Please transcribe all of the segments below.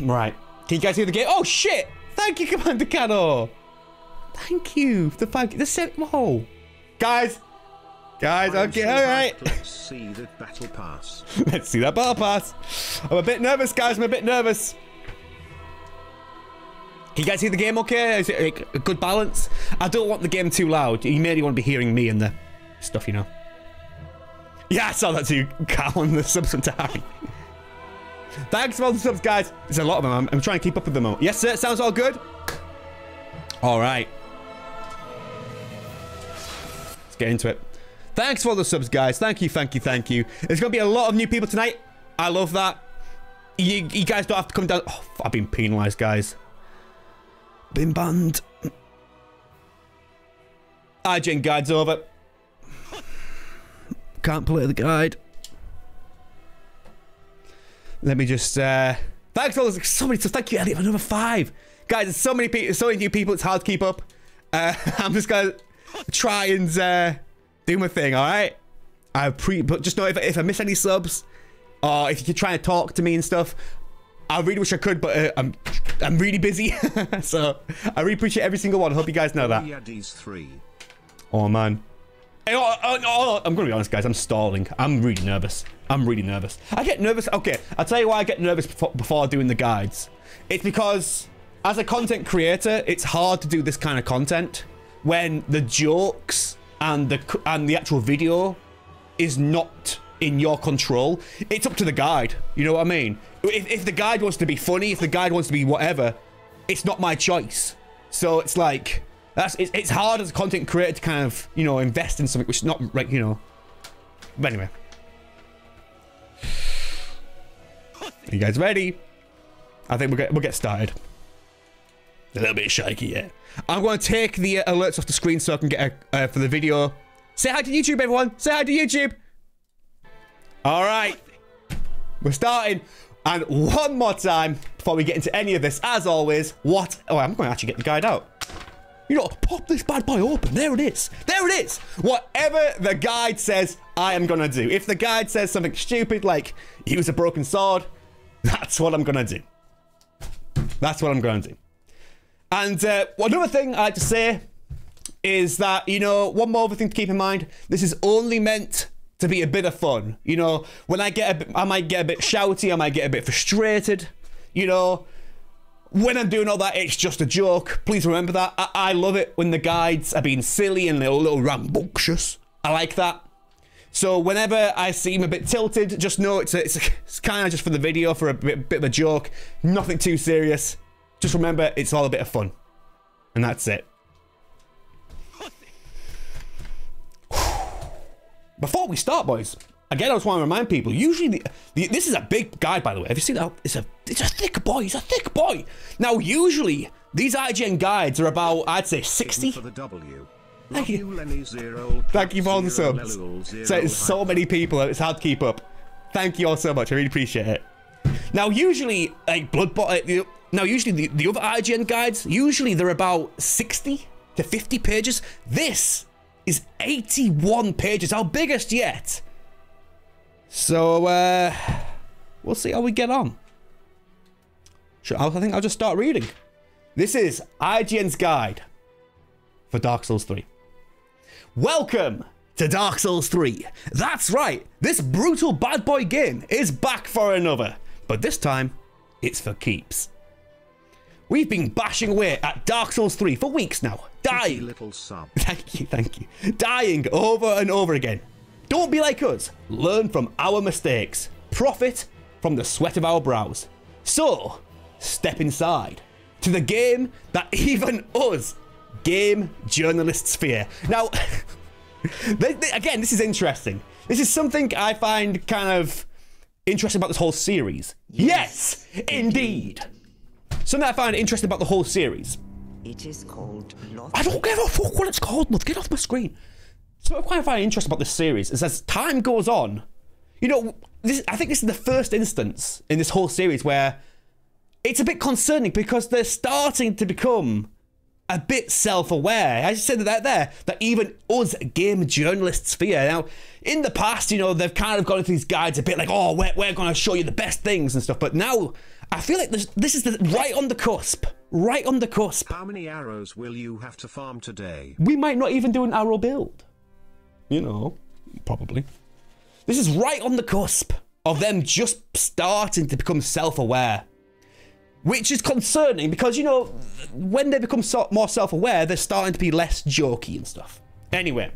Right. Can you guys hear the game? Oh, shit! Thank you, Commander Cano! Thank you. for The five. The seven. Whoa. Guys. Guys, okay, alright. Let's see that battle pass. Let's see that battle pass. I'm a bit nervous, guys. I'm a bit nervous. Can you guys hear the game okay? Is it like, a good balance? I don't want the game too loud. You mainly want to be hearing me and the stuff, you know. Yeah, I saw that too. Carl and the subs from Harry. Thanks for all the subs, guys. There's a lot of them. I'm, I'm trying to keep up with them all. Yes, sir. Sounds all good. All right. Let's get into it. Thanks for all the subs, guys. Thank you, thank you, thank you. There's going to be a lot of new people tonight. I love that. You, you guys don't have to come down. Oh, I've been penalized, guys. Been banned. IGN guide's over. Can't play the guide. Let me just, uh, thanks all. So many, so thank you, Elliot, for another five. Guys, there's so many people, so many new people, it's hard to keep up. Uh, I'm just gonna try and, uh, do my thing, alright? I pre, but just know if, if I miss any subs, or if you could try and talk to me and stuff, I really wish I could, but uh, I'm I'm really busy. so I really appreciate every single one. I hope you guys know that. Oh man. Oh, oh, oh, I'm gonna be honest, guys. I'm stalling. I'm really nervous. I'm really nervous. I get nervous. Okay, I'll tell you why I get nervous before, before doing the guides. It's because as a content creator, it's hard to do this kind of content when the jokes and the and the actual video is not in your control. It's up to the guide. You know what I mean? If, if the guide wants to be funny, if the guide wants to be whatever, it's not my choice. So it's like that's it's, it's hard as a content creator to kind of you know invest in something which is not right. You know. But anyway. Are you guys ready? I think we'll get we'll get started. A little bit shaky, yeah. I'm going to take the alerts off the screen so I can get a, uh, for the video. Say hi to YouTube, everyone. Say hi to YouTube. All right. We're starting. And one more time before we get into any of this, as always, what? Oh, I'm going to actually get the guide out. You know, pop this bad boy open. There it is. There it is. Whatever the guide says, I am going to do. If the guide says something stupid like use a broken sword, that's what I'm going to do. That's what I'm going to do. And uh, another thing I like to say is that, you know, one more thing to keep in mind. This is only meant to be a bit of fun. You know, when I get a bit, I might get a bit shouty, I might get a bit frustrated. You know, when I'm doing all that, it's just a joke. Please remember that. I, I love it when the guides are being silly and a little, rambunctious. I like that. So whenever I seem a bit tilted, just know it's a, it's, it's kind of just for the video, for a bit, bit of a joke. Nothing too serious. Just remember, it's all a bit of fun. And that's it. Before we start, boys, again, I just want to remind people. Usually, the, the, this is a big guy, by the way. Have you seen that? It's a it's a thick boy. He's a thick boy. Now, usually these IGN guides are about, I'd say, sixty. For the W. Thank you. Lenny zero. Thank you for the subs. Zero, So it's so many people. It's hard to keep up. Thank you all so much. I really appreciate it. Now, usually, like Bloodbot. Now, usually the, the other IGN guides, usually they're about 60 to 50 pages. This is 81 pages, our biggest yet. So, uh, we'll see how we get on. Sure, I think I'll just start reading. This is IGN's guide for Dark Souls 3. Welcome to Dark Souls 3. That's right, this brutal bad boy game is back for another, but this time it's for keeps. We've been bashing away at Dark Souls 3 for weeks now, dying. Little sub. Thank you, thank you. Dying over and over again. Don't be like us. Learn from our mistakes. Profit from the sweat of our brows. So, step inside to the game that even us, game journalists, fear. Now, again, this is interesting. This is something I find kind of interesting about this whole series. Yes, indeed. Something I find interesting about the whole series. It is called Loth. I don't give a fuck what it's called, love. Get off my screen. So what I find interesting about this series is as time goes on, you know, this, I think this is the first instance in this whole series where it's a bit concerning because they're starting to become a bit self-aware. I just said that there, that even us game journalists fear. Now, in the past, you know, they've kind of gone into these guides a bit like, oh, we're, we're going to show you the best things and stuff. But now, I feel like this, this is the, right on the cusp. Right on the cusp. How many arrows will you have to farm today? We might not even do an arrow build. You know, probably. This is right on the cusp of them just starting to become self-aware which is concerning because you know when they become so more self-aware they're starting to be less jokey and stuff. Anyway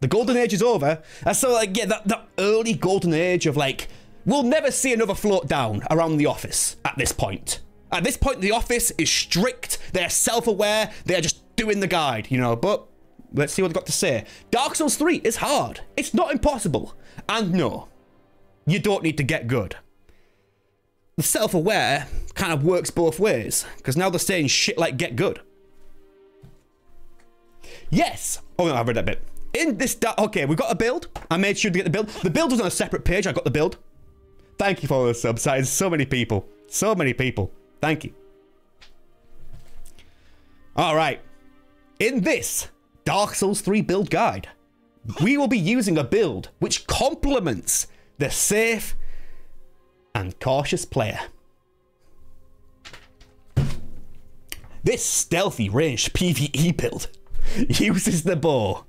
the golden age is over. And so like yeah that, that early golden age of like we'll never see another float down around the office at this point. At this point the office is strict. They're self-aware. They're just doing the guide you know but let's see what they've got to say dark souls 3 is hard it's not impossible and no you don't need to get good the self-aware kind of works both ways because now they're saying shit like get good. Yes. Oh no, I read that bit. In this, okay, we got a build. I made sure to get the build. The build was on a separate page. I got the build. Thank you for all the subs. That is so many people. So many people. Thank you. All right. In this Dark Souls 3 build guide, we will be using a build which complements the safe and cautious player. This stealthy ranged PvE build uses the bow.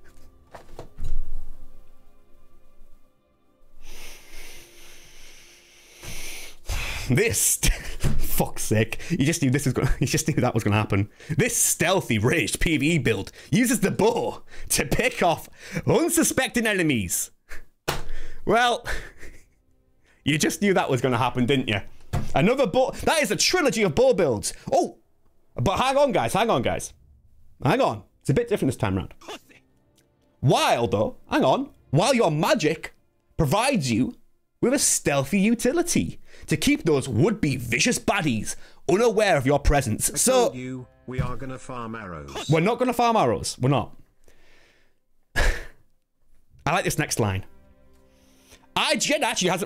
This fuck's sake. You just knew this was gonna you just knew that was gonna happen. This stealthy ranged PvE build uses the bow to pick off unsuspecting enemies. Well, you just knew that was going to happen, didn't you? Another bow. That is a trilogy of bow builds. Oh, but hang on, guys. Hang on, guys. Hang on. It's a bit different this time around. While, though, hang on. While your magic provides you with a stealthy utility to keep those would-be vicious baddies unaware of your presence. So you we are gonna farm arrows. we're not going to farm arrows. We're not. I like this next line. IGN actually has.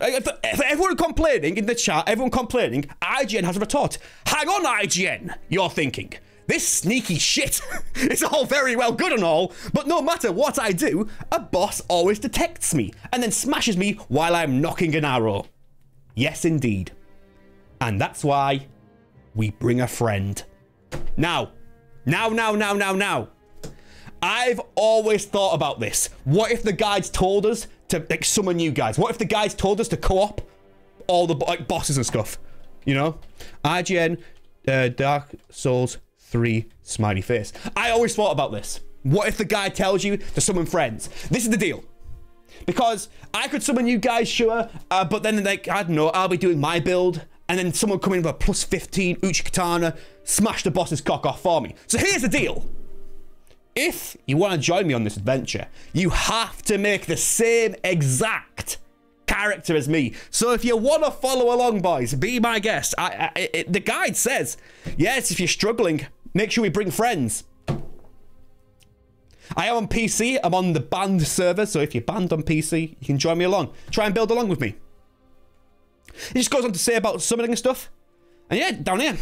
Everyone complaining in the chat, everyone complaining, IGN has a retort. Hang on, IGN, you're thinking. This sneaky shit is all very well good and all, but no matter what I do, a boss always detects me and then smashes me while I'm nocking an arrow. Yes, indeed. And that's why we bring a friend. Now, now, now, now, now, now. I've always thought about this. What if the guides told us to like summon you guys? What if the guides told us to co-op all the like bosses and stuff? You know, IGN, uh, Dark Souls three smiley face. I always thought about this. What if the guy tells you to summon friends? This is the deal. Because I could summon you guys, sure, uh, but then like I don't know, I'll be doing my build, and then someone come in with a plus 15 Uchikatana, smash the boss's cock off for me. So here's the deal. If you want to join me on this adventure, you have to make the same exact character as me. So if you want to follow along, boys, be my guest. I, I, it, the guide says, yes, if you're struggling, make sure we bring friends. I am on PC. I'm on the banned server, so if you're banned on PC, you can join me along. Try and build along with me. It just goes on to say about summoning and stuff. And yeah, down here,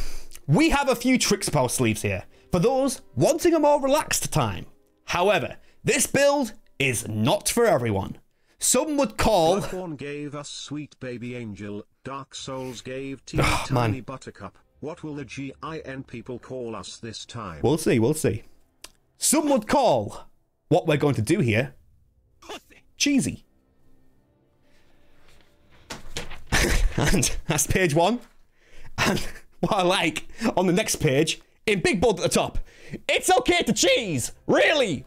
we have a few tricks up our sleeves here for those wanting a more relaxed time. However, this build is not for everyone. Some would call. Bloodborne gave us sweet baby angel. Dark Souls gave teeny man. tiny buttercup. What will the GIN people call us this time? We'll see, we'll see. Some would call what we're going to do here cheesy. and that's page one. And what I like on the next page, in big bold at the top, it's okay to cheese, really.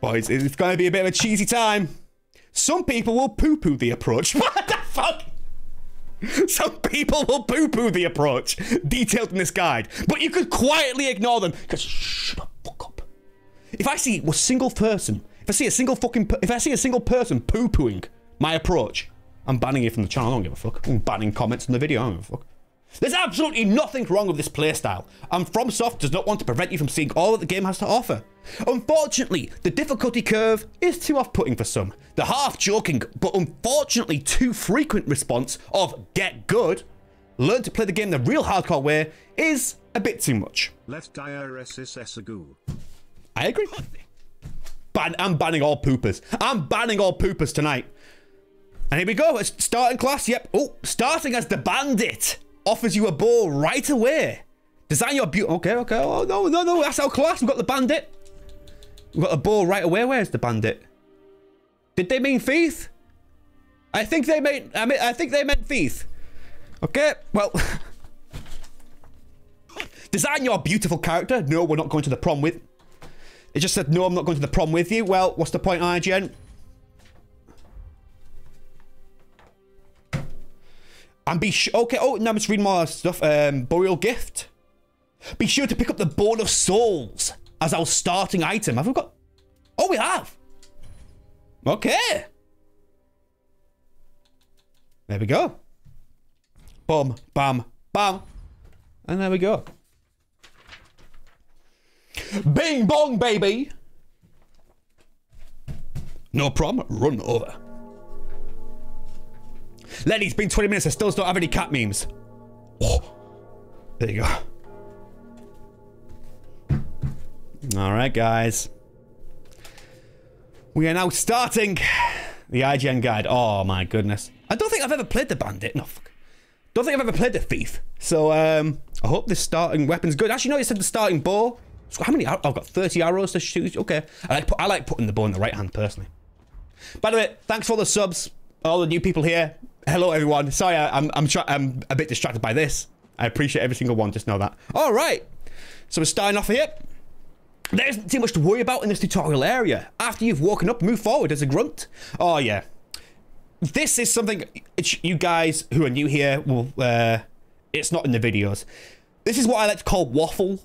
Boys, it's going to be a bit of a cheesy time. Some people will poo poo the approach. What the fuck? Some people will poo poo the approach detailed in this guide, but you could quietly ignore them because the fuck up. If I see a single person, if I see a single fucking, if I see a single person poo pooing my approach, I'm banning you from the channel. I don't give a fuck. I'm banning comments on the video. I don't give a fuck. There's absolutely nothing wrong with this playstyle, and FromSoft does not want to prevent you from seeing all that the game has to offer. Unfortunately, the difficulty curve is too off-putting for some. The half-joking, but unfortunately too frequent response of "get good," learn to play the game the real hardcore way, is a bit too much. Esagoo. I agree. Ban- I'm banning all poopers. I'm banning all poopers tonight. And here we go. It's starting class. Yep. Oh, starting as the bandit offers you a ball right away. Design your beauty. Okay, okay. Oh no, no, no. That's our class. We've got the bandit. We've got a ball right away. Where's the bandit? Did they mean thief? I think they meant. I mean, I think they meant thief. Okay. Well. Design your beautiful character. No, we're not going to the prom with. It just said, no, I'm not going to the prom with you. Well, what's the point, IGN? And be sure. Okay, oh, now I'm just reading more stuff. Um, Burial Gift. Be sure to pick up the Bone of Souls as our starting item. Have we got. Oh, we have. Okay. There we go. Boom, bam, bam. And there we go. Bing bong, baby. No problem. Run over. Lenny, it's been 20 minutes. I still don't have any cat memes. Oh, there you go. All right, guys. We are now starting the IGN guide. Oh my goodness. I don't think I've ever played the bandit. No, fuck. Don't think I've ever played the thief. So um, I hope this starting weapon's good. Actually, no, it said the starting bow. How many? I've got 30 arrows to shoot. Okay. I like, I like putting the bow in the right hand personally. By the way, thanks for the subs, all the new people here. Hello, everyone. Sorry, I, I'm I'm I'm a bit distracted by this. I appreciate every single one. Just know that. All right. So we're starting off here. There isn't too much to worry about in this tutorial area. After you've woken up, move forward as a grunt. Oh yeah. This is something you guys who are new here will. Uh, it's not in the videos. This is what I like to call waffle.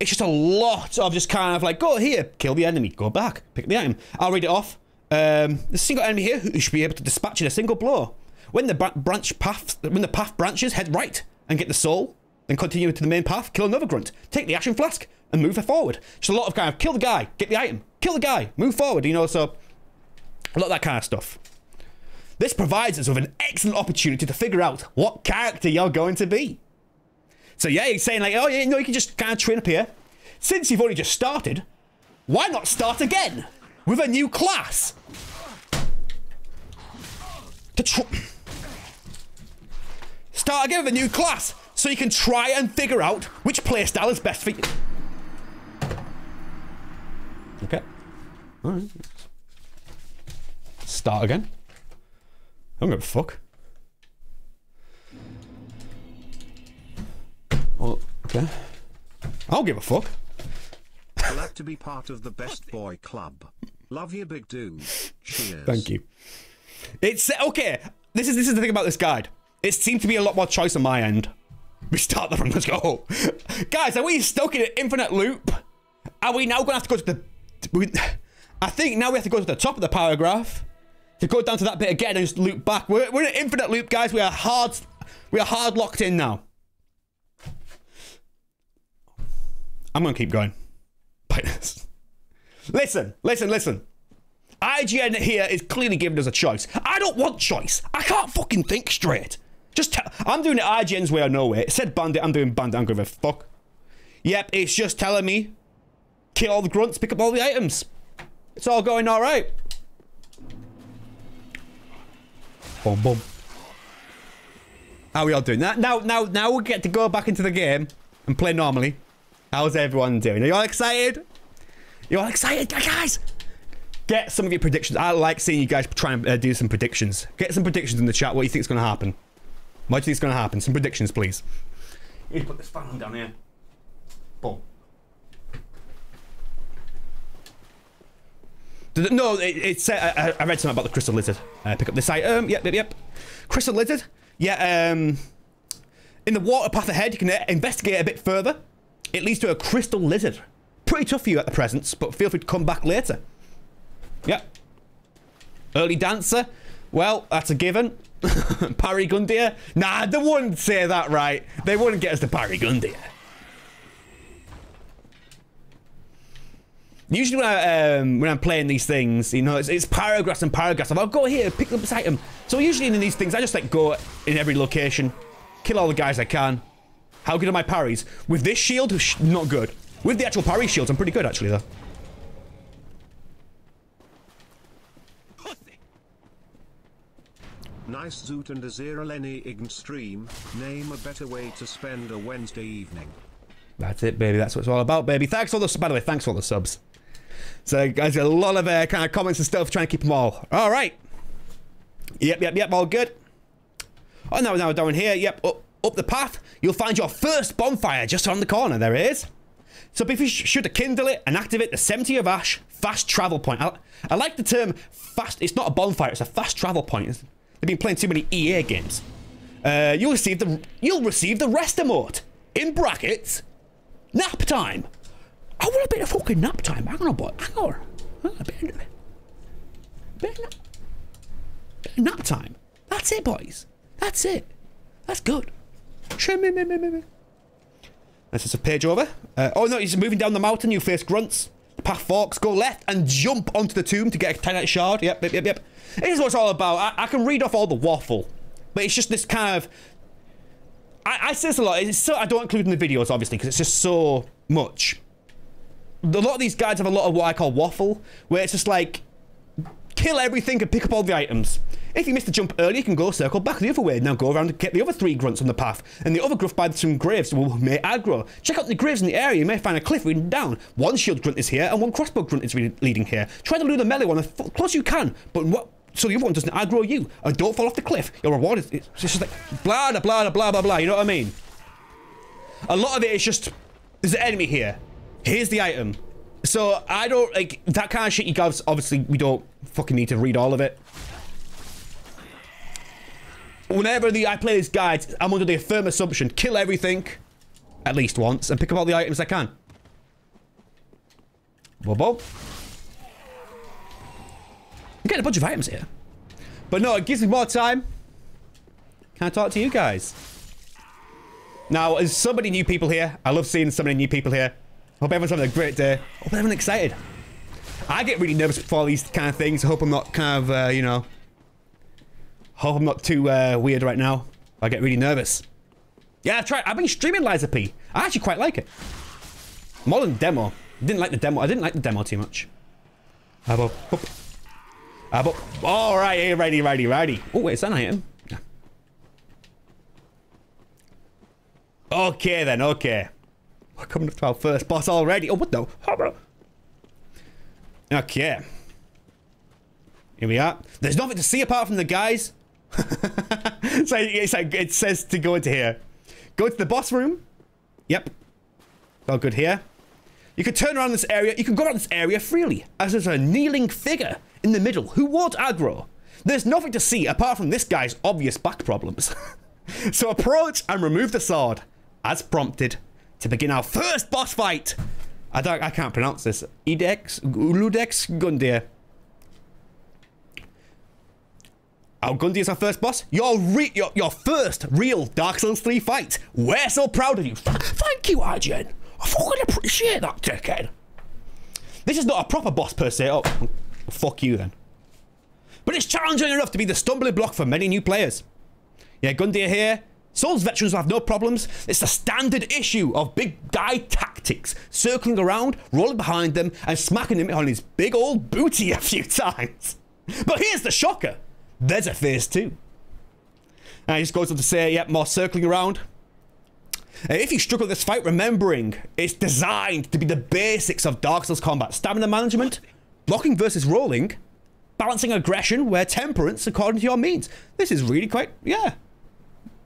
It's just a lot of just kind of like, go here, kill the enemy, go back, pick the item. I'll read it off. Um, a single enemy here who should be able to dispatch in a single blow. When the br- branch path, when the path branches, head right and get the soul, then continue to the main path, kill another grunt, take the action flask and move forward. Just a lot of kind of kill the guy, get the item, kill the guy, move forward. You know, so a lot of that kind of stuff. This provides us with an excellent opportunity to figure out what character you're going to be. So yeah, he's saying like, oh yeah, no, you can just kind of train up here. Since you've only just started, why not start again with a new class? To start again with a new class, so you can try and figure out which playstyle is best for you. Okay. All right. Start again. I don't give a fuck. Okay. I don't give a fuck. Glad to be part of the best boy club. Love you, big dude. Cheers. Thank you. It's okay. This is this is the thing about this guide. It seemed to be a lot more choice on my end. We start the run. Let's go, guys. Are we stuck in an infinite loop? Are we now going to have to go to the? We, I think now we have to go to the top of the paragraph to go down to that bit again and just loop back. We're, we're in an infinite loop, guys. We are hard. We are hard locked in now. I'm gonna keep going. Listen, listen, listen. IGN here is clearly giving us a choice. I don't want choice. I can't fucking think straight. Just tell. I'm doing it IGN's way or no way. It said bandit. I'm doing bandit. I'm giving a fuck. Yep, it's just telling me kill all the grunts, pick up all the items. It's all going all right. Boom, boom. How are we all doing? Now, now, now we get to go back into the game and play normally. How's everyone doing? Are you all excited? You all excited, guys? Get some of your predictions. I like seeing you guys try and uh, do some predictions. Get some predictions in the chat. What do you think is going to happen? What do you think is going to happen? Some predictions, please. You put this fan down here. Boom. Did it- No, it, it said I, I read something about the crystal lizard. Uh, pick up this item. Yep, yep, yep. Crystal lizard. Yeah. Um. In the water path ahead, you can uh, investigate a bit further. It leads to a crystal lizard. Pretty tough for you at the present, but feel free to come back later. Yep. Early dancer. Well, that's a given. Parry Gundyr. Nah, they wouldn't say that right. They wouldn't get us to Parry Gundyr. Usually when I um, when I'm playing these things, you know, it's, it's paragraphs and paragraphs. I'll go here, pick up this item. So usually in these things, I just like go in every location, kill all the guys I can, How good are my parries? With this shield, sh- not good. With the actual parry shields, I'm pretty good actually though. Nice Zoot and Azira Lenny Ign stream. Name a better way to spend a Wednesday evening. That's it, baby. That's what it's all about, baby. Thanks for the by the way. Thanks for all the subs. So, guys, a lot of uh, kind of comments and stuff. Trying to keep them all. All right. Yep, yep, yep. All good. Oh no, now down here. Yep, up, up the path. You'll find your first bonfire just around the corner. There it is. So if you should to kindle it and activate the Cemetery of Ash fast travel point. I, I like the term fast. It's not a bonfire. It's a fast travel point. It's, they've been playing too many EA games. Uh, you'll receive the you'll receive the rest emote in brackets. Nap time. I want a bit of fucking nap time. Hang on, boy. Hang on. Hang on a bit, of- bit of bit of nap time. That's it, boys. That's it. That's good. That's just a page over. Uh, oh no, he's moving down the mountain. You face grunts. Path forks. Go left and jump onto the tomb to get a Titanite shard. Yep, yep, yep, yep. Here's what it's all about. I, I can read off all the waffle, but it's just this kind of. I, I say this a lot. It's so I don't include in the videos, obviously, because it's just so much. A lot of these guides have a lot of what I call waffle, where it's just like kill everything and pick up all the items. If you miss the jump early, you can go circle back the other way. Now go around and get the other three grunts on the path. And the other gruff by some graves will may aggro. Check out the graves in the area. You may find a cliff leading down. One shield grunt is here and one crossbow grunt is leading here. Try to lure the melee one as close you can, but what? So the other one doesn't aggro you. And don't fall off the cliff. Your reward is it's just like blah blah blah blah blah blah. You know what I mean? A lot of it is just there's an enemy here. Here's the item. So I don't like that kind of shit. You guys obviously we don't fucking need to read all of it. Whenever the I play these guides, I'm under the firm assumption: kill everything, at least once, and pick up all the items I can. Bobo. I'm getting a bunch of items here, but no, it gives me more time. Can I talk to you guys? Now, as so many new people here, I love seeing so many new people here. Hope everyone's having a great day. Hope everyone's excited. I get really nervous before these kind of things. I hope I'm not kind of, uh, you know, hope I'm not too uh, weird right now. I get really nervous. Yeah, I've tried. I've been streaming Lies of P. I actually quite like it. More than demo. Didn't like the demo. I didn't like the demo too much. How about? How about? All right, hey, righty, righty, righty. Oh, wait, is that an item? Yeah. Okay then. Okay. We're coming up to our first boss already. Oh, what the? Okay. Here we are. There's nothing to see apart from the guys. so it's like it says to go into here. Go to the boss room. Yep. All good here. You can turn around this area. You can go around this area freely, as there's a kneeling figure in the middle who won't aggro. There's nothing to see apart from this guy's obvious back problems. so approach and remove the sword, as prompted, to begin our first boss fight. I don't. I can't pronounce this. Edex, Ludex, Gundyr. Our Gundyr is our first boss. Your, re- your your first real Dark Souls 3 fight. We're so proud of you. Th- Thank you, Arjen. I fucking appreciate that, dickhead. This is not a proper boss per se. Oh, fuck you then. But it's challenging enough to be the stumbling block for many new players. Yeah, Gundyr here. Souls veterans will have no problems. It's the standard issue of big guy tactics, circling around, rolling behind them, and smacking him on his big old booty a few times. But here's the shocker there's a phase two. And he just goes on to say, yep, more circling around. If you struggle with this fight, remembering it's designed to be the basics of Dark Souls combat stamina management, blocking versus rolling, balancing aggression where temperance according to your means. This is really quite, yeah,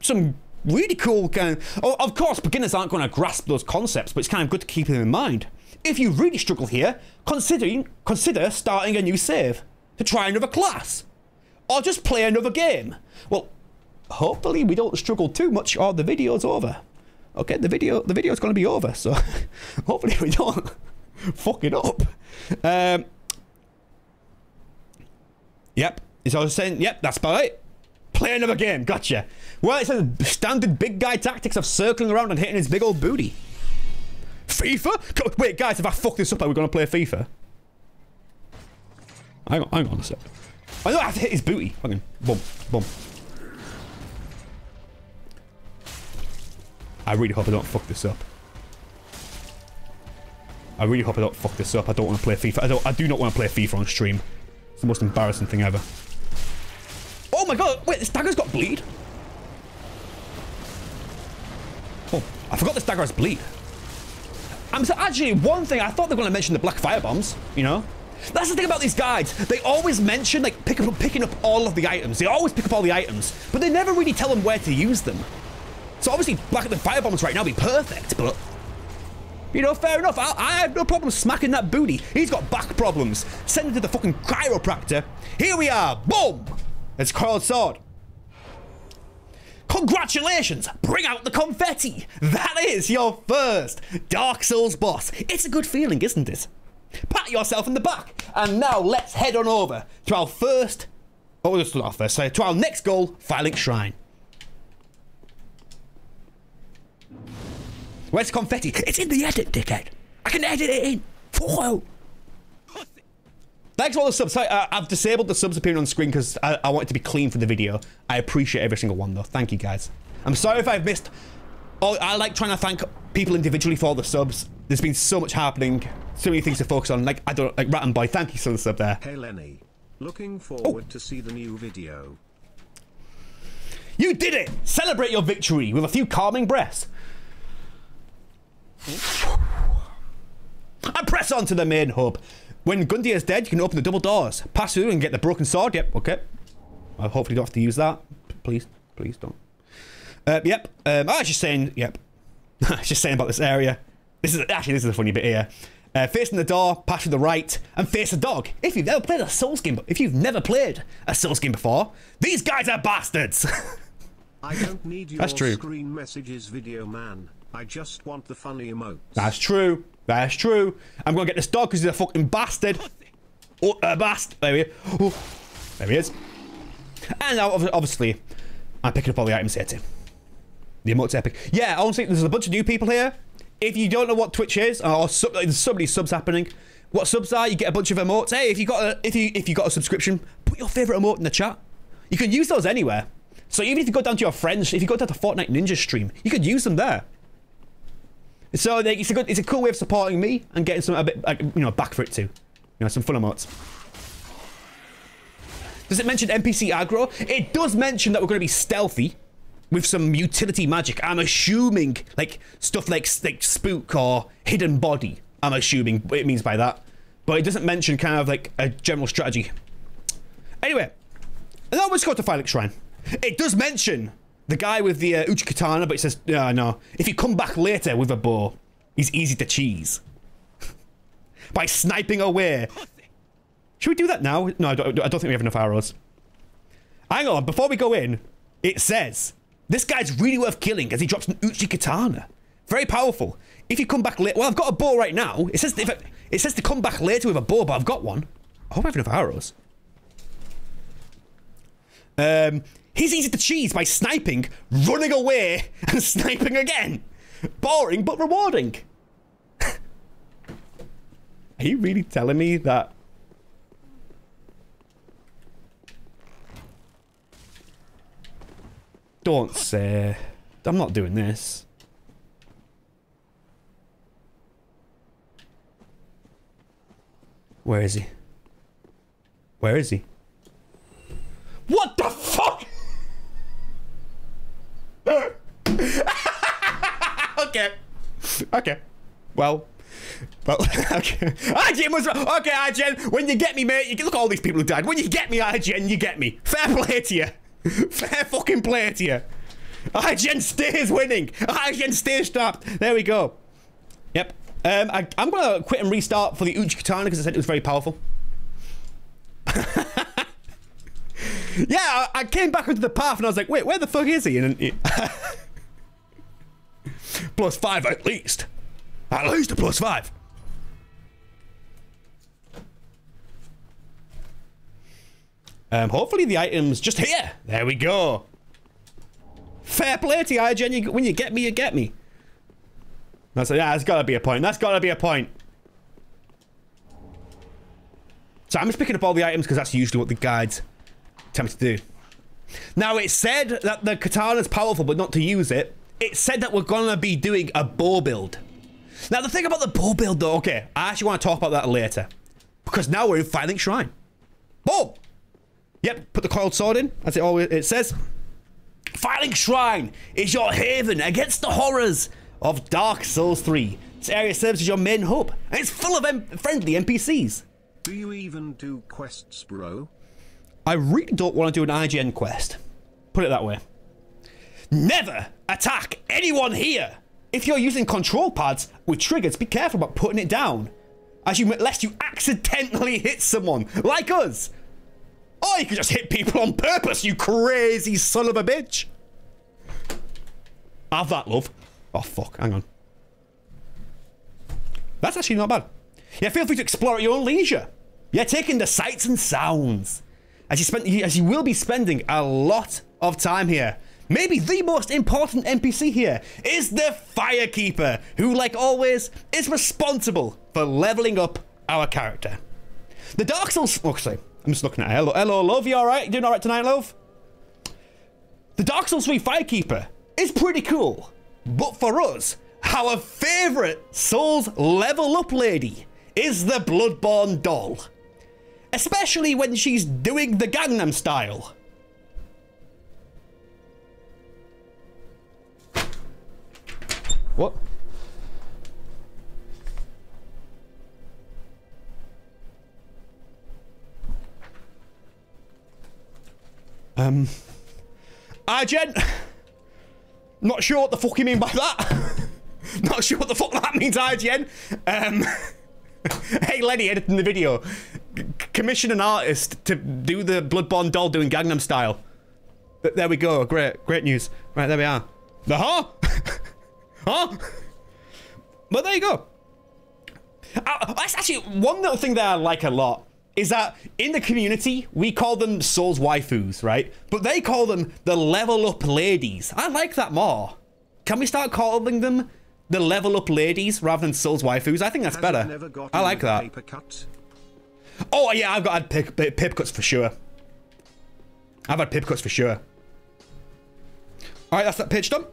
some really cool kind of, oh, of course beginners aren't going to grasp those concepts but it's kind of good to keep them in mind. If you really struggle here considering consider starting a new save to try another class or just play another game. Well hopefully we don't struggle too much or the video's over. Okay the video the video's going to be over so hopefully we don't fuck it up. Um yep is I was saying? Yep that's about it. Play another game. Gotcha. Well, it says standard big guy tactics of circling around and hitting his big old booty. FIFA? Wait, guys, if I fuck this up, are we going to play FIFA? Hang on, hang on a sec. I know I have to hit his booty. Fucking boom, boom. I I really hope I don't fuck this up. I really hope I don't fuck this up. I don't want to play FIFA. I don't. I do not want to play FIFA on stream. It's the most embarrassing thing ever. Oh my god! Wait, this dagger's got bleed. Oh, I forgot this dagger has bleed. I'm so actually one thing I thought they were going to mention the black fire bombs. You know, that's the thing about these guides. They always mention like pick up, picking up all of the items. They always pick up all the items, but they never really tell them where to use them. So obviously, black the fire bombs right now be perfect, but you know, fair enough. I, I have no problem smacking that booty. He's got back problems. Send him to the fucking chiropractor. Here we are. Boom. It's coiled sword. Congratulations! Bring out the confetti! That is your first Dark Souls boss. It's a good feeling, isn't it? Pat yourself in the back. And now let's head on over to our first. Oh, this was our first. Sorry, to our next goal, Firelink Shrine. Where's the confetti? It's in the edit, dickhead. I can edit it in. Whoa. Thanks for all the subs. I, have uh, disabled the subs appearing on screen because I, I, want it to be clean for the video. I appreciate every single one, though. Thank you, guys. I'm sorry if I've missed... Oh, I like trying to thank people individually for all the subs. There's been so much happening, so many things to focus on. Like, I don't... Like, Rat and Boy, thank you for the sub there. Hey, Lenny. Looking oh. forward oh. to see the new video. You did it! Celebrate your victory with a few calming breaths. And press on to the main hub. When Gundyr is dead, you can open the double doors, pass through and get the broken sword. Yep, okay. I hopefully don't have to use that. Please, please don't. Uh, yep. Um, I was just saying, yep. I was just saying about this area. This is actually this is a funny bit here. Uh, facing the door, pass to the right, and face a dog. If you've never played a Souls game, if you've never played a Souls game before, these guys are bastards. I don't need your That's true. screen messages, video man. I just want the funny emotes. That's true. That's true. I'm going to get this dog because he's a fucking bastard. Oh, a bastard. There he is. Oh, there he is. And now, obviously, I'm picking up all the items here too. The emotes epic. Yeah, honestly, there's a bunch of new people here. If you don't know what Twitch is, or sub, there's so many subs happening. What subs are? You get a bunch of emotes. Hey, if you got a if you if you got a subscription, put your favorite emote in the chat. You can use those anywhere. So even if you go down to your friends, if you go down to Fortnite Ninja stream, you could use them there. So it's a good, it's a cool way of supporting me and getting some a bit, you know, back for it too. You know, some fun emotes. Does it mention NPC aggro? It does mention that we're going to be stealthy with some utility magic. I'm assuming like stuff like like spook or hidden body. I'm assuming what it means by that, but it doesn't mention kind of like a general strategy. Anyway, now let's go to Firelink Shrine. It does mention the guy with the uh, Uchi Katana, but he says, no, no. If you come back later with a bow, he's easy to cheese. By sniping away. Should we do that now? No, I don't, I don't think we have enough arrows. Hang on, before we go in, it says, this guy's really worth killing as he drops an Uchi Katana. Very powerful. If you come back later, well, I've got a bow right now. It says, I, it says to come back later with a bow, but I've got one. I hope I have enough arrows. Um, He's easy to cheese by sniping, running away, and sniping again. Boring but rewarding. Are you really telling me that? Don't say. I'm not doing this. Where is he? Where is he? What the fuck? okay. Okay. Well. Well, okay. IGN was okay. IGN, when you get me, mate, you look at all these people who died. When you get me, IGN, you get me. Fair play to you. Fair fucking play to you. IGN stays winning. IGN stays strapped. There we go. Yep. Um, I, am gonna quit and restart for the Uchi Katana because I said it was very powerful. yeah, I came back onto the path and I was like, wait, where the fuck is he? And plus five at least. At least a plus five. Um, hopefully the item's just here. There we go. Fair play to you, IGN. When you get me, you get me. That's a, yeah, that's got to be a point. That's got to be a point. So I'm just picking up all the items because that's usually what the guides tell me to do. Now, it said that the katana is powerful, but not to use it it said that we're gonna be doing a bow build. Now the thing about the bow build though, okay, I actually want to talk about that later. Because now we're in Firelink Shrine. Boom! Yep, put the coiled sword in, as it always it says. Firelink Shrine is your haven against the horrors of Dark Souls 3. This area serves as your main hub, and it's full of friendly NPCs. Do you even do quests, bro? I really don't want to do an IGN quest. Put it that way. Never attack anyone here! If you're using control pads with triggers, be careful about putting it down. As you, lest you accidentally hit someone, like us. Or you could just hit people on purpose, you crazy son of a bitch. Have that, love. Oh, fuck. Hang on. That's actually not bad. Yeah, feel free to explore at your own leisure. Yeah, taking the sights and sounds. As you, spend, as will be spending a lot of time here. Maybe the most important NPC here is the Firekeeper, who, like always, is responsible for leveling up our character. The Dark Souls. Oh. I'm just looking at. Hello, hello, love. You alright? You doing alright tonight, love? The Dark Souls 3 Firekeeper is pretty cool. But for us, our favourite Souls level up lady is the Bloodborne doll. Especially when she's doing the Gangnam style. What? Um. Jen. Not sure what the fuck you mean by that. Not sure what the fuck that means, IGN. Um, hey, Lenny, editing the video. Commission an artist to do the Bloodborne doll doing Gangnam style. There we go. Great, great news. Right, there we are. The huh? huh? But there you go. Uh, that's actually one little thing that I like a lot is that in the community we call them Souls waifus, right? But they call them the level up ladies. I like that more. Can we start calling them the level up ladies rather than Souls waifus? I think that's Has better. it never gotten I like that. Oh yeah, I've got pip, pip, cuts for sure. I've had pip cuts for sure. All right, that's that pitch done.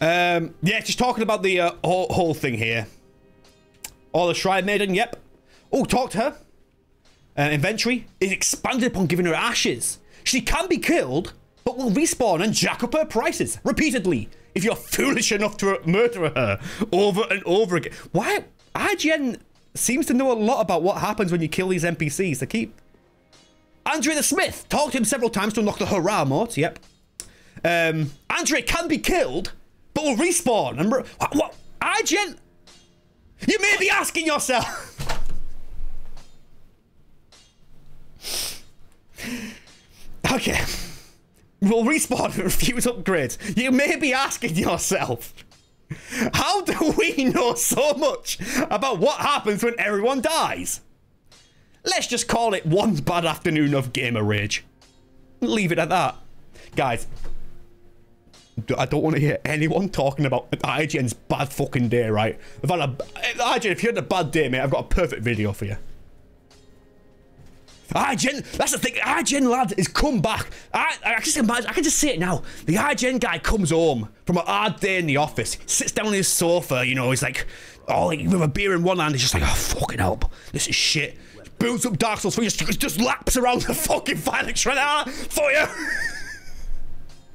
Um, yeah, just talking about the uh, whole, whole thing here. Oh, the Shrine Maiden, yep. Oh, talk to her. Uh, inventory is expanded upon giving her ashes. She can be killed, but will respawn and jack up her prices repeatedly if you're foolish enough to murder her over and over again. Why? IGN seems to know a lot about what happens when you kill these NPCs. They keep. Andre the Smith talked to him several times to unlock the hurrah mode. Yep. Um, Andre can be killed, but will respawn. And what, what? IGN. You may be asking yourself. okay. Will respawn and refuse upgrades. You may be asking yourself. How do we know so much about what happens when everyone dies? Let's just call it one bad afternoon of gamer rage. Leave it at that. Guys, I don't want to hear anyone talking about IGN's bad fucking day, right? I've had a, IGN, if you had a bad day, mate, I've got a perfect video for you. IGN, that's the thing. IGN lad is come back. I, I just imagine, I can just see it now. The IGN guy comes home from a hard day in the office, sits down on his sofa, you know, he's like, oh, like, with a beer in one hand, he's just like, oh, fucking help. This is shit. Boots up Dark Souls 3, just, just laps around the fucking Shrine ah, for you.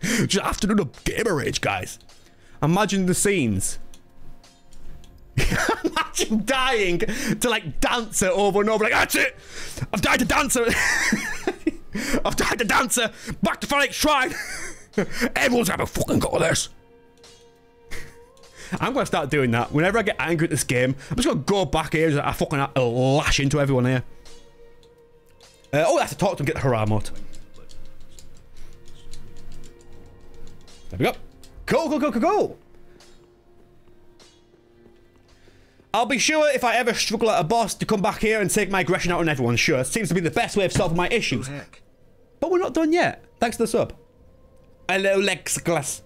just afternoon of gamer rage, guys. Imagine the scenes. Imagine dying to like dancer over and over. Like that's it. I've died to dancer. I've died to dancer. Back to Firelink Shrine. Everyone's having a fucking go at this. I'm gonna start doing that. Whenever I get angry at this game, I'm just gonna go back here and I fucking lash into everyone here. Uh, oh, I have to talk to him, get the hurrah. There we go. Cool, cool, cool, cool, cool. I'll be sure if I ever struggle at a boss to come back here and take my aggression out on everyone. Sure, it seems to be the best way of solving my issues. Oh. But we're not done yet. Thanks to the sub. Hello, Lexiclass.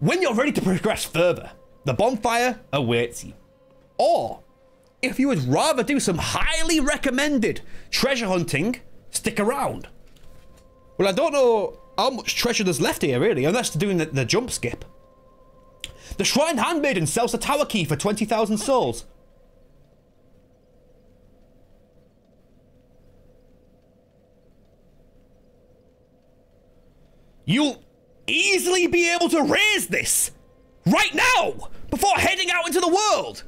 When you're ready to progress further, the bonfire awaits you. Or, if you would rather do some highly recommended treasure hunting, stick around. Well, I don't know how much treasure there's left here, really, unless they're doing the, the jump skip. The Shrine Handmaiden sells the tower key for 20,000 souls. You'll easily be able to raise this right now before heading out into the world.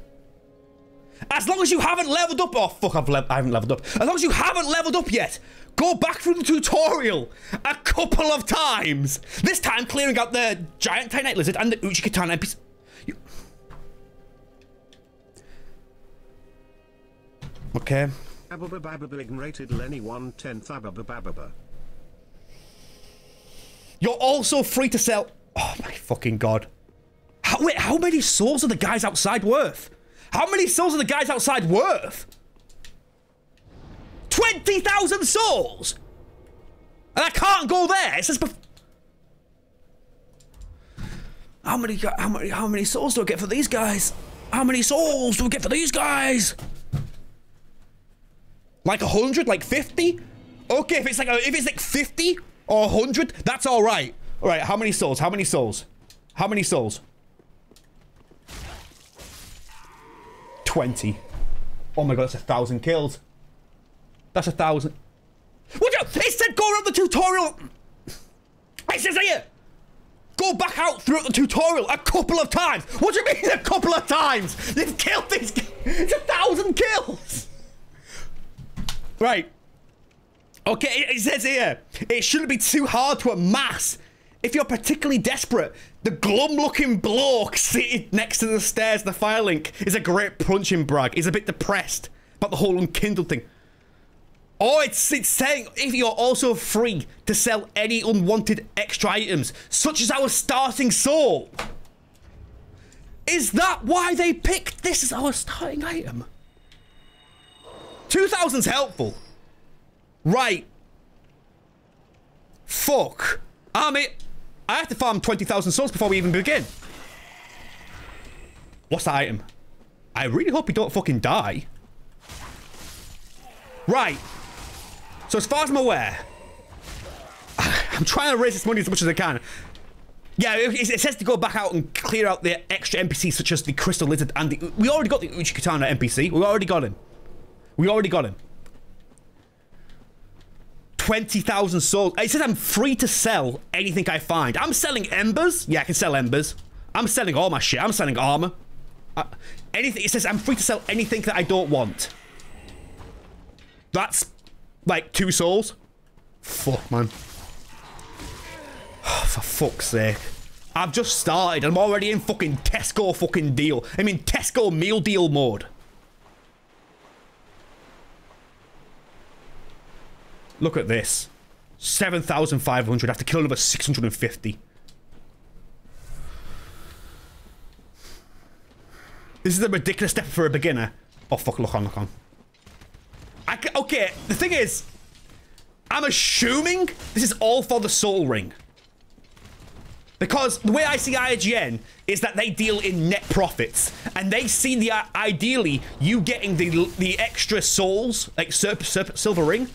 As long as you haven't leveled up. Oh, fuck, I've I haven't leveled up. As long as you haven't leveled up yet, go back through the tutorial a couple of times. This time, clearing out the giant Titanite lizard and the Uchigatana NPC. You... Okay. Abababababignorated Lenny 110th Abababababa. You're also free to sell. Oh my fucking god. How, wait, how many souls are the guys outside worth? How many souls are the guys outside worth? 20,000 souls! And I can't go there. It says. How many, how many, how many souls do I get for these guys? How many souls do we get for these guys? Like a hundred, like fifty? Okay, if it's like if it's like fifty or hundred, that's all right. All right, how many souls? How many souls? How many souls? Twenty. Oh my god, that's a thousand kills. That's a thousand. Would you? It said go around the tutorial. It says here. Go back out throughout the tutorial a couple of times. What do you mean a couple of times? They've killed these. It's a thousand kills. Right. Okay, it it says here, it shouldn't be too hard to amass. If you're particularly desperate, the glum-looking bloke seated next to the stairs, the fire link, is a great punching brag. He's a bit depressed about the whole unkindled thing. Oh, it's, it's saying if you're also free to sell any unwanted extra items, such as our starting soul. Is that why they picked this as our starting item? 2000's helpful. Right. Fuck. I I have to farm 20,000 souls before we even begin. What's that item? I really hope you don't fucking die. Right. So as far as I'm aware, I'm trying to raise this money as much as I can. Yeah, it, it says to go back out and clear out the extra NPCs such as the Crystal Lizard and the... We already got the Uchigatana NPC. We already got him. We already got him. 20,000 souls. It says I'm free to sell anything I find. I'm selling embers. Yeah, I can sell embers. I'm selling all my shit. I'm selling armor. Uh, anything. It says I'm free to sell anything that I don't want. That's like two souls. Fuck, man. For fuck's sake. I've just started. I'm already in fucking Tesco fucking deal. I mean Tesco meal deal mode. Look at this. 7,500. I have to kill another 650. This is a ridiculous step for a beginner. Oh, fuck. Look on, look on. Okay, the thing is, I'm assuming this is all for the Soul Ring. Because the way I see IGN is that they deal in net profits, and they see the uh, ideally you getting the the extra souls like Serp, Serp, Silver Ring.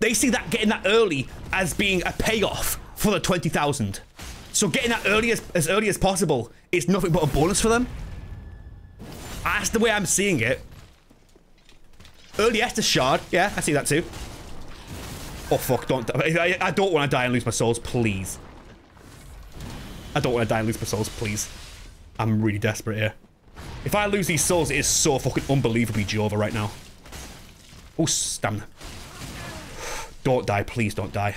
They see that getting that early as being a payoff for the twenty thousand. So getting that early as, as early as possible is nothing but a bonus for them. That's the way I'm seeing it. Early Estus Shard, yeah, I see that too. Oh fuck! Don't I, I don't want to die and lose my souls, please. I don't want to die and lose my souls, please. I'm really desperate here. If I lose these souls, it is so fucking unbelievably Jova right now. Oh, stamina. Don't die, please don't die.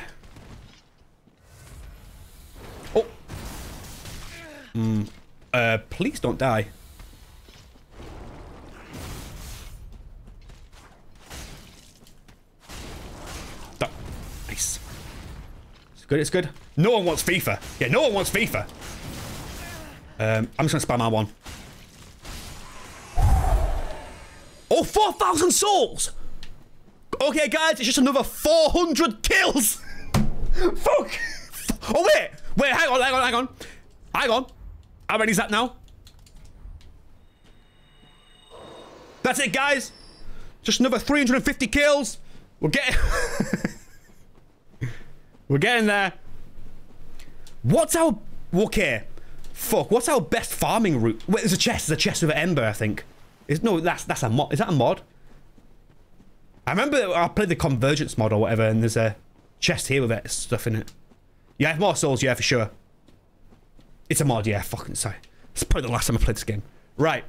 Oh. Mm. Uh, please don't die. Good, it's good. No one wants FIFA. Yeah, no one wants FIFA. Um, I'm just gonna spam R1. Oh, 4,000 souls! Okay, guys, it's just another 400 kills! Fuck! Oh, wait! Wait, hang on, hang on, hang on. Hang on. How many is that now? That's it, guys. Just another 350 kills. We'll get... We're getting there. What's our okay? Fuck. What's our best farming route? Wait, there's a chest. There's a chest with an ember. I think. Is no. That's that's a mod. Is that a mod? I remember I played the convergence mod or whatever, and there's a chest here with it stuff in it. Yeah, I have more souls. Yeah, for sure. It's a mod. Yeah, fucking sorry. It's probably the last time I played this game. Right.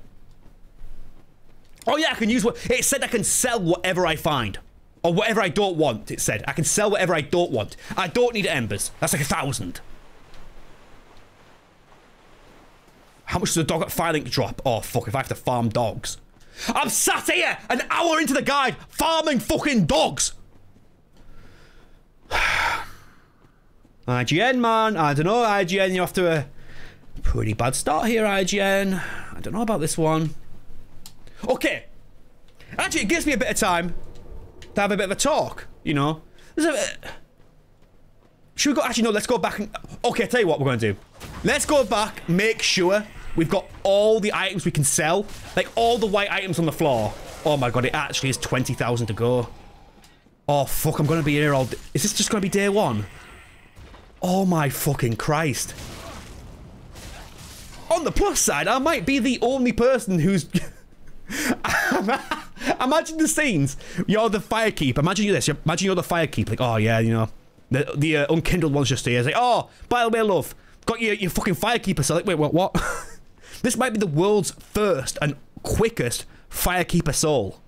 Oh yeah, I can use what it said. I can sell whatever I find. Or whatever I don't want, it said. I can sell whatever I don't want. I don't need embers. That's like a thousand. How much does a dog at Firelink drop? Oh, fuck, if I have to farm dogs. I'm sat here an hour into the guide farming fucking dogs. IGN, man. I don't know, IGN. You're off to a pretty bad start here, IGN. I don't know about this one. Okay. Actually, it gives me a bit of time to have a bit of a talk, you know? Should we go? Actually, no, let's go back and... Okay, I'll tell you what we're going to do. Let's go back, make sure we've got all the items we can sell. Like, all the white items on the floor. Oh my god, it actually is 20,000 to go. Oh, fuck, I'm going to be here all... Is this just going to be day one? Oh my fucking Christ. On the plus side, I might be the only person who's... Imagine the scenes. You're the firekeeper. Imagine you this. Imagine you're the firekeeper. Like, oh yeah, you know, the the uh, unkindled one's just here. It's like, oh, by the way, love, got your your fucking firekeeper. So like, wait, what? What? this might be the world's first and quickest firekeeper soul.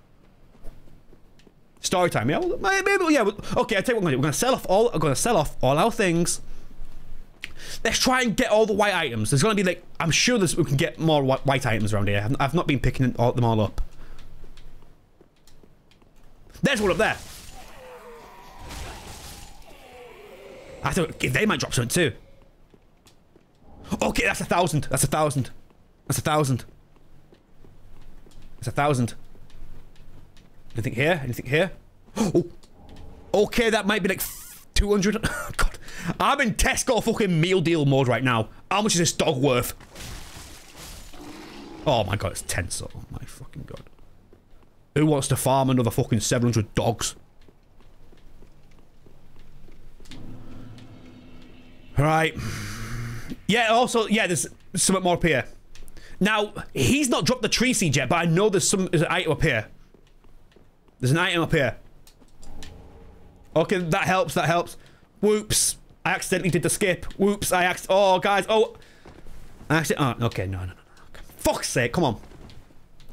Story time, yeah. Maybe, yeah. Okay, I you what we're gonna do. We're gonna sell off all. We're gonna sell off all our things. Let's try and get all the white items. There's gonna be like, I'm sure there's, we can get more white, white items around here. I've, I've not been picking them all up. There's one up there. I thought they might drop something too. Okay, that's a thousand. That's a thousand. That's a thousand. That's a thousand. Anything here? Anything here? Oh. Okay, that might be like 200. God. I'm in Tesco fucking meal deal mode right now. How much is this dog worth? Oh my god, it's tense. Oh my fucking god. Who wants to farm another fucking 700 dogs? Right. Yeah, also, yeah, there's something more up here. Now, he's not dropped the tree seed yet, but I know there's some there's an item up here. There's an item up here. Okay, that helps, that helps. Whoops. I accidentally did the skip. Whoops, I act. Oh, guys. Oh. I actually. Oh, okay, no, no, no. Fuck's sake, come on.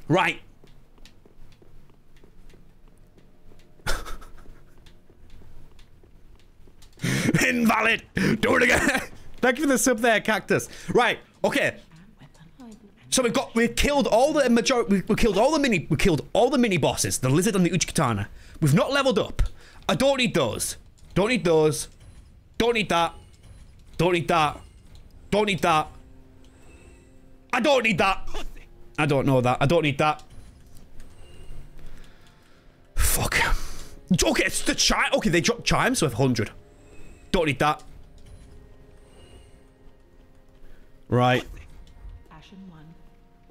Right. Invalid! Do it again! Thank you for the sub there, Cactus. Right, okay. So we've got we've killed all the majority we, killed all the mini we killed all the mini bosses, the lizard and the Uchigatana. We've not leveled up. I don't need those. Don't need those. Don't need that. Don't need that. Don't need that. I don't need that. I don't know that. I don't need that. Fuck. Okay, it's the chime. Okay, they dropped chimes with 100. Don't need that. Right.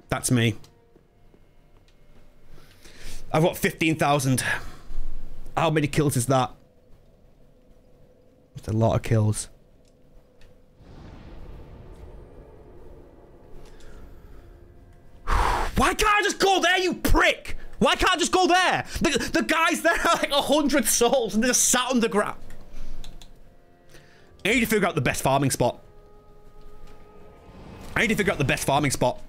That's me. I've got 15,000. How many kills is that? It's a lot of kills. Why can't I just go there, you prick? Why can't I just go there? The, the guys there are like 100 souls and they're just sat on the ground. I need to figure out the best farming spot. I need to figure out the best farming spot.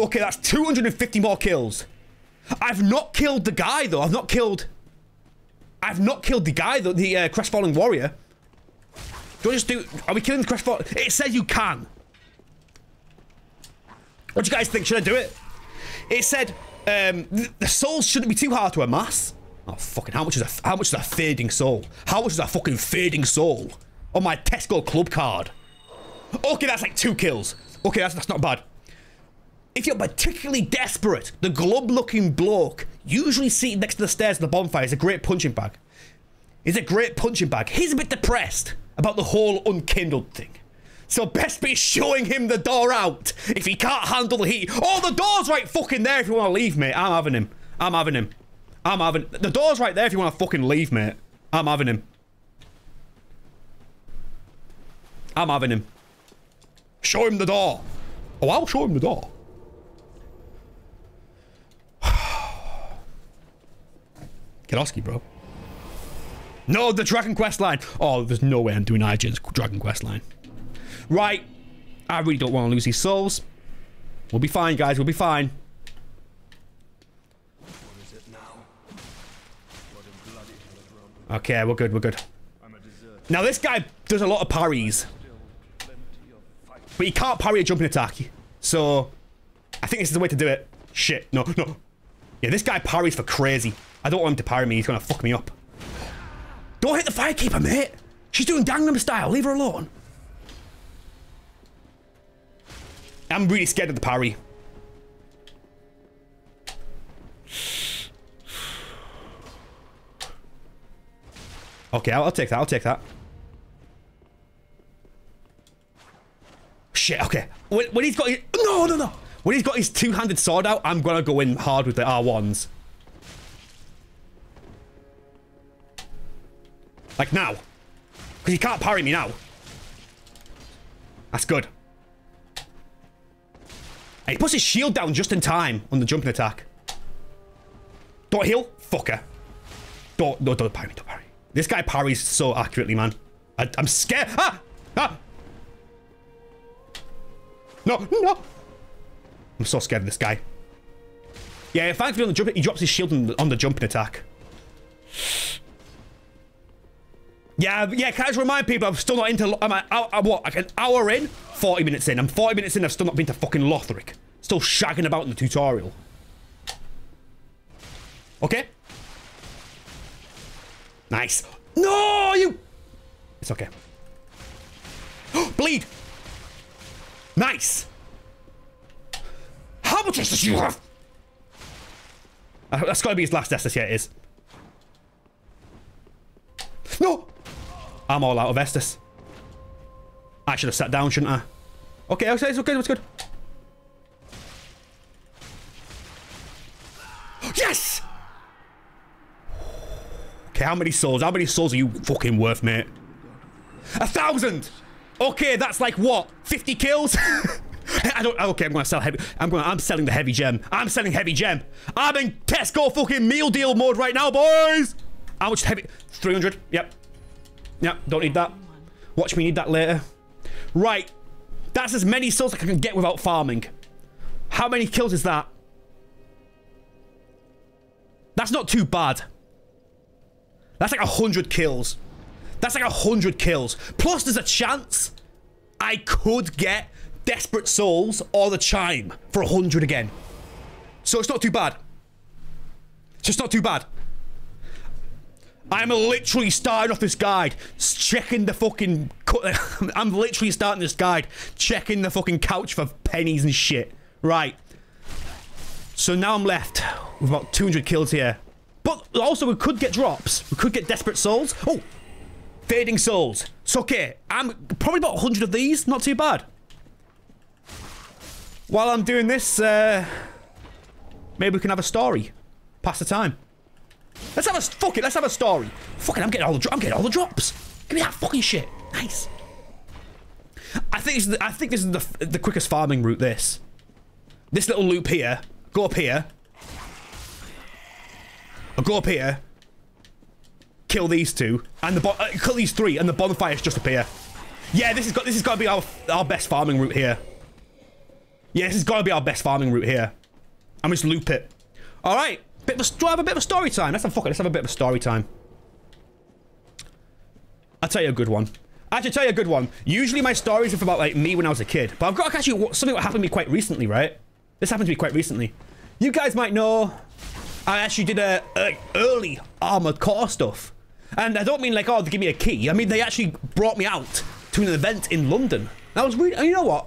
Okay, that's 250 more kills. I've not killed the guy, though. I've not killed... I've not killed the guy, though. The uh, Crestfallen Warrior. Do I just do... Are we killing the Crestfallen... It says you can. What do you guys think? Should I do it? It said um, the souls shouldn't be too hard to amass. Oh, fucking, how much is a, how much is a fading soul? How much is a fucking fading soul? On my Tesco club card. Okay, that's like two kills. Okay, that's, that's not bad. If you're particularly desperate, the glub-looking bloke, usually seated next to the stairs of the bonfire, is a great punching bag. He's a great punching bag. He's a bit depressed about the whole unkindled thing. So best be showing him the door out if he can't handle the heat. Oh, the door's right fucking there if you want to leave, mate. I'm having him. I'm having him. I'm having... The door's right there if you want to fucking leave, mate. I'm having him. I'm having him. Show him the door. Oh, I'll show him the door. Get Oski, bro. No, the Dragon Quest line. Oh, there's no way I'm doing IGN's Dragon Quest line. Right. I really don't want to lose these souls. We'll be fine, guys. We'll be fine. Okay, we're good. We're good. Now, this guy does a lot of parries. But he can't parry a jumping attack. So, I think this is the way to do it. Shit. No, no. Yeah, this guy parries for crazy. I don't want him to parry me. He's going to fuck me up. Don't hit the firekeeper, mate. She's doing Gangnam style. Leave her alone. I'm really scared of the parry. Okay, I'll, I'll take that. I'll take that. Shit, okay. When, when he's got his... No, no, no. When he's got his two-handed sword out, I'm going to go in hard with the R1s. Like now. Because he can't parry me now. That's good. And he puts his shield down just in time on the jumping attack. Don't heal? Fucker. Don't, no, don't parry me, don't parry. This guy parries so accurately, man. I, am scared. Ah! Ah! No, no! I'm so scared of this guy. Yeah, thankfully on the jump, he drops his shield on the, on the jumping attack. Yeah, yeah, can I just remind people, I'm still not into... I'm, I'm what, like an hour in? 40 minutes in. I'm 40 minutes in, I've still not been to fucking Lothric. Still shagging about in the tutorial. Okay. Nice. No, you... It's okay. Bleed! Nice! How much Estus you have? Uh, that's got to be his last Estus. Yeah, it is. No! I'm all out of Estus. I should have sat down, shouldn't I? Okay, okay, it's okay, it's good. Yes! Okay, how many souls? How many souls are you fucking worth, mate? A thousand! Okay, that's like what? 50 kills? I don't. Okay, I'm gonna sell heavy. I'm going. I'm selling the heavy gem. I'm selling heavy gem. I'm in Tesco fucking meal deal mode right now, boys. How much heavy? 300. Yep. Yep. Don't need that. Watch me need that later. Right. That's as many souls I can get without farming. How many kills is that? That's not too bad. That's like a hundred kills. That's like a hundred kills. Plus, there's a chance I could get Desperate Souls or the Chime for a hundred again. So it's not too bad. It's just not too bad. I'm literally starting off this guide, checking the fucking. I'm literally starting this guide, checking the fucking couch for pennies and shit. Right. So now I'm left with about 200 kills here. But also, we could get drops. We could get Desperate Souls. Oh, Fading Souls. It's okay. I'm probably about 100 of these. Not too bad. While I'm doing this, uh, maybe we can have a story. Pass the time. Let's have a fuck it. Let's have a story. Fucking, I'm getting all the I'm getting all the drops. Give me that fucking shit. Nice. I think this is the, I think this is the the quickest farming route. This, this little loop here. Go up here. I'll go up here kill these two, and the uh, kill these three, and the bonfires just appear. Yeah, this has got this has got to be our our best farming route here. Yeah, this has got to be our best farming route here. And just loop it. All right, bit of a, have a bit of a story time? Let's have fuck it. Let's have a bit of a story time. I'll tell you a good one. I should tell you a good one. Usually my stories are about like me when I was a kid, but I've got actually something that happened to me quite recently, right? This happened to me quite recently. You guys might know I actually did a, a early Armored Core stuff. And I don't mean like, oh, they give me a key. I mean, they actually brought me out to an event in London. That was really, you know what?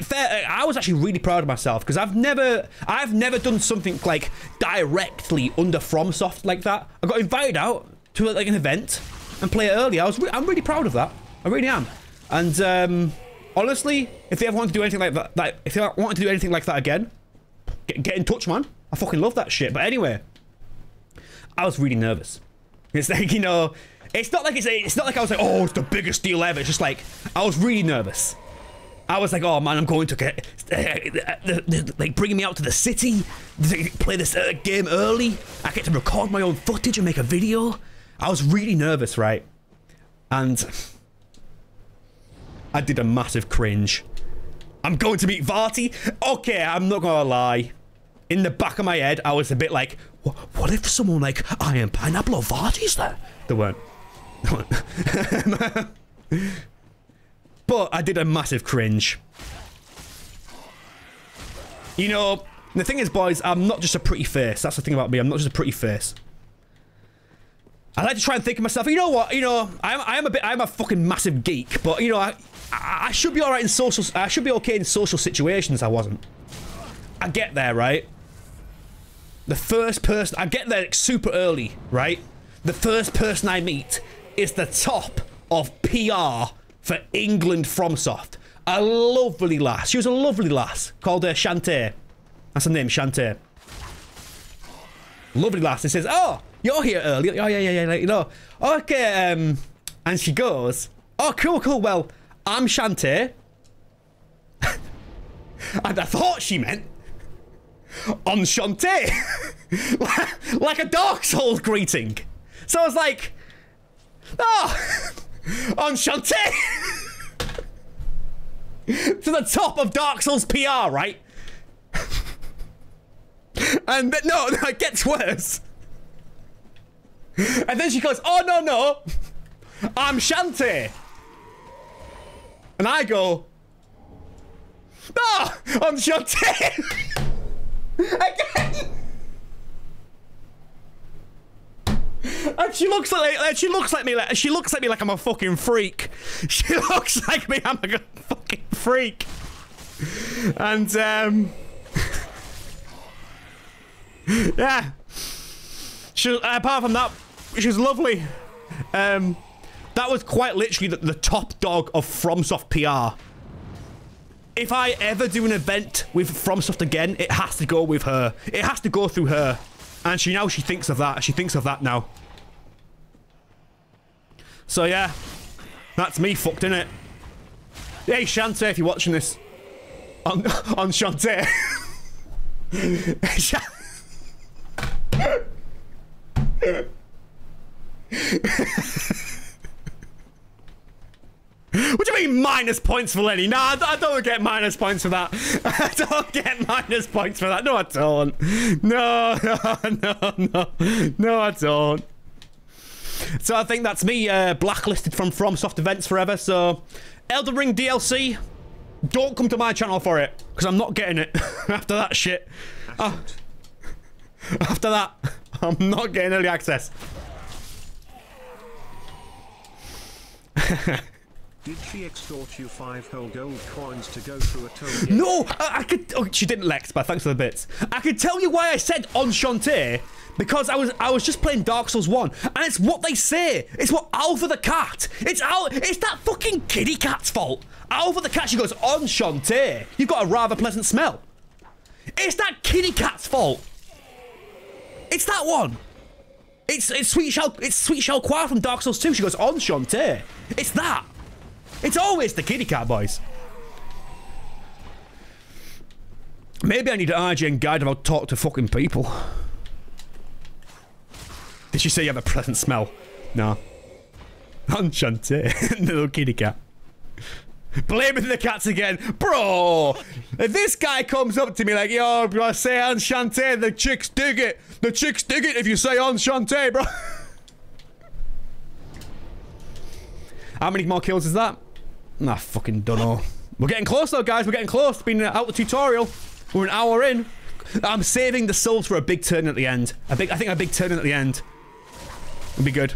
Fair, I was actually really proud of myself because I've never, I've never done something like directly under FromSoft like that. I got invited out to like an event and play it early. I was, re I'm really proud of that. I really am. And um, honestly, if they ever want to do anything like that, like, if they want to do anything like that again, get, get in touch, man. I fucking love that shit. But anyway, I was really nervous. It's like, you know, it's not like it's, it's not like I was like, oh, it's the biggest deal ever. It's just like, I was really nervous. I was like, oh man, I'm going to get, uh, like bringing me out to the city, play this uh, game early. I get to record my own footage and make a video. I was really nervous, right? And I did a massive cringe. I'm going to meet Vaati. Okay, I'm not gonna lie. In the back of my head, I was a bit like, what, if someone like Iron Pineapple or Vaati's there? There weren't. There weren't. but I did a massive cringe. You know, the thing is, boys, I'm not just a pretty face. That's the thing about me. I'm not just a pretty face. I like to try and think of myself. You know what? You know, I'm I'm a bit I'm a fucking massive geek, but you know, I I, I should be all right in social. I should be okay in social situations. I wasn't. I get there right. The first person I get there super early, right? The first person I meet is the top of PR for England FromSoft. A lovely lass. She was a lovely lass called uh, Shantae. That's her name, Shantae. Lovely lass. He says, "Oh, you're here early. Oh yeah, yeah, yeah. Like, you know, okay." Um, and she goes, "Oh, cool, cool. Well, I'm Shantae." and I thought she meant on Shantae, like a Dark Souls greeting. So I was like, "Oh, on Shantae." to the top of Dark Souls PR, right? and th- no, it gets worse. And then she goes, "Oh no, no, I'm Shantae," and I go, "No, I'm Shantae." Again. And she looks like and she looks like me like she looks like me like I'm a fucking freak. She looks like me I'm a fucking freak. And um Yeah. She apart from that she's lovely. Um that was quite literally the, the top dog of FromSoft PR. If I ever do an event with FromSoft again, it has to go with her. It has to go through her. And she now she thinks of that. She thinks of that now. So yeah, that's me fucked in it. Hey Shantae, if you're watching this, on on Shantae. Sh What do you mean minus points for Lenny? Nah, I don't get minus points for that. I don't get minus points for that. No, I don't. No, no, no, no. No, I don't. So I think that's me uh, blacklisted from FromSoft events forever. So Elden Ring DLC, don't come to my channel for it because I'm not getting it after that shit. Uh, after that, I'm not getting early access. Did she extort you five whole gold coins to go through a toll? No, I, I could. Oh, she didn't, Lex. But thanks for the bits. I could tell you why I said on Shantae because I was I was just playing Dark Souls One, and it's what they say. It's what Alpha the cat. It's Al. It's that fucking kitty cat's fault. Alpha the cat. She goes on Shantae. You've got a rather pleasant smell. It's that kitty cat's fault. It's that one. It's it's sweet shell. It's Sweet Shalquoir from Dark Souls 2. She goes on Shantae. It's that. It's always the kitty cat boys. Maybe I need an IGN guide about talk to fucking people. Did she say you have a pleasant smell? No. Enchanté. Little kitty cat. Blaming the cats again. Bro! If this guy comes up to me like, yo, bro, say Enchanté, the chicks dig it. The chicks dig it if you say Enchanté, bro. How many more kills is that? Nah, fucking dunno. We're getting close though, guys. We're getting close. Been out the tutorial. We're an hour in. I'm saving the souls for a big turn at the end. A big, I think a big turn at the end. Would be good.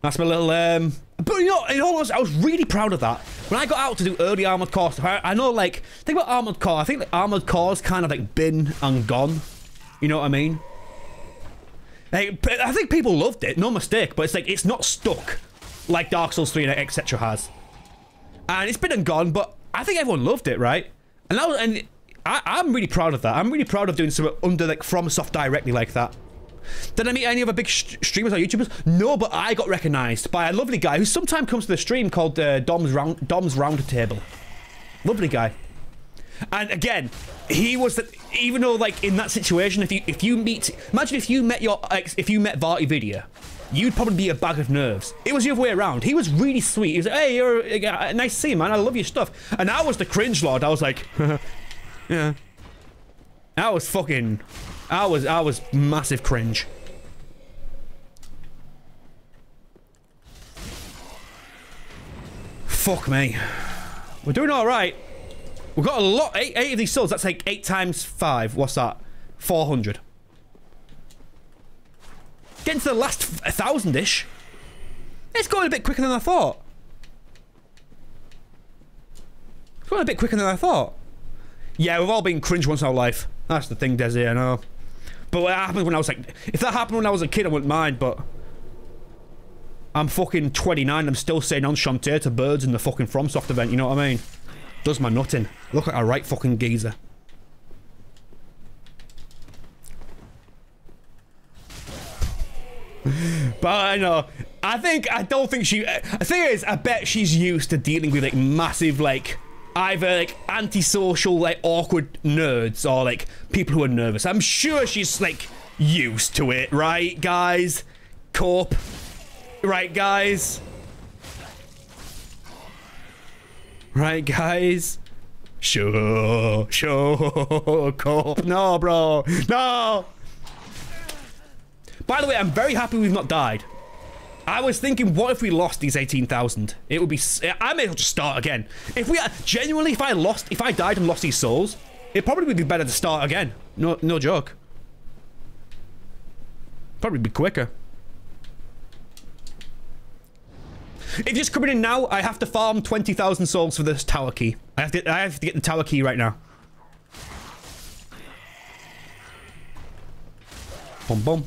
That's my little, um... But you know, in all honesty, I was really proud of that. When I got out to do early Armored Core stuff, I, I know, like, think about Armored Core. I think the Armored Core's kind of, like, been and gone. You know what I mean? Like, I think people loved it, no mistake, but it's like, it's not stuck like Dark Souls 3 and etc. has. And it's been and gone, but I think everyone loved it, right? And that was, and I, I'm really proud of that. I'm really proud of doing something under like FromSoft directly like that. Did I meet any other big streamers or YouTubers? No, but I got recognised by a lovely guy who sometimes comes to the stream called uh, Dom's Round Dom's Roundtable. Lovely guy. And again, he was the, even though like in that situation, if you if you meet, imagine if you met your ex, if you met VaatiVidya, you'd probably be a bag of nerves. It was the other way around. He was really sweet. He was like, hey, you're uh, nice to see you, man. I love your stuff. And I was the cringe lord. I was like, yeah. I was fucking, I was I was massive cringe. Fuck me. We're doing all right. We've got a lot. Eight, eight of these souls. That's like eight times five. What's that? 400. Getting to the last thousand-ish. It's going a bit quicker than I thought. It's going a bit quicker than I thought. Yeah, we've all been cringe once in our life. That's the thing, Desi, I know. But what happened when I was like... If that happened when I was a kid, I wouldn't mind, but... I'm fucking 29, I'm still saying enchanté to birds in the fucking FromSoft event, you know what I mean? Does my nutting. Look like a right fucking geezer. but I know. I think I don't think she. The thing is, I bet she's used to dealing with like massive like either like antisocial like awkward nerds or like people who are nervous. I'm sure she's like used to it, right, guys? Corp, right, guys? Right, guys? Sure, sure. No, bro, no. By the way, I'm very happy we've not died. I was thinking, what if we lost these 18,000? It would be... I may as well just start again. If we... Genuinely, if I lost... If I died and lost these souls, it probably would be better to start again. No, no joke. Probably be quicker. If you're just coming in now, I have to farm 20,000 souls for this tower key. I have to, I have to get the tower key right now. Boom, boom.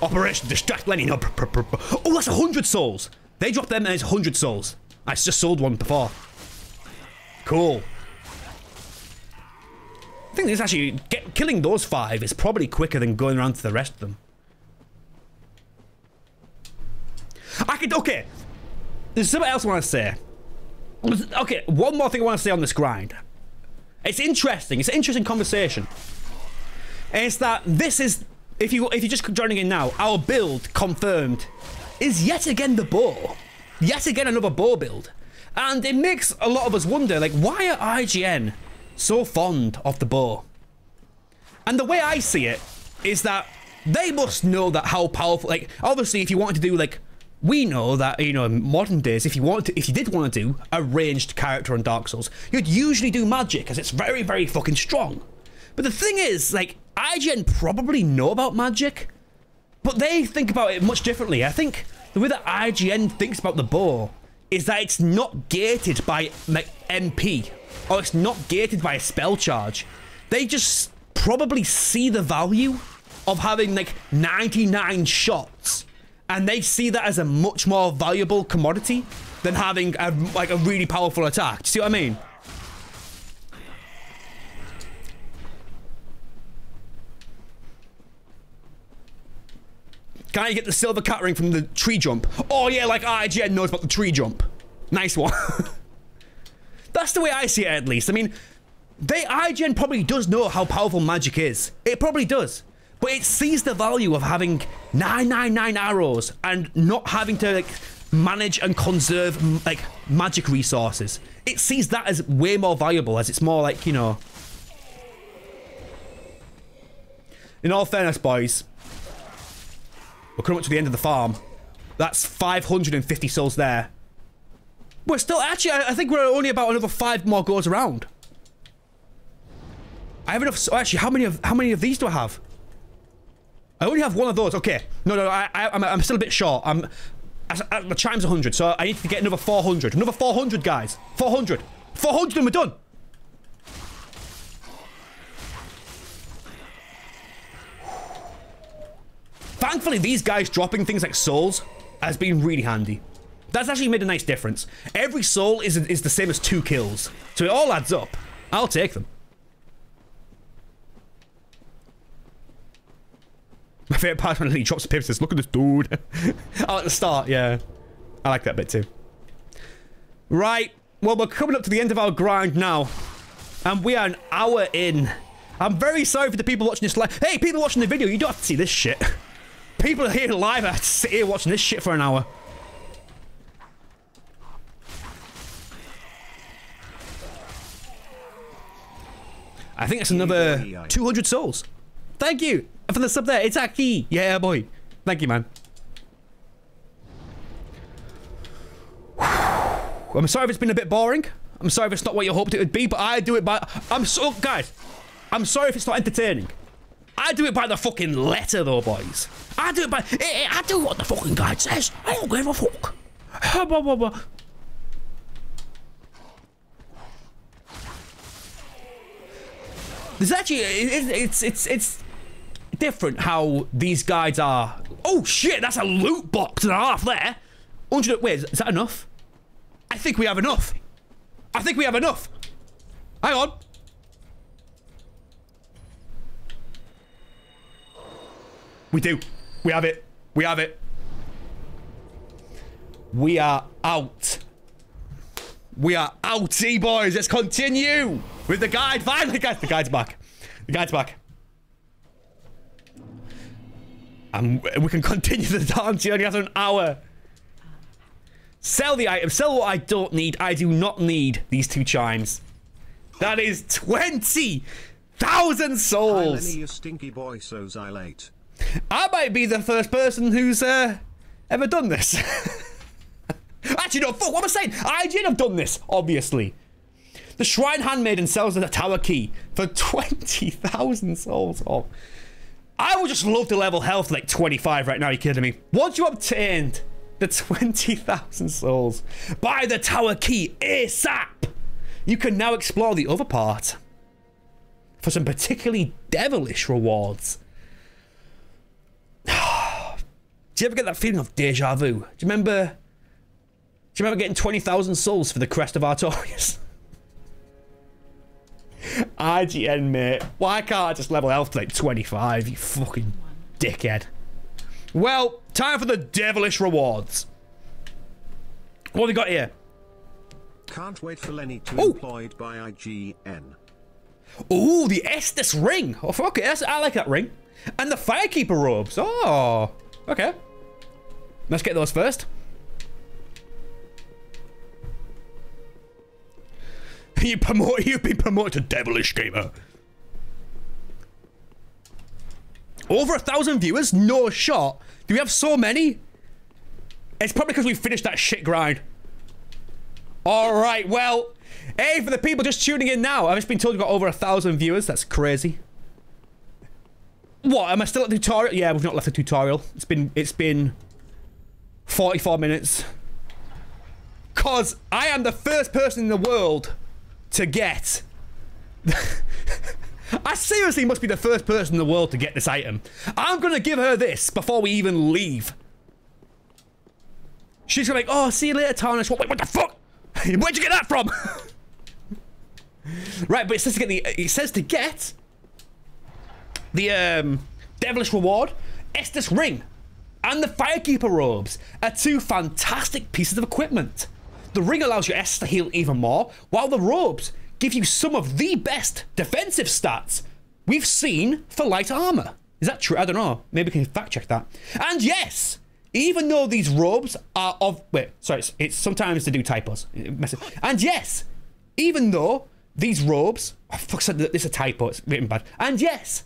Operation Distract Lenny. Oh, that's 100 souls. They dropped them it's 100 souls. I just sold one before. Cool. I think this actually... Get, killing those five is probably quicker than going around to the rest of them. I could... Okay. There's something else I want to say. Okay, one more thing I want to say on this grind. It's interesting. It's an interesting conversation. And it's that this is if you if you're just joining in now, our build confirmed is yet again the bow. Yet again another bow build. And it makes a lot of us wonder, like, why are IGN so fond of the bow? And the way I see it is that they must know that how powerful like obviously if you wanted to do like we know that you know in modern days if you want to if you did want to do a ranged character on Dark Souls, you'd usually do magic because it's very, very fucking strong. But the thing is, like, IGN probably know about magic, but they think about it much differently. I think the way that IGN thinks about the bow is that it's not gated by MP or it's not gated by a spell charge. They just probably see the value of having like 99 shots and they see that as a much more valuable commodity than having a, like a really powerful attack. Do you see what I mean? Can I get the silver cat ring from the tree jump? Oh yeah, like IGN knows about the tree jump. Nice one. That's the way I see it at least. I mean, they IGN probably does know how powerful magic is. It probably does. But it sees the value of having 999 arrows and not having to like manage and conserve like magic resources. It sees that as way more valuable as it's more like, you know. In all fairness, boys, we're coming up to the end of the farm. That's 550 souls there. We're still, actually, I, think we're only about another five more goes around. I have enough, actually, how many of, how many of these do I have? I only have one of those. Okay. No, no, I, I, I'm, I'm still a bit short. I'm, I, I, the chime's 100, so I need to get another 400. Another 400, guys. 400. 400 and we're done. Thankfully, these guys dropping things like souls has been really handy. That's actually made a nice difference. Every soul is, is the same as two kills. So it all adds up. I'll take them. My favorite part when he drops the paper says, look at this dude. oh, at the start, yeah. I like that bit too. Right. Well, we're coming up to the end of our grind now. And we are an hour in. I'm very sorry for the people watching this live. Hey, people watching the video, you don't have to see this shit. People are here live. I have to sit here watching this shit for an hour. I think it's another 200 souls. Thank you for the sub there. It's Aki. Yeah, boy. Thank you, man. I'm sorry if it's been a bit boring. I'm sorry if it's not what you hoped it would be, but I do it by... I'm so... Guys, I'm sorry if it's not entertaining. I do it by the fucking letter, though, boys. I do it by... I, eh, eh, I do what the fucking guide says. I don't give a fuck. There's actually... It's, it's, it's different how these guides are. Oh, shit, that's a loot box and a half there. 100... Wait, is that enough? I think we have enough. I think we have enough. Hang on. We do. We have it. We have it. We are out. We are out, see boys. Let's continue with the guide. Finally, guys, the guide's back. The guide's back. And we can continue the dance only after an hour. Sell the item. Sell what I don't need. I do not need these two chimes. That is 20,000 souls. Lenny, you stinky boy, so late. I might be the first person who's uh, ever done this. Actually, no, fuck, what am I saying? I did have done this, obviously. The Shrine Handmaiden sells the tower key for 20,000 souls. Oh. I would just love to level health like 25 right now, are you kidding me? Once you obtained the 20,000 souls. Buy the tower key ASAP! You can now explore the other part for some particularly devilish rewards. Do you ever get that feeling of deja vu? Do you remember? Do you remember getting 20,000 souls for the Crest of Artorias? IGN, mate. Why can't I just level health to like 25, you fucking dickhead? Well, time for the devilish rewards. What have we got here? Can't wait for Lenny to be employed by IGN. Ooh, the Estus ring. Oh, okay, that's, I like that ring. And the Firekeeper robes. Oh, okay. Let's get those first. You promote, you've been promoted to Devilish Gamer. Over a thousand viewers? No shot. Do we have so many? It's probably because we finished that shit grind. Alright, well. Hey, for the people just tuning in now, I've just been told we've got over a thousand viewers. That's crazy. What, am I still at the tutorial? Yeah, we've not left the tutorial. It's been, it's been 44 minutes. Cause I am the first person in the world to get I seriously must be the first person in the world to get this item. I'm gonna give her this before we even leave. She's gonna be like, oh, see you later, Tarnish. What, what the fuck? Where'd you get that from? right, but it says to get the, it says to get the um, Devilish Reward, Estus Ring, and the Firekeeper Robes are two fantastic pieces of equipment. The ring allows your S to heal even more, while the robes give you some of the best defensive stats we've seen for light armor. Is that true? I don't know. Maybe we can fact check that. And yes, even though these robes are of wait, sorry, it's, it's sometimes to do typos. And yes, even though these robes, oh, fuck, this is a typo. It's written bad. And yes,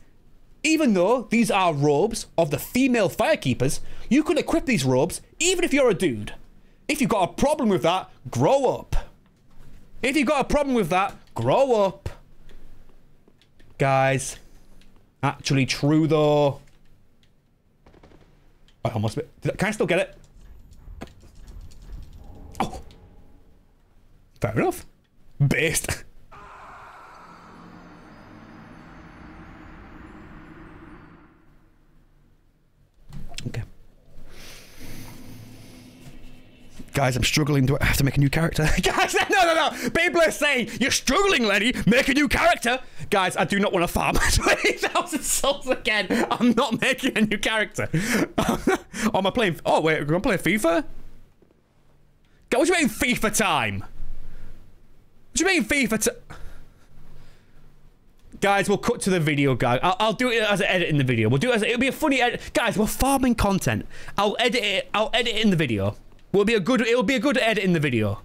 even though these are robes of the female firekeepers, you can equip these robes even if you're a dude. If you've got a problem with that, grow up. If you've got a problem with that, grow up. Guys. Actually true, though. I almost... Can I still get it? Oh. Fair enough. Based. okay. Guys, I'm struggling. Do I have to make a new character? Guys, no, no, no. People are saying, you're struggling, Lenny. Make a new character. Guys, I do not want to farm 20,000 souls again. I'm not making a new character. oh, am I playing? Oh, wait, we're going to play FIFA? God, what do you mean FIFA time? What do you mean FIFA time? Guys, we'll cut to the video, guys. I'll, I'll do it as an edit in the video. We'll do it as a, it'll be a funny edit. Guys, we're farming content. I'll edit it. I'll edit it in the video. Will be a good. It'll be a good edit in the video.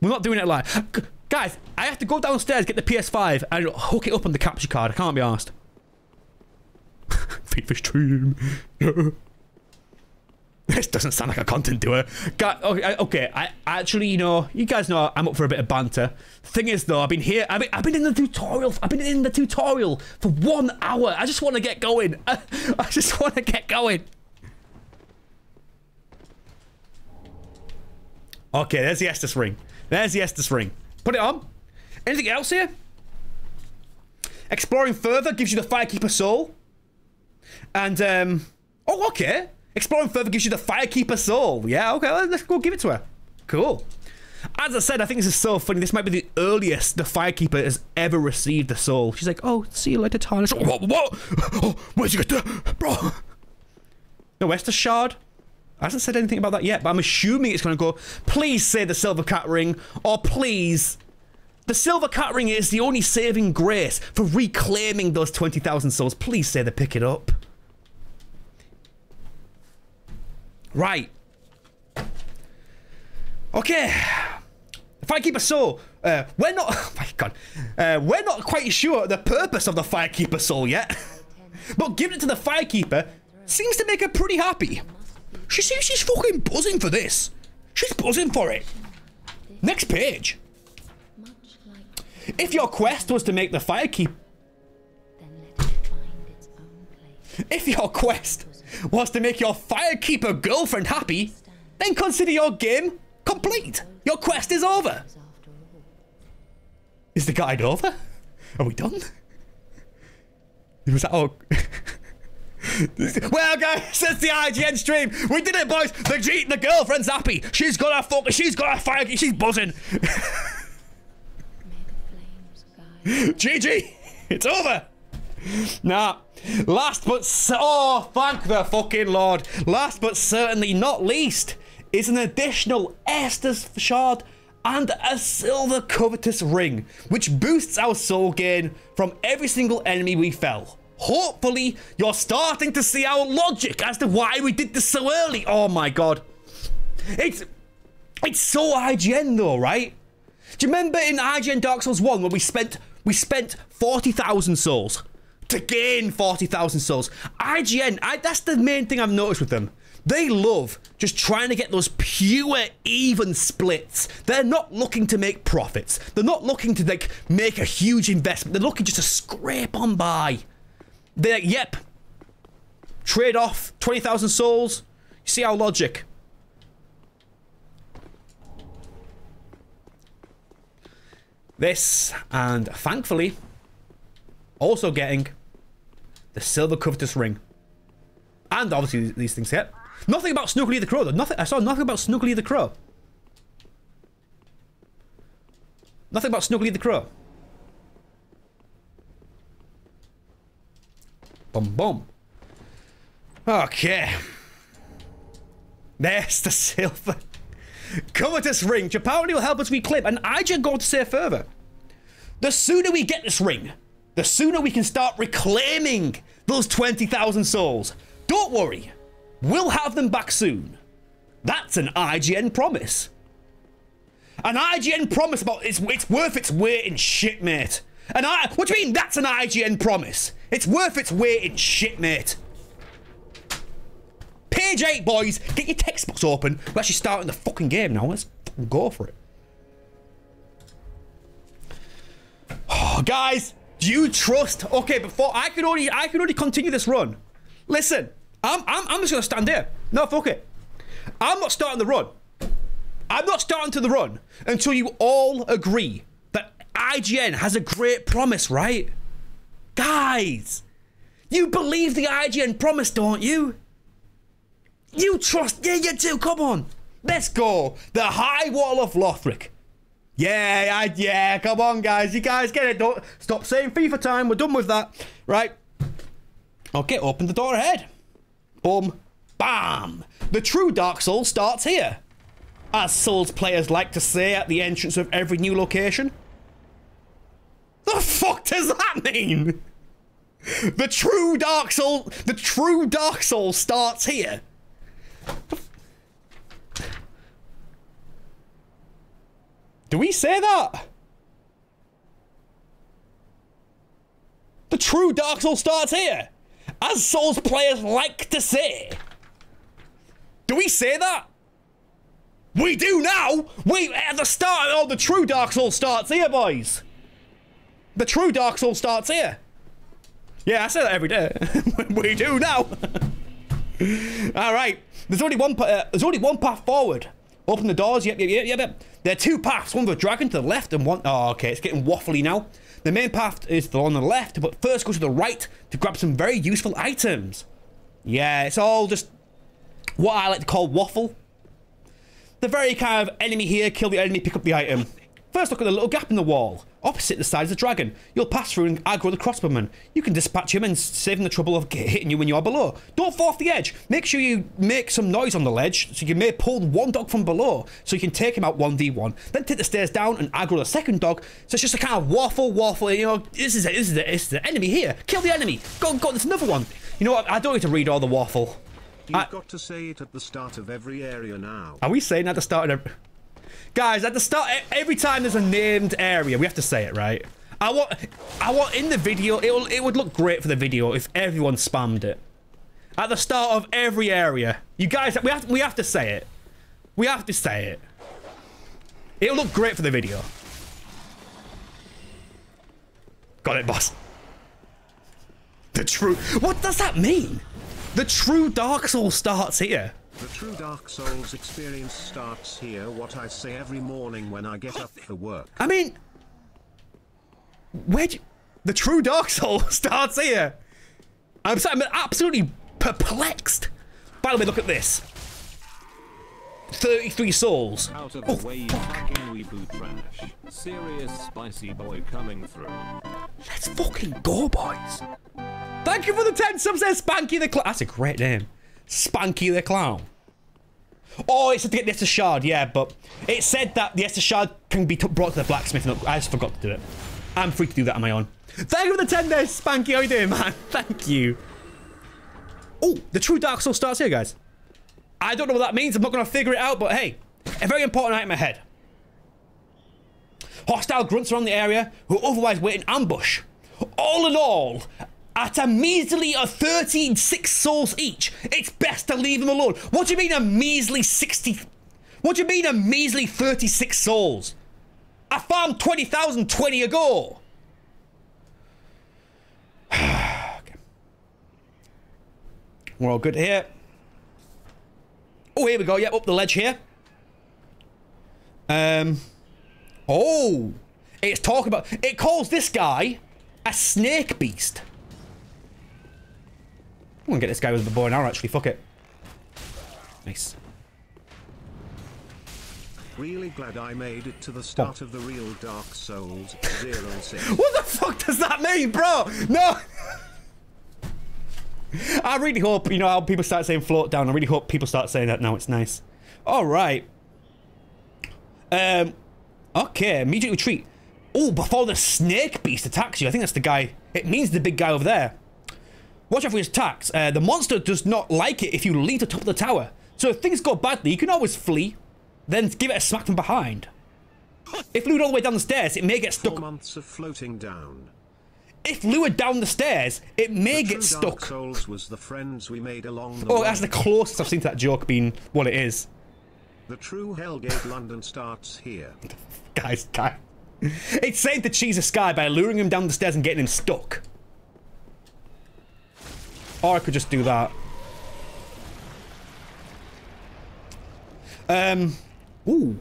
We're not doing it live. G- Guys, I have to go downstairs, get the PS5, and hook it up on the capture card. I can't be asked. FIFA stream. this doesn't sound like a content doer. Guy, okay, okay, I actually, you know, you guys know I'm up for a bit of banter. Thing is, though, I've been here. I've been, I've been in the tutorial. I've been in the tutorial for one hour. I just want to get going. I, I just want to get going. Okay, there's the Estus ring. There's the Estus ring. Put it on. Anything else here? Exploring further gives you the Firekeeper soul. And, um... Oh, okay. Exploring further gives you the Firekeeper soul. Yeah, okay, let's go give it to her. Cool. As I said, I think this is so funny. This might be the earliest the Firekeeper has ever received the soul. She's like, oh, see you later, Tarnish. What? What? Oh, where'd you get that? Bro. No, where's the shard? Hasn't said anything about that yet, but I'm assuming it's going to go, please say the Silver Cat Ring, or please. The Silver Cat Ring is the only saving grace for reclaiming those 20,000 souls. Please say they pick it up. Right. Okay. Firekeeper Soul. Uh, we're not. Oh my god. Uh, we're not quite sure the purpose of the Firekeeper Soul yet. but giving it to the Firekeeper seems to make her pretty happy. She seems she's fucking buzzing for this. She's buzzing for it. Next page. If your quest was to make the fire Firekeeper. If your quest was to make your Firekeeper girlfriend happy, then consider your game complete. Your quest is over. Is the guide over? Are we done? Was that all? well, guys, since the IGN stream, we did it, boys. The G, the girlfriend's happy. She's got a fuck. She's got a fire. She's buzzing. GG, it's over. Nah. Last but oh, thank the fucking lord. Last but certainly not least is an additional Estus shard and a silver covetous ring, which boosts our soul gain from every single enemy we fell. Hopefully, you're starting to see our logic as to why we did this so early. Oh my god. It's it's so IGN though, right? Do you remember in IGN Dark Souls 1 when we spent we spent 40,000 souls to gain 40,000 souls? IGN, I, that's the main thing I've noticed with them. They love just trying to get those pure even splits. They're not looking to make profits. They're not looking to like make a huge investment. They're looking just to scrape on by. They're like, yep. Trade off 20,000 souls. You see our logic. This, and thankfully, also getting the Silver Covetous Ring. And obviously these things here. Nothing about Snuggly the Crow though. Nothing. I saw nothing about Snuggly the Crow. Nothing about Snuggly the Crow. Boom, boom. Okay. There's the silver. Covetous ring, apparently will help us reclaim. And I just to say further. The sooner we get this ring, the sooner we can start reclaiming those 20,000 souls. Don't worry. We'll have them back soon. That's an IGN promise. An IGN promise about it's, it's worth its weight in shit, mate. And I, what do you mean that's an IGN promise? It's worth its weight in shit, mate. Page 8, boys. Get your textbooks open. We're actually starting the fucking game now. Let's go for it. Oh, guys, do you trust? Okay, before I can only I can only continue this run. Listen, I'm I'm, I'm just gonna stand there. No, fuck it. I'm not starting the run. I'm not starting to the run until you all agree IGN has a great promise, right? Guys, you believe the IGN promise, don't you? You trust, yeah, you do. Come on, let's go. The High Wall of Lothric. Yeah, I, yeah, come on, guys. You guys get it. Don't stop saying FIFA time. We're done with that. Right. Okay, open the door ahead. Boom. Bam. The true Dark Souls starts here. As Souls players like to say at the entrance of every new location. The fuck does that mean? The true Dark Soul, the true Dark Soul starts here. Do we say that? The true Dark Soul starts here. As Souls players like to say. Do we say that? We do now! We at the start oh the true Dark Soul starts here, boys. The true Dark Souls starts here. Yeah, I say that every day. we do now. All right. There's only one. Uh, there's only one path forward. Open the doors. Yep, yep, yep, yep. There are two paths. One with a dragon to the left and one... Oh, okay. It's getting waffly now. The main path is the one on the left, but first go to the right to grab some very useful items. Yeah, it's all just what I like to call waffle. The very kind of enemy here, kill the enemy, pick up the item. First look at the little gap in the wall. Opposite the side is the dragon. You'll pass through and aggro the crossbowman. You can dispatch him and save him the trouble of hitting you when you are below. Don't fall off the edge. Make sure you make some noise on the ledge so you may pull one dog from below so you can take him out 1v1. Then take the stairs down and aggro the second dog. So it's just a kind of waffle, waffle. You know, this is it, this is it, this is the enemy here. Kill the enemy. Go, go, there's another one. You know what? I don't need to read all the waffle. You've I- got to say it at the start of every area now. Are we saying at the start of... Guys, at the start, every time there's a named area, we have to say it, right? I want, I want in the video, it, will, it would look great for the video if everyone spammed it. At the start of every area. You guys, we have, we have to say it. We have to say it. It'll look great for the video. Got it, boss. The true... What does that mean? The true Dark Soul starts here. The true Dark Souls experience starts here. What I say every morning when I get up for work. I mean, where the true Dark Soul starts here? I'm, I'm absolutely perplexed. By the way, look at this. 33 souls. Out of Oh, the way, you fucking reboot trash. Serious spicy boy coming through. Let's fucking go, boys. Thank you for the 10 subs there, Spanky the Clown. That's a great name. Spanky the Clown. Oh, it's to get the Estus Shard, yeah, but it said that the Estus Shard can be brought to the blacksmith, and I just forgot to do it. I'm free to do that on my own. Thank you for the 10 days, Spanky. How you doing, man? Thank you. Oh, the true Dark Soul starts here, guys. I don't know what that means. I'm not going to figure it out, but hey, a very important item ahead. Hostile grunts around the area who otherwise wait in ambush. All in all, at a measly uh, 36 souls each, it's best to leave them alone. What do you mean a measly 60? What do you mean a measly 36 souls? I farmed 20,000 20 ago. okay. We're all good here. Oh, here we go. Yep, up the ledge here. Um. Oh, it's talking about. It calls this guy a snake beast. I'm gonna get this guy with the bow and arrow. Actually, fuck it. Nice. Really glad I made it to the start of the real Dark Souls 06. What the fuck does that mean, bro? No. I really hope you know how people start saying float down. I really hope people start saying that now. It's nice. All right. Um. Okay. Immediate retreat. Oh, before the snake beast attacks you. I think that's the guy. It means the big guy over there. Watch out for his attacks. Uh, the monster does not like it if you leave the top of the tower. So if things go badly, you can always flee, then give it a smack from behind. If lured all the way down the stairs, it may get stuck. Four months of floating down. If lured down the stairs, it may The get stuck. Souls was the friends we made along the Oh, way. that's the closest I've seen to that joke being what it is. The true Hellgate London starts here. Guys, guy. It's saying to cheese a sky by luring him down the stairs and getting him stuck. Or I could just do that. Um, ooh.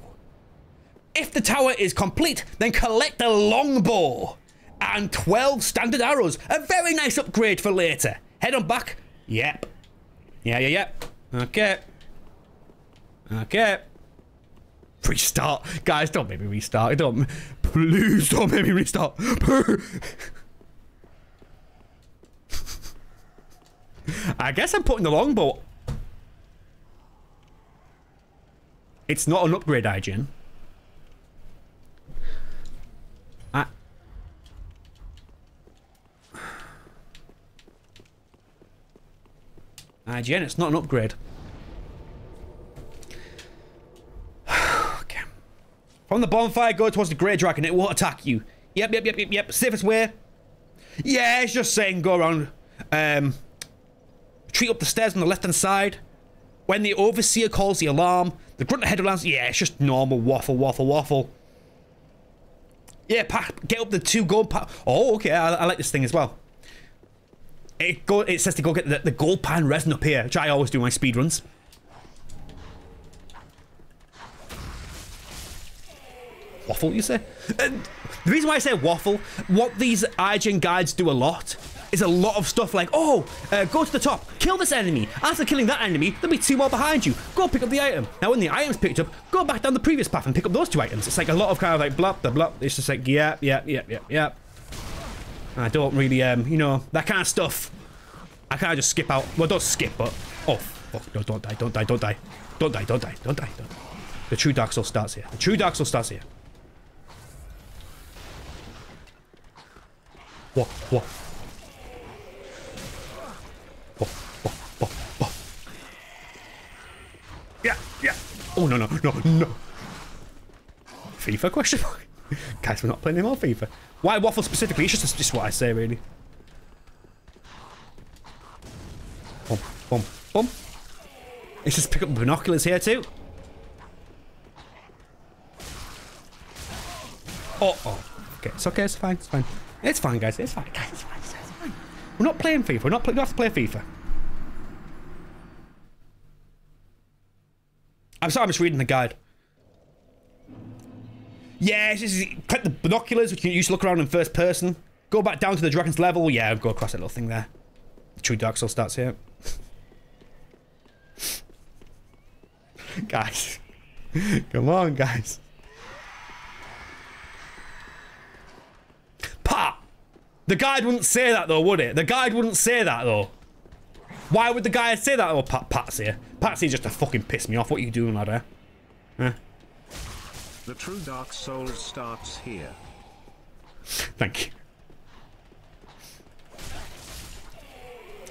If the tower is complete, then collect a longbow and 12 standard arrows. A very nice upgrade for later. Head on back. Yep. Yeah, yeah, yep. Okay. Okay. Restart. Guys, don't make me restart. Don't. Please don't make me restart. I guess I'm putting the longbow. It's not an upgrade, IGN. I... IGN, it's not an upgrade. okay. From the bonfire, go towards the Grey Dragon. It won't attack you. Yep, yep, yep, yep, yep. Safest way. Yeah, it's just saying go around. Um, retreat up the stairs on the left-hand side. When the Overseer calls the alarm, the grunt ahead lands. Yeah, it's just normal waffle, waffle, waffle. Yeah, get up the two gold pa Oh, okay, I, I, like this thing as well. It go. It says to go get the, the gold pine resin up here, which I always do my speed runs. Waffle, you say? And the reason why I say waffle, what these IGN guides do a lot is a lot of stuff like, oh, uh, go to the top, kill this enemy. After killing that enemy, there'll be two more behind you. Go pick up the item. Now, when the item's picked up, go back down the previous path and pick up those two items. It's like a lot of kind of like blah, blah, blah. It's just like, yeah, yeah, yeah, yeah, yeah. I don't really, um, you know, that kind of stuff. I kind of just skip out. Well, don't skip, but... Oh, fuck, no, don't die, don't die, don't die. Don't die, don't die, don't die. Don't. die. The true Dark Soul starts here. The true Dark Soul starts here. What, what? Yeah, yeah. Oh, no, no, no, no. FIFA question mark? Guys, we're not playing anymore FIFA. Why waffle specifically? It's just, just what I say, really. Boom, boom, boom. Let's just pick up binoculars here, too. Oh, oh. Okay, it's okay, it's fine, it's fine. It's fine, guys, it's fine, guys, it's fine, it's fine. We're not playing FIFA, we're not playing, we have to play FIFA. I'm sorry, I'm just reading the guide. Yeah, it's just, click the binoculars, which you can use to look around in first person. Go back down to the dragon's level. Yeah, go across that little thing there. True Dark Soul starts here. guys. Come on, guys. Pat! The guide wouldn't say that, though, would it? The guide wouldn't say that, though. Why would the guy say that? Oh, Pat, Patsy. Patsy just to fucking piss me off. What are you doing, lad? Eh? Huh? The true Dark Souls starts here. Thank you.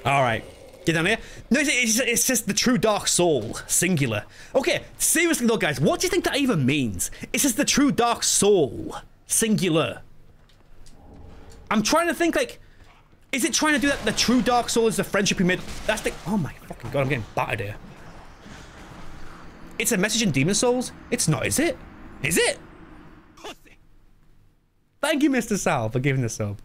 All right. Get down here. No, it's, it's, just the true Dark Soul, singular. Okay, seriously though, guys, what do you think that even means? It says the true Dark Soul, singular. I'm trying to think, like, is it trying to do that? The true Dark Soul is the friendship you made. That's the. Oh my fucking god! I'm getting battered here. It's a message in Demon's Souls. It's not, is it? Is it? Thank you, Mr. Sal, for giving the sub.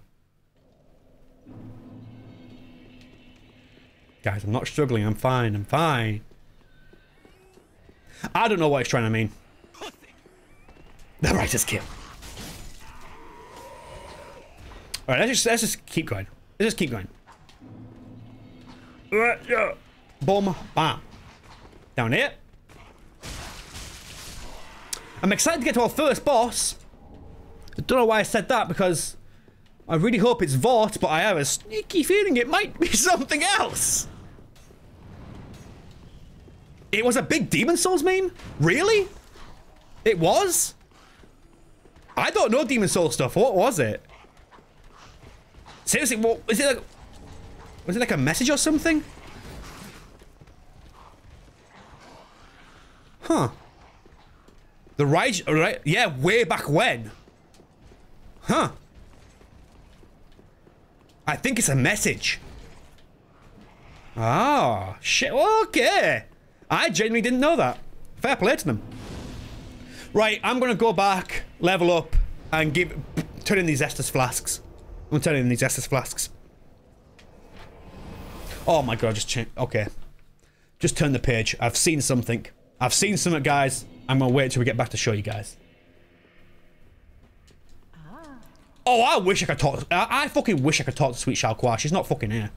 Guys, I'm not struggling. I'm fine. I'm fine. I don't know what he's trying to mean. The righteous kill. All right, let's just let's just keep going. Let's just keep going. Boom, bam. Down here. I'm excited to get to our first boss. I don't know why I said that because I really hope it's Vordt, but I have a sneaky feeling it might be something else. It was a big Demon's Souls meme? Really? It was? I don't know Demon's Souls stuff. What was it? Seriously, what is it like? Was it like a message or something? Huh. The right, right, yeah, way back when. Huh. I think it's a message. Ah, shit, okay. I genuinely didn't know that. Fair play to them. Right, I'm gonna go back, level up, and give turn in these Estus flasks. I'm turning in these Estus flasks. Oh my god, just change. Okay. Just turn the page. I've seen something. I've seen something, guys. I'm gonna wait till we get back to show you guys. Ah. Oh, I wish I could talk. I, I fucking wish I could talk to Sweet Shalquoir. She's not fucking here.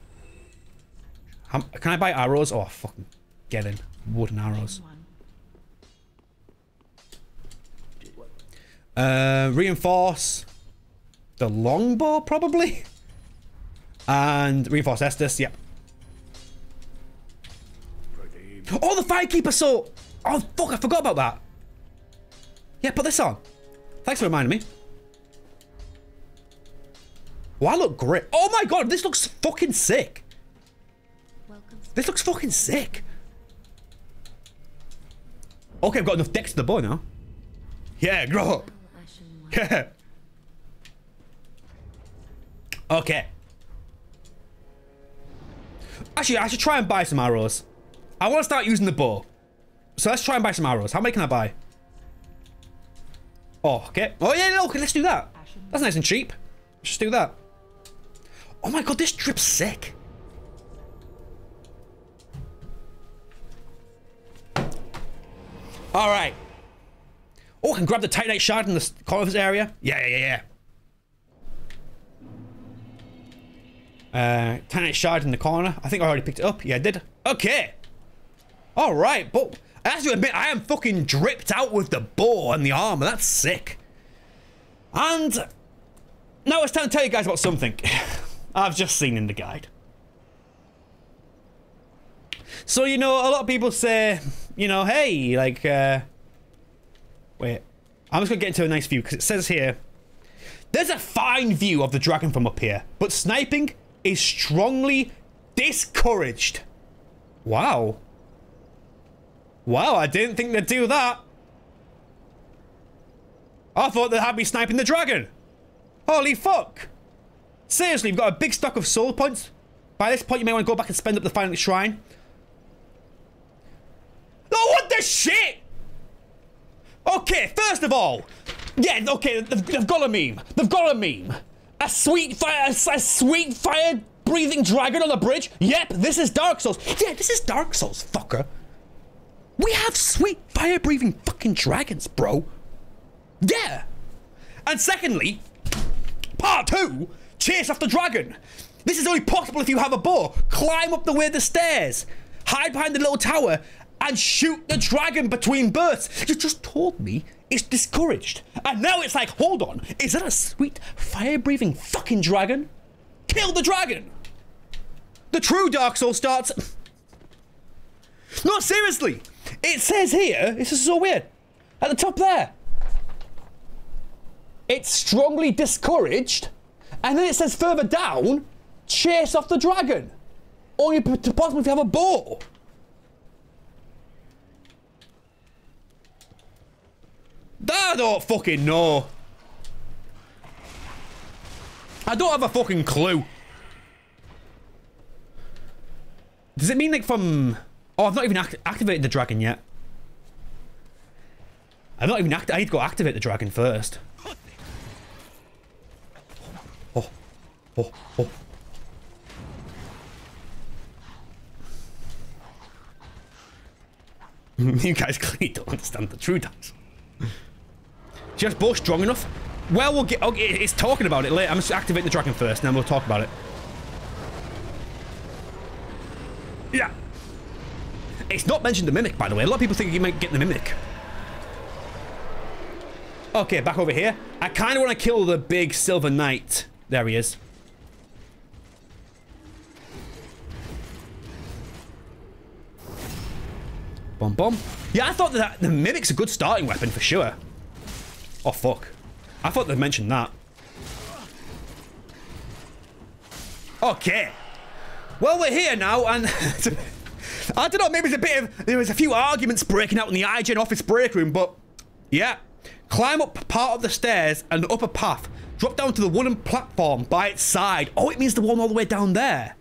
can I buy arrows? Oh, fucking get in. Wooden arrows. Uh, reinforce the longbow, probably. And reinforce Estus, yep. Oh, the Firekeeper sword! Oh, fuck, I forgot about that. Yeah, put this on. Thanks for reminding me. Oh, I look great. Oh my god, this looks fucking sick. This looks fucking sick. Okay, I've got enough dex to the bow now. Yeah, grow up. Yeah. Okay. Actually, I should try and buy some arrows. I want to start using the bow. So let's try and buy some arrows. How many can I buy? Oh, okay. Oh, yeah, no, okay, let's do that. That's nice and cheap. Let's just do that. Oh my god, this drip's sick. All right. Oh, I can grab the Titanite shard in the corner of this area. Yeah, yeah, yeah, yeah. Uh, Titanite shard in the corner. I think I already picked it up. Yeah, I did. Okay. All right, but have to admit, I am fucking dripped out with the bow and the armor. That's sick. And now it's time to tell you guys about something I've just seen in the guide. So, you know, a lot of people say, you know, hey, like, uh, wait, I'm just gonna get into a nice view because it says here, there's a fine view of the dragon from up here, but sniping is strongly discouraged. Wow. Wow, I didn't think they'd do that. I thought they'd have me sniping the dragon. Holy fuck. Seriously, you've got a big stock of soul points. By this point, you may want to go back and spend up the final shrine. Oh, what the shit? Okay, first of all, yeah, okay, they've, they've got a meme. They've got a meme. A sweet fire, a, a sweet fire breathing dragon on the bridge. Yep, this is Dark Souls. Yeah, this is Dark Souls, fucker. We have sweet fire breathing fucking dragons, bro. Yeah. And secondly, part two, chase after the dragon. This is only possible if you have a bow. Climb up the way the stairs, hide behind the little tower, and shoot the dragon between bursts. You just told me it's discouraged. And now it's like, hold on, is that a sweet fire breathing fucking dragon? Kill the dragon! The true Dark Souls starts. No, seriously! It says here, this is so weird, at the top there. It's strongly discouraged, and then it says further down, chase off the dragon. Only to possibly if you have a bow. I don't fucking know. I don't have a fucking clue. Does it mean like from... Oh, I've not even act activated the dragon yet. I've not even act I need to go activate the dragon first. Oh. Oh. Oh. oh. you guys clearly don't understand the true dance. Just both strong enough? Well, we'll get... Okay, it's talking about it later. I'm just activating the dragon first, and then we'll talk about it. Yeah. It's not mentioned the Mimic, by the way. A lot of people think you might get the Mimic. Okay, back over here. I kind of want to kill the big Silver Knight. There he is. Bum bum. Yeah, I thought that the Mimic's a good starting weapon for sure. Oh, fuck. I thought they mentioned that. Okay. Well, we're here now, and... I don't know, maybe there's a bit of... There was a few arguments breaking out in the IGN office break room, but... Yeah. Climb up part of the stairs and the upper path. Drop down to the wooden platform by its side. Oh, it means the one all the way down there.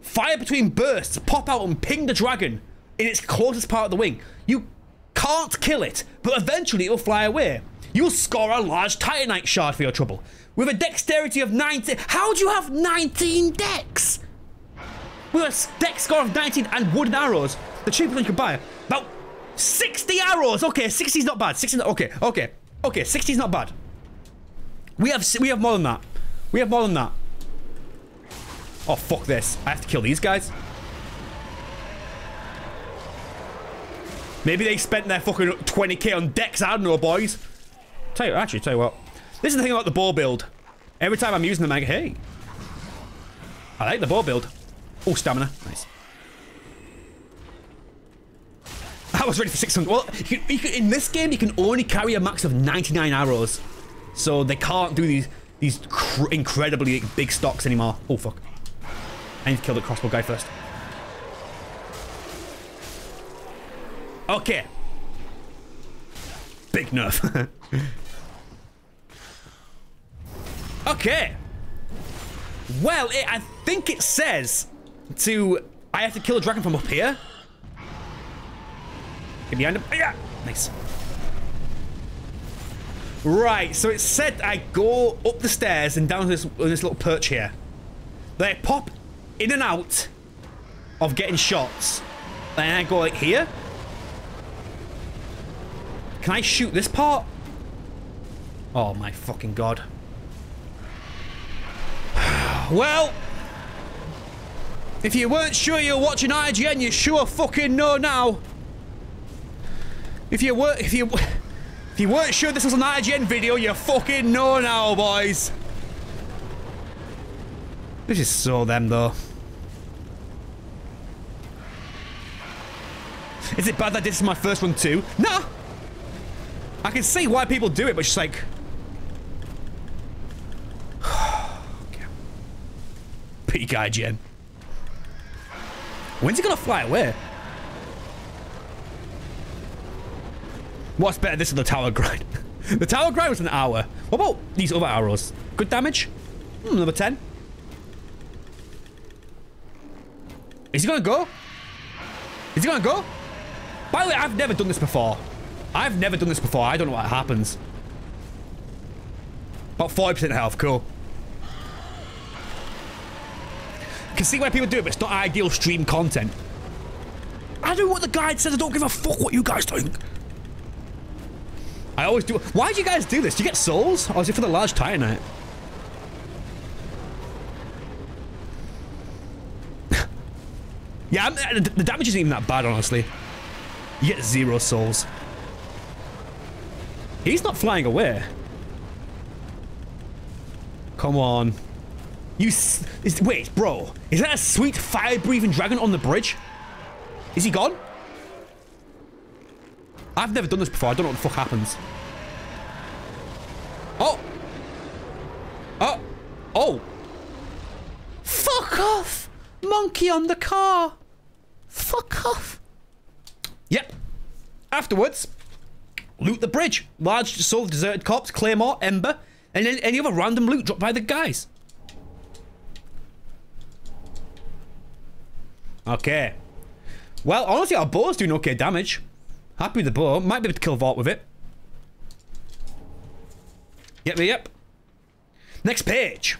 Fire between bursts. Pop out and ping the dragon in its closest part of the wing. You can't kill it, but eventually it will fly away. You'll score a large Titanite shard for your trouble. With a dexterity of 19... How do you have 19 dex? With a dex score of 19 and wooden arrows, the cheapest you can buy, about 60 arrows. Okay, 60 is not bad. 60 okay, okay, okay, 60 is not bad. We have we have more than that. We have more than that. Oh, fuck this. I have to kill these guys. Maybe they spent their fucking 20k on dex. I don't know, boys. Tell you, actually, tell you what. This is the thing about the bow build. Every time I'm using them, I hey. I like the bow build. Oh, stamina. Nice. I was ready for 600. Well, you can, you can, in this game, you can only carry a max of 99 arrows. So they can't do these these incredibly big stocks anymore. Oh, fuck. I need to kill the crossbow guy first. Okay. Big nerf. okay. Well, it, I think it says to... I have to kill a dragon from up here. Get behind him. Oh, yeah. Nice. Right, so it said I go up the stairs and down this, this little perch here. They pop in and out of getting shots. Then I go like here. Can I shoot this part? Oh my fucking god. Well, if you weren't sure you were watching IGN, you sure fucking know now. If you were, if you, if you weren't sure this was an IGN video, you fucking know now, boys. This is so them though. Is it bad that this is my first one too? Nah. I can see why people do it, but it's like... Peak IGN. When's he gonna fly away? What's better, this or the tower grind? the tower grind was an hour. What about these other arrows? Good damage? Hmm, number 10. Is he gonna go? Is he gonna go? By the way, I've never done this before. I've never done this before. I don't know what happens. About 40% health. Cool. I can see why people do it, but it's not ideal stream content. I do what the guide says. I don't give a fuck what you guys think. I always do. Why do you guys do this? Do you get souls? Or is it for the large titanite? yeah, I'm, uh, the damage isn't even that bad, honestly. You get zero souls. He's not flying away. Come on. You is, wait, bro. Is that a sweet fire-breathing dragon on the bridge? Is he gone? I've never done this before. I don't know what the fuck happens. Oh. Oh. Oh. Fuck off. Monkey on the car. Fuck off. Yep. Afterwards, loot the bridge. Large soul deserted corpse, claymore, ember, and any other random loot dropped by the guys. Okay. Well, honestly, our bow's doing okay damage. Happy with the bow. Might be able to kill Vordt with it. Yep, yep. Next page.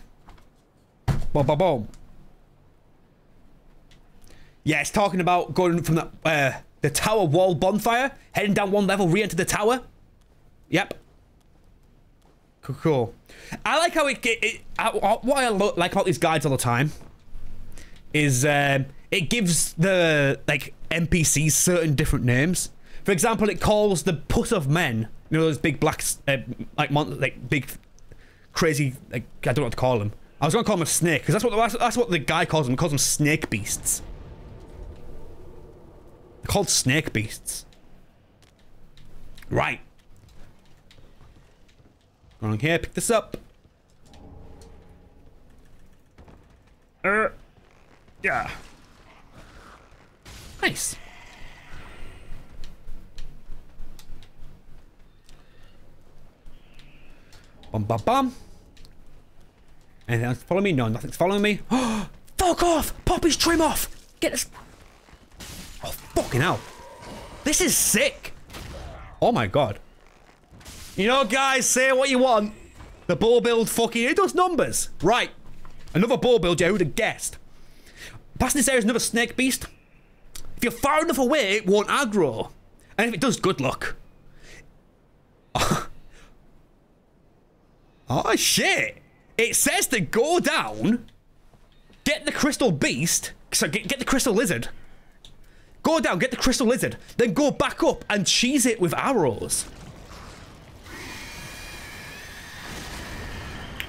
Boom, boom, boom. Yeah, it's talking about going from the, uh, the tower wall bonfire, heading down one level, re-enter the tower. Yep. Cool, cool. I like how it, it, it what I like about these guides all the time is um, it gives the like NPCs certain different names. For example, it calls the Pus of Man, you know, those big black, uh, like, like big, crazy, like, I don't know what to call them. I was gonna call them a snake, because that's what, that's, that's, what the guy calls them. He calls them snake beasts. They're called snake beasts. Right. On here, pick this up. Uh, yeah. Nice. Bum bum bum. Anything else follow me? No, nothing's following me. Fuck off! Pop his trim off! Get this. Oh, fucking hell. This is sick. Oh my god. You know, guys, say what you want. The ball build fucking, it does numbers. Right. Another ball build, yeah, who'd have guessed? Passing this area is another snake beast. If you're far enough away, it won't aggro. And if it does, good luck. Oh shit! It says to go down, get the crystal beast, so get, get the crystal lizard, go down, get the crystal lizard, then go back up and cheese it with arrows.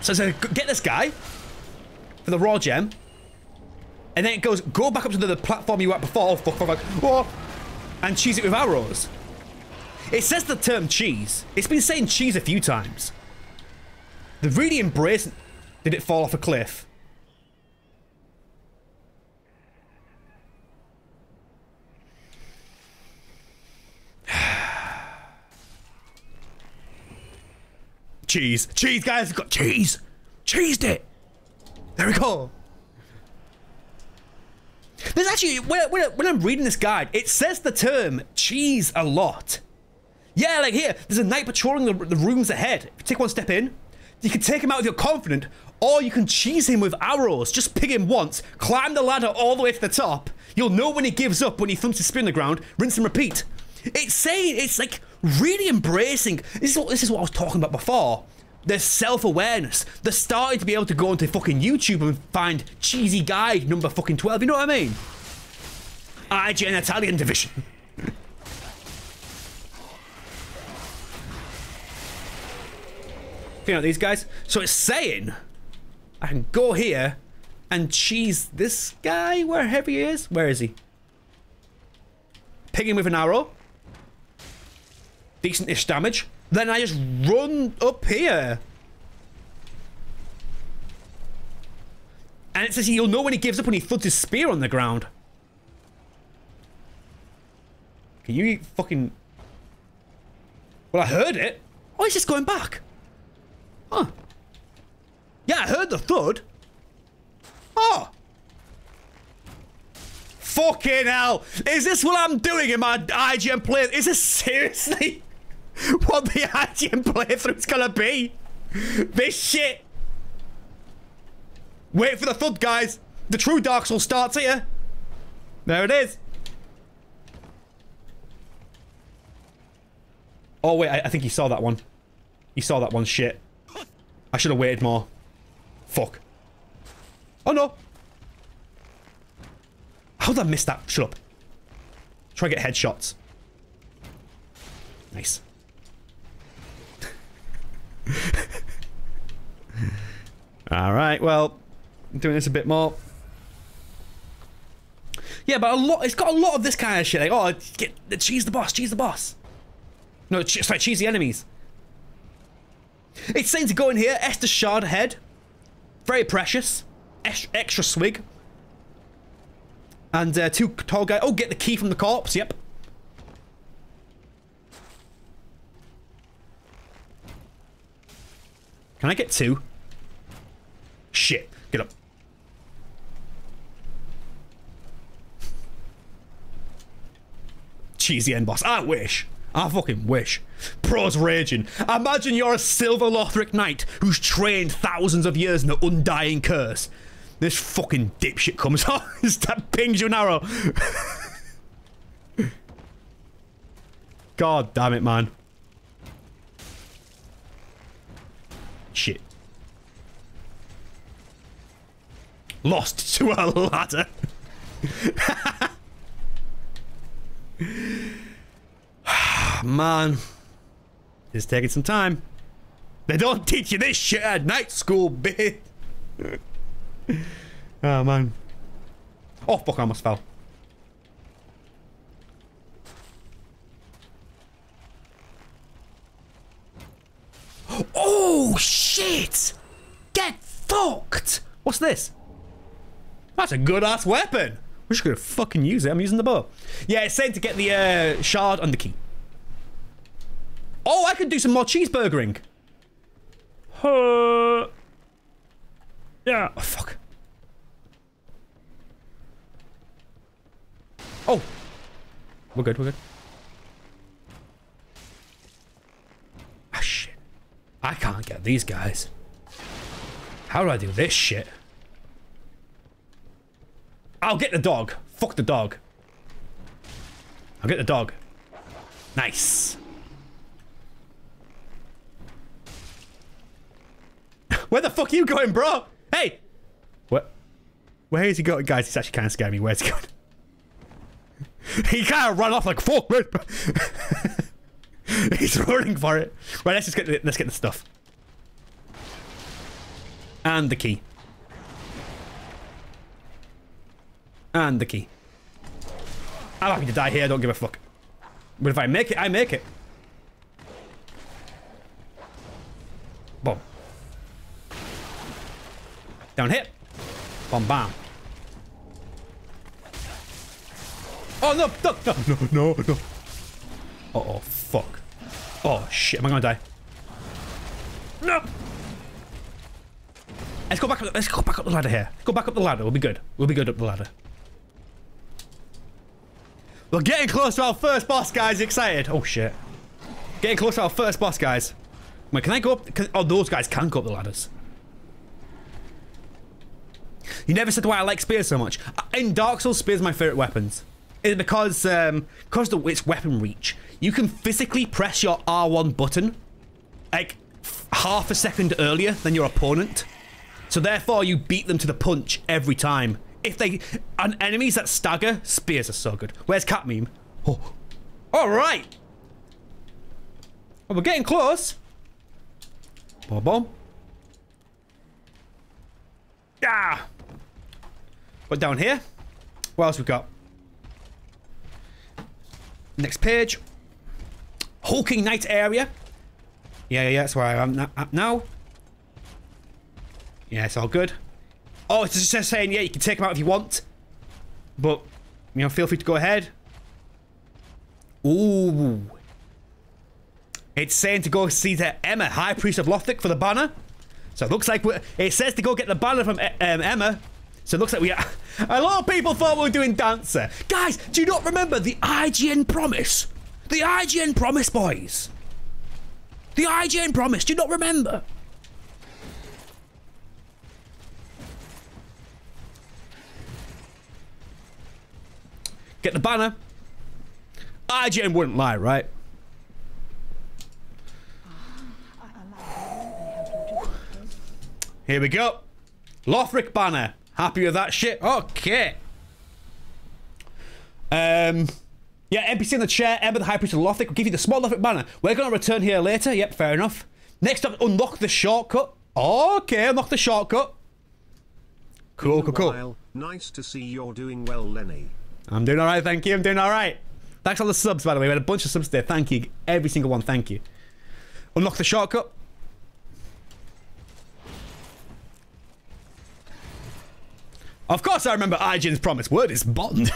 So said, get this guy for the raw gem. And then it goes, go back up to the, platform you were at before. Oh, fuck, fuck, fuck. Whoa. And cheese it with arrows. It says the term cheese. It's been saying cheese a few times. They really embrace. Did it fall off a cliff? cheese. Cheese, guys. We Got cheese. Cheesed it. There we go. There's actually, when, when, when I'm reading this guide, it says the term cheese a lot. Yeah, like here, there's a knight patrolling the, the rooms ahead. If you take one step in, you can take him out if you're confident, or you can cheese him with arrows. Just ping him once, climb the ladder all the way to the top. You'll know when he gives up when he thumps his spear in the ground, rinse and repeat. It's saying, it's like really embracing. This is what, this is what I was talking about before. There's self-awareness. They're starting to be able to go onto fucking YouTube and find cheesy guide number fucking 12. You know what I mean? IGN Italian division. you know these guys? So it's saying I can go here and cheese this guy wherever he is. Where is he? Ping him with an arrow. Decent-ish damage. Then I just run up here. And it says you'll know when he gives up when he thuds his spear on the ground. Can you fucking... Well, I heard it. Oh, he's just going back. Huh. Yeah, I heard the thud. Oh. Fucking hell. Is this what I'm doing in my IGN play? Is this seriously what the IGN playthrough's gonna be? This shit. Wait for the thud, guys. The true Dark Souls starts here. There it is. Oh, wait, I, I think he saw that one. He saw that one shit. I should have waited more. Fuck. Oh no. How did I miss that? Shut up. Try to get headshots. Nice. Alright, well, doing this a bit more. Yeah, but a lot, it's got a lot of this kind of shit. Like, oh, get, cheese the boss, cheese the boss. No, sorry, cheese the enemies. It's saying to go in here, Estus Shard head. Very precious. extra swig. And uh, two tall guys. Oh, get the key from the corpse. Yep. Can I get two? Shit. Get up. Cheesy end boss. I wish. I fucking wish. Pro's raging. Imagine you're a Silver Lothric knight who's trained thousands of years in the Undying Curse. This fucking dipshit comes on that pings you an arrow. God damn it, man. Shit. Lost to a ladder. Man. It's taking some time. They don't teach you this shit at night school, bitch. oh, man. Oh, fuck, I almost fell. Oh, shit! Get fucked! What's this? That's a good-ass weapon. We're just gonna fucking use it. I'm using the bow. Yeah, it's saying to get the uh, shard on the key. Oh, I could do some more cheeseburgering. Uh, yeah. Oh, fuck. Oh. We're good, we're good. Ah, shit. I can't get these guys. How do I do this shit? I'll get the dog. Fuck the dog. I'll get the dog. Nice. Where the fuck are you going, bro? Hey! What? Where is he going? Guys, it's actually kind of scaring me. Where's he going? he kind of run off like, fuck, man. He's roaring for it. Right, let's just get the, let's get the stuff. And the key. And the key. I'm happy to die here, I don't give a fuck. But if I make it, I make it. Boom. Down here. Bam bam. Oh no, no, no, no, no, no. Uh oh. Oh shit, am I gonna die? No! Let's go back up let's go back up the ladder here. Go back up the ladder, we'll be good. We'll be good up the ladder. We're getting close to our first boss, guys. Excited. Oh shit. Getting close to our first boss, guys. Wait, can I go up? Can, oh, those guys can go up the ladders. You never said why I like spears so much. Uh, in Dark Souls, spears are my favorite weapons. It's because um, because of its weapon reach. You can physically press your R1 button like half a second earlier than your opponent. So therefore, you beat them to the punch every time. If they and enemies that stagger, spears are so good. Where's Cat Meme? Oh, all right. Well, we're getting close. Boom, boom. Ah. But down here, what else we got? Next page. Hulking Knight area. Yeah, yeah, that's where I am now. Yeah, it's all good. Oh, it's just saying, yeah, you can take them out if you want. But, you know, feel free to go ahead. Ooh. It's saying to go see the Emma, High Priest of Lothric, for the banner. So it looks like it says to go get the banner from um, Emma. So it looks like we are. A lot of people thought we were doing Dancer. Guys, do you not remember the IGN promise? The IGN promise, boys. The IGN promise. Do you not remember? Get the banner. IGN wouldn't lie, right? Here we go. Lothric banner. Happy with that shit? Okay. Um, yeah, NPC in the chair, Emma the High Priest of Lothric will give you the small Lothric banner. We're going to return here later. Yep, fair enough. Next up, unlock the shortcut. Okay, unlock the shortcut. Cool, cool, cool. Nice to see you're doing well, Lenny. I'm doing alright, thank you. I'm doing alright. Thanks for all the subs, by the way. We had a bunch of subs there. Thank you. Every single one, thank you. Unlock the shortcut. Of course I remember IGN's promise. Word is Bond.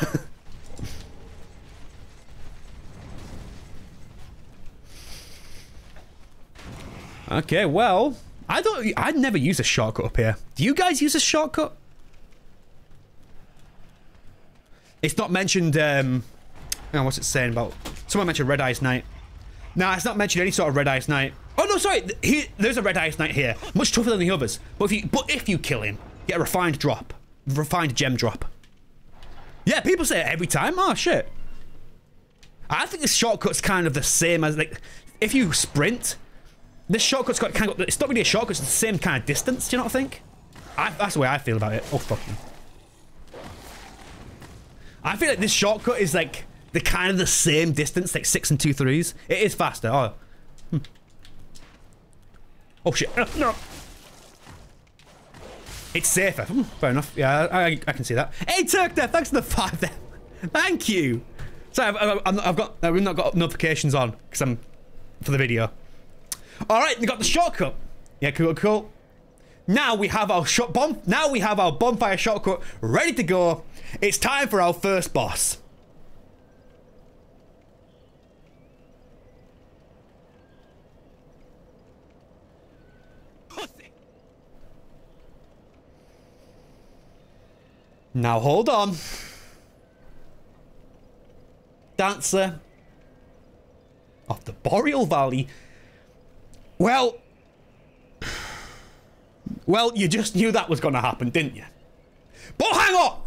okay, well, I don't. I'd never use a shortcut up here. Do you guys use a shortcut? It's not mentioned. Um, on, what's it saying about? Someone mentioned Red Ice Knight. Nah, it's not mentioned any sort of Red Ice Knight. Oh no, sorry. He, there's a Red Ice Knight here, much tougher than the others. But if you, but if you kill him, get a refined drop, refined gem drop. Yeah, people say it every time. Oh shit. I think this shortcut's kind of the same as like, if you sprint, this shortcut's got kind of. It's not really a shortcut. It's the same kind of distance. Do you not think? I, that's the way I feel about it. Oh fuck you. I feel like this shortcut is like the kind of the same distance, like six and two threes. It is faster. Oh, hmm. oh shit! No, it's safer. Fair enough. Yeah, I, I, can see that. Hey, Turk, there. Thanks for the five there. Thank you. Sorry, I've, I've, I've got I've not got notifications on because I'm for the video. All right, we got the shortcut. Yeah, cool, cool. Now we have our shot bomb. Now we have our bonfire shortcut ready to go. It's time for our first boss. Pussy. Now hold on. Dancer of the Boreal Valley. Well, well, you just knew that was going to happen, didn't you? But hang on!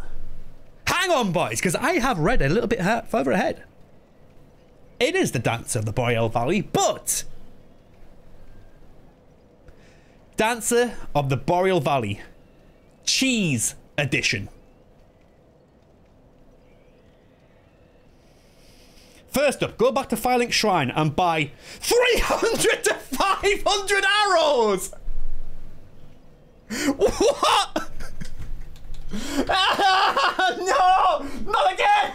Hang on, boys, because I have read a little bit further ahead. It is the Dancer of the Boreal Valley, but... Dancer of the Boreal Valley. Cheese Edition. First up, go back to Firelink Shrine and buy 300 to 500 arrows! What? no! Not again!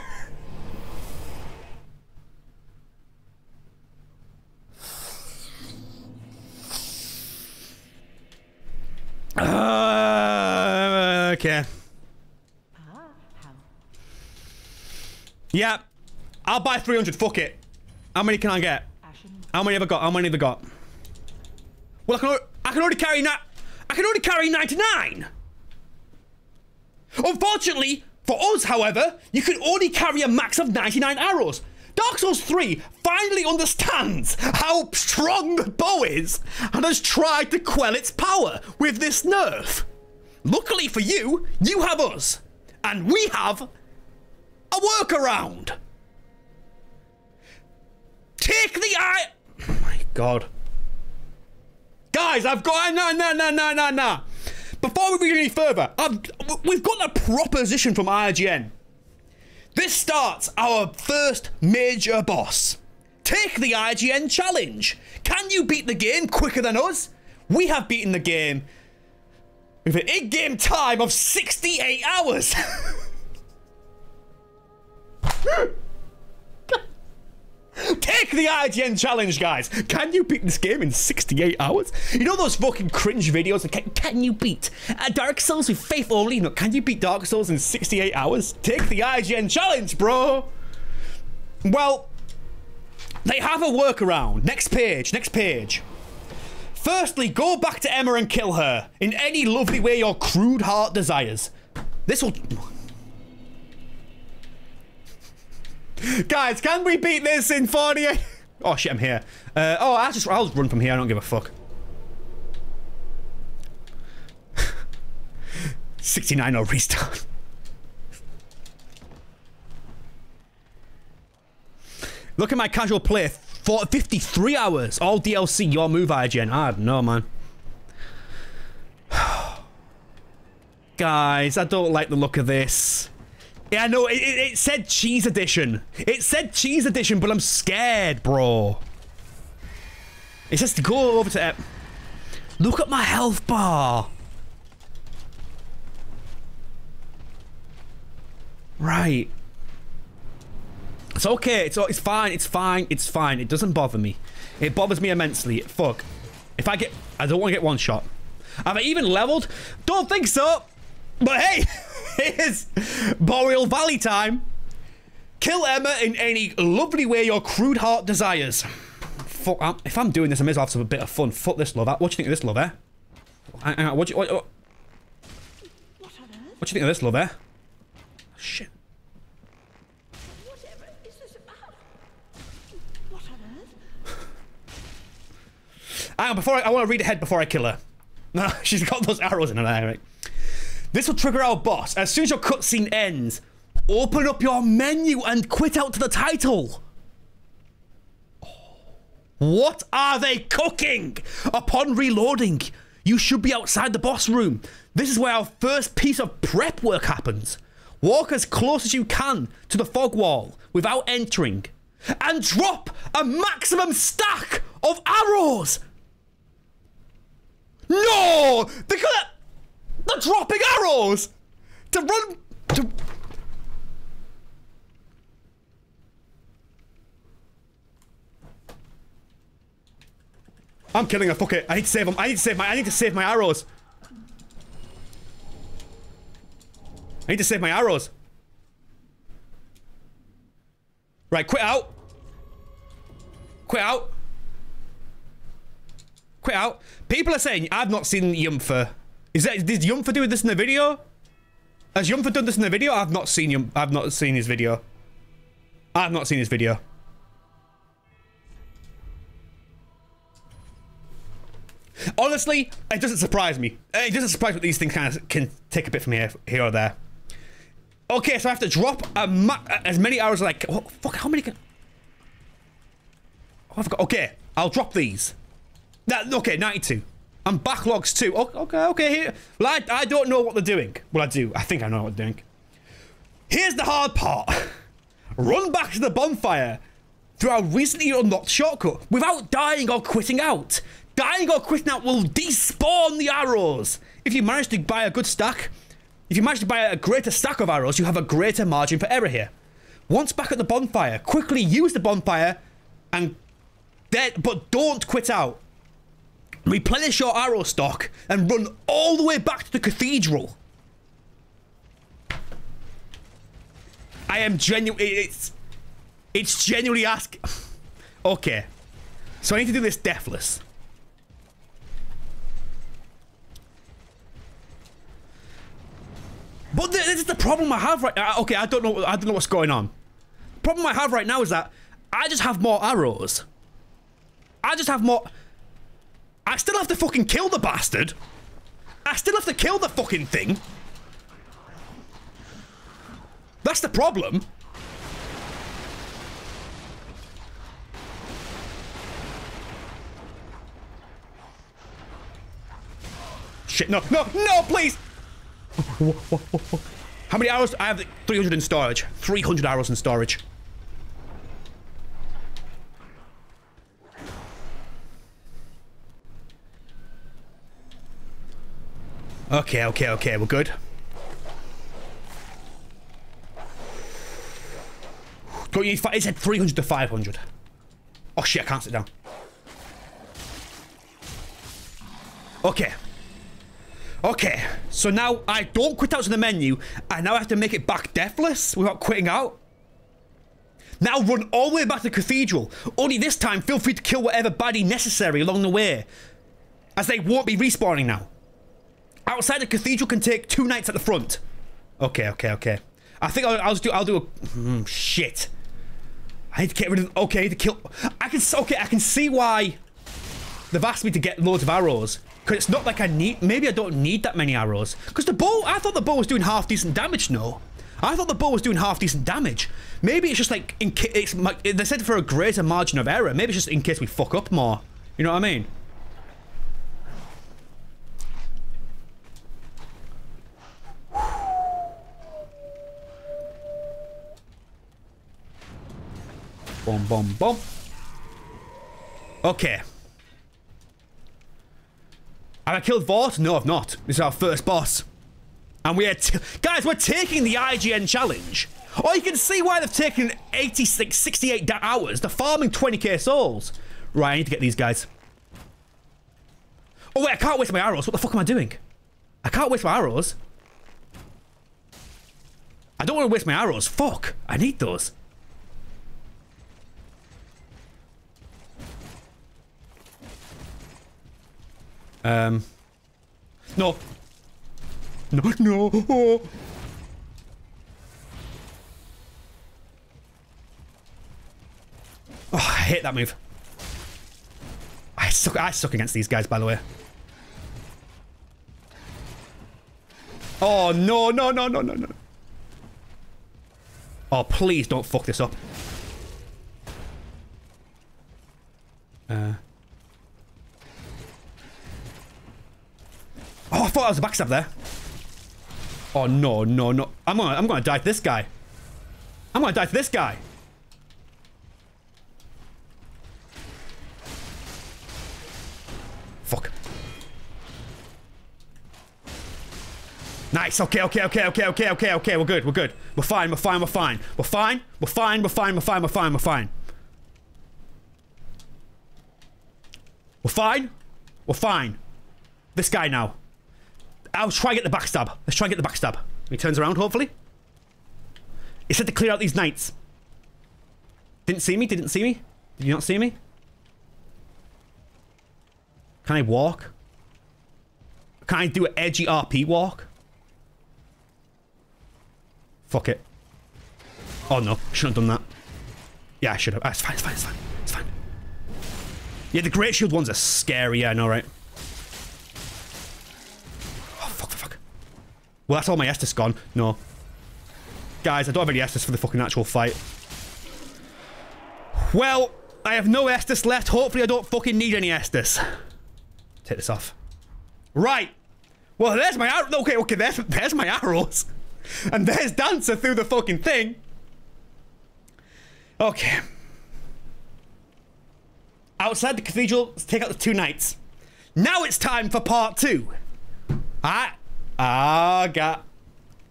Uh, okay. Yeah. I'll buy 300. Fuck it. How many can I get? How many have I got? How many have I got? Well, I can, I can already carry I can already carry 99. Unfortunately, for us, however, you can only carry a max of 99 arrows. Dark Souls 3 finally understands how strong the bow is and has tried to quell its power with this nerf. Luckily for you, you have us. And we have a workaround. Take the eye. Oh my god. Guys, I've got no no no no no no. Before we go any further, I've, we've got a proposition from IGN. This starts our first major boss. Take the IGN challenge. Can you beat the game quicker than us? We have beaten the game with an in-game time of 68 hours. Take the IGN challenge, guys. Can you beat this game in 68 hours? You know those fucking cringe videos? Can, can you beat uh, Dark Souls with faith only? No, can you beat Dark Souls in 68 hours? Take the IGN challenge, bro. Well, they have a workaround. Next page, next page. Firstly, go back to Emma and kill her in any lovely way your crude heart desires. This will. Guys, can we beat this in 48? Oh shit, I'm here. Uh, oh, I'll just I'll just run from here. I don't give a fuck. 69 or restart. Look at my casual play. For 53 hours. All DLC. Your move, IGN. I don't know, man. Guys, I don't like the look of this. Yeah, no, it, it, said cheese edition. It said cheese edition, but I'm scared, bro. It says to go over to... Uh, look at my health bar. Right. It's okay. It's it's fine. It's fine. It's fine. It doesn't bother me. It bothers me immensely. Fuck. If I get... I don't want to get one shot. Have I even leveled? Don't think so. But hey, here's Boreal Valley time. Kill Emma in any lovely way your crude heart desires. Fuck, I'm- if I'm doing this, I may as well have some bit of fun. Fuck this, love. What do you think of this, love, eh? Hang on, what do you, what, what, what do you think of this, love, eh? Shit. Whatever is this about? What on earth? Hang on, before I, I want to read ahead before I kill her. No, she's got those arrows in her eye, right? This will trigger our boss. As soon as your cutscene ends, open up your menu and quit out to the title. What are they cooking? Upon reloading, you should be outside the boss room. This is where our first piece of prep work happens. Walk as close as you can to the fog wall without entering. And drop a maximum stack of arrows. No! Gonna. They're dropping arrows! To run. To. I'm killing her. Fuck it. I need to save them. I need to save my. I need to save my arrows. I need to save my arrows. Right, quit out. Quit out. Quit out. People are saying I've not seen YMFAH. Is that did YMFAH do this in the video? Has YMFAH done this in the video? I've not seen Yum. I've not seen his video. I've not seen his video. Honestly, it doesn't surprise me. Uh, it doesn't surprise me that these things kind of can take a bit from here, here or there. Okay, so I have to drop as many arrows as I can. Oh, fuck, how many can? Oh, I've got. Okay, I'll drop these. That okay, 92. And backlogs too. Okay, okay. Here. Well, I, I don't know what they're doing. Well, I do. I think I know what they're doing. Here's the hard part. Run back to the bonfire through our recently unlocked shortcut without dying or quitting out. Dying or quitting out will despawn the arrows if you manage to buy a good stack, if you manage to buy a greater stack of arrows, you have a greater margin for error here. Once back at the bonfire, quickly use the bonfire and but don't quit out. Replenish your arrow stock and run all the way back to the cathedral. I am genuinely. It's. It's genuinely ask. Okay. So I need to do this deathless. But this is the problem I have right now. Okay, I don't know. I don't know what's going on. Problem I have right now is that I just have more arrows. I just have more. I still have to fucking kill the bastard. I still have to kill the fucking thing. That's the problem. Shit, no, no, no, please! How many arrows? I have 300 in storage. 300 arrows in storage. Okay, okay, okay, we're good. Don't you? It said 300 to 500. Oh shit, I can't sit down. Okay. Okay, so now I don't quit out to the menu. I now have to make it back deathless without quitting out. Now run all the way back to the cathedral. Only this time, feel free to kill whatever baddie necessary along the way. As they won't be respawning now. Outside the cathedral can take two nights at the front. Okay, okay, okay. I think I'll, I'll do. I'll do a hmm, shit. I need to get rid of. Okay, to kill. I can. Okay, I can see why they've asked me to get loads of arrows. Because it's not like I need. Maybe I don't need that many arrows. Because the bow. I thought the bow was doing half decent damage. No, I thought the bow was doing half decent damage. Maybe it's just like in case. They said for a greater margin of error. Maybe it's just in case we fuck up more. You know what I mean? Boom, boom, boom. Okay. Have I killed Vordt? No, I've not. This is our first boss. And we are... Guys, we're taking the IGN challenge. Oh, you can see why they've taken 86, 68 hours. They're farming 20k souls. Right, I need to get these guys. Oh, wait, I can't waste my arrows. What the fuck am I doing? I can't waste my arrows. I don't want to waste my arrows. Fuck. I need those. Um. No. No, no. Oh. oh, I hate that move. I suck. I suck against these guys, by the way. Oh no, no, no, no, no, no. Oh, please don't fuck this up. Uh. Oh, I thought I was a backstab there. Oh no, no, no! I'm gonna, I'm gonna die to this guy. I'm gonna die to this guy. Fuck. Nice. Okay, okay, okay, okay, okay, okay, okay. We're good. We're good. We're fine. We're fine. We're fine. We're fine. We're fine. We're fine. We're fine. We're fine. We're fine. We're fine. We're fine. This guy now. I'll try and get the backstab. Let's try and get the backstab. He turns around, hopefully. He said to clear out these knights. Didn't see me? Didn't see me? Did you not see me? Can I walk? Can I do an edgy RP walk? Fuck it. Oh no, shouldn't have done that. Yeah, I should have. Ah, it's fine, it's fine, it's fine. It's fine. Yeah, the Great Shield ones are scary, yeah, I know, right? Well, that's all my Estus gone. No. Guys, I don't have any Estus for the fucking actual fight. Well, I have no Estus left. Hopefully I don't fucking need any Estus. Take this off. Right. Well, there's my arrow. Okay, okay, there's, there's my arrows. And there's Dancer through the fucking thing. Okay. Outside the cathedral, take out the two knights. Now it's time for part two. I ah got.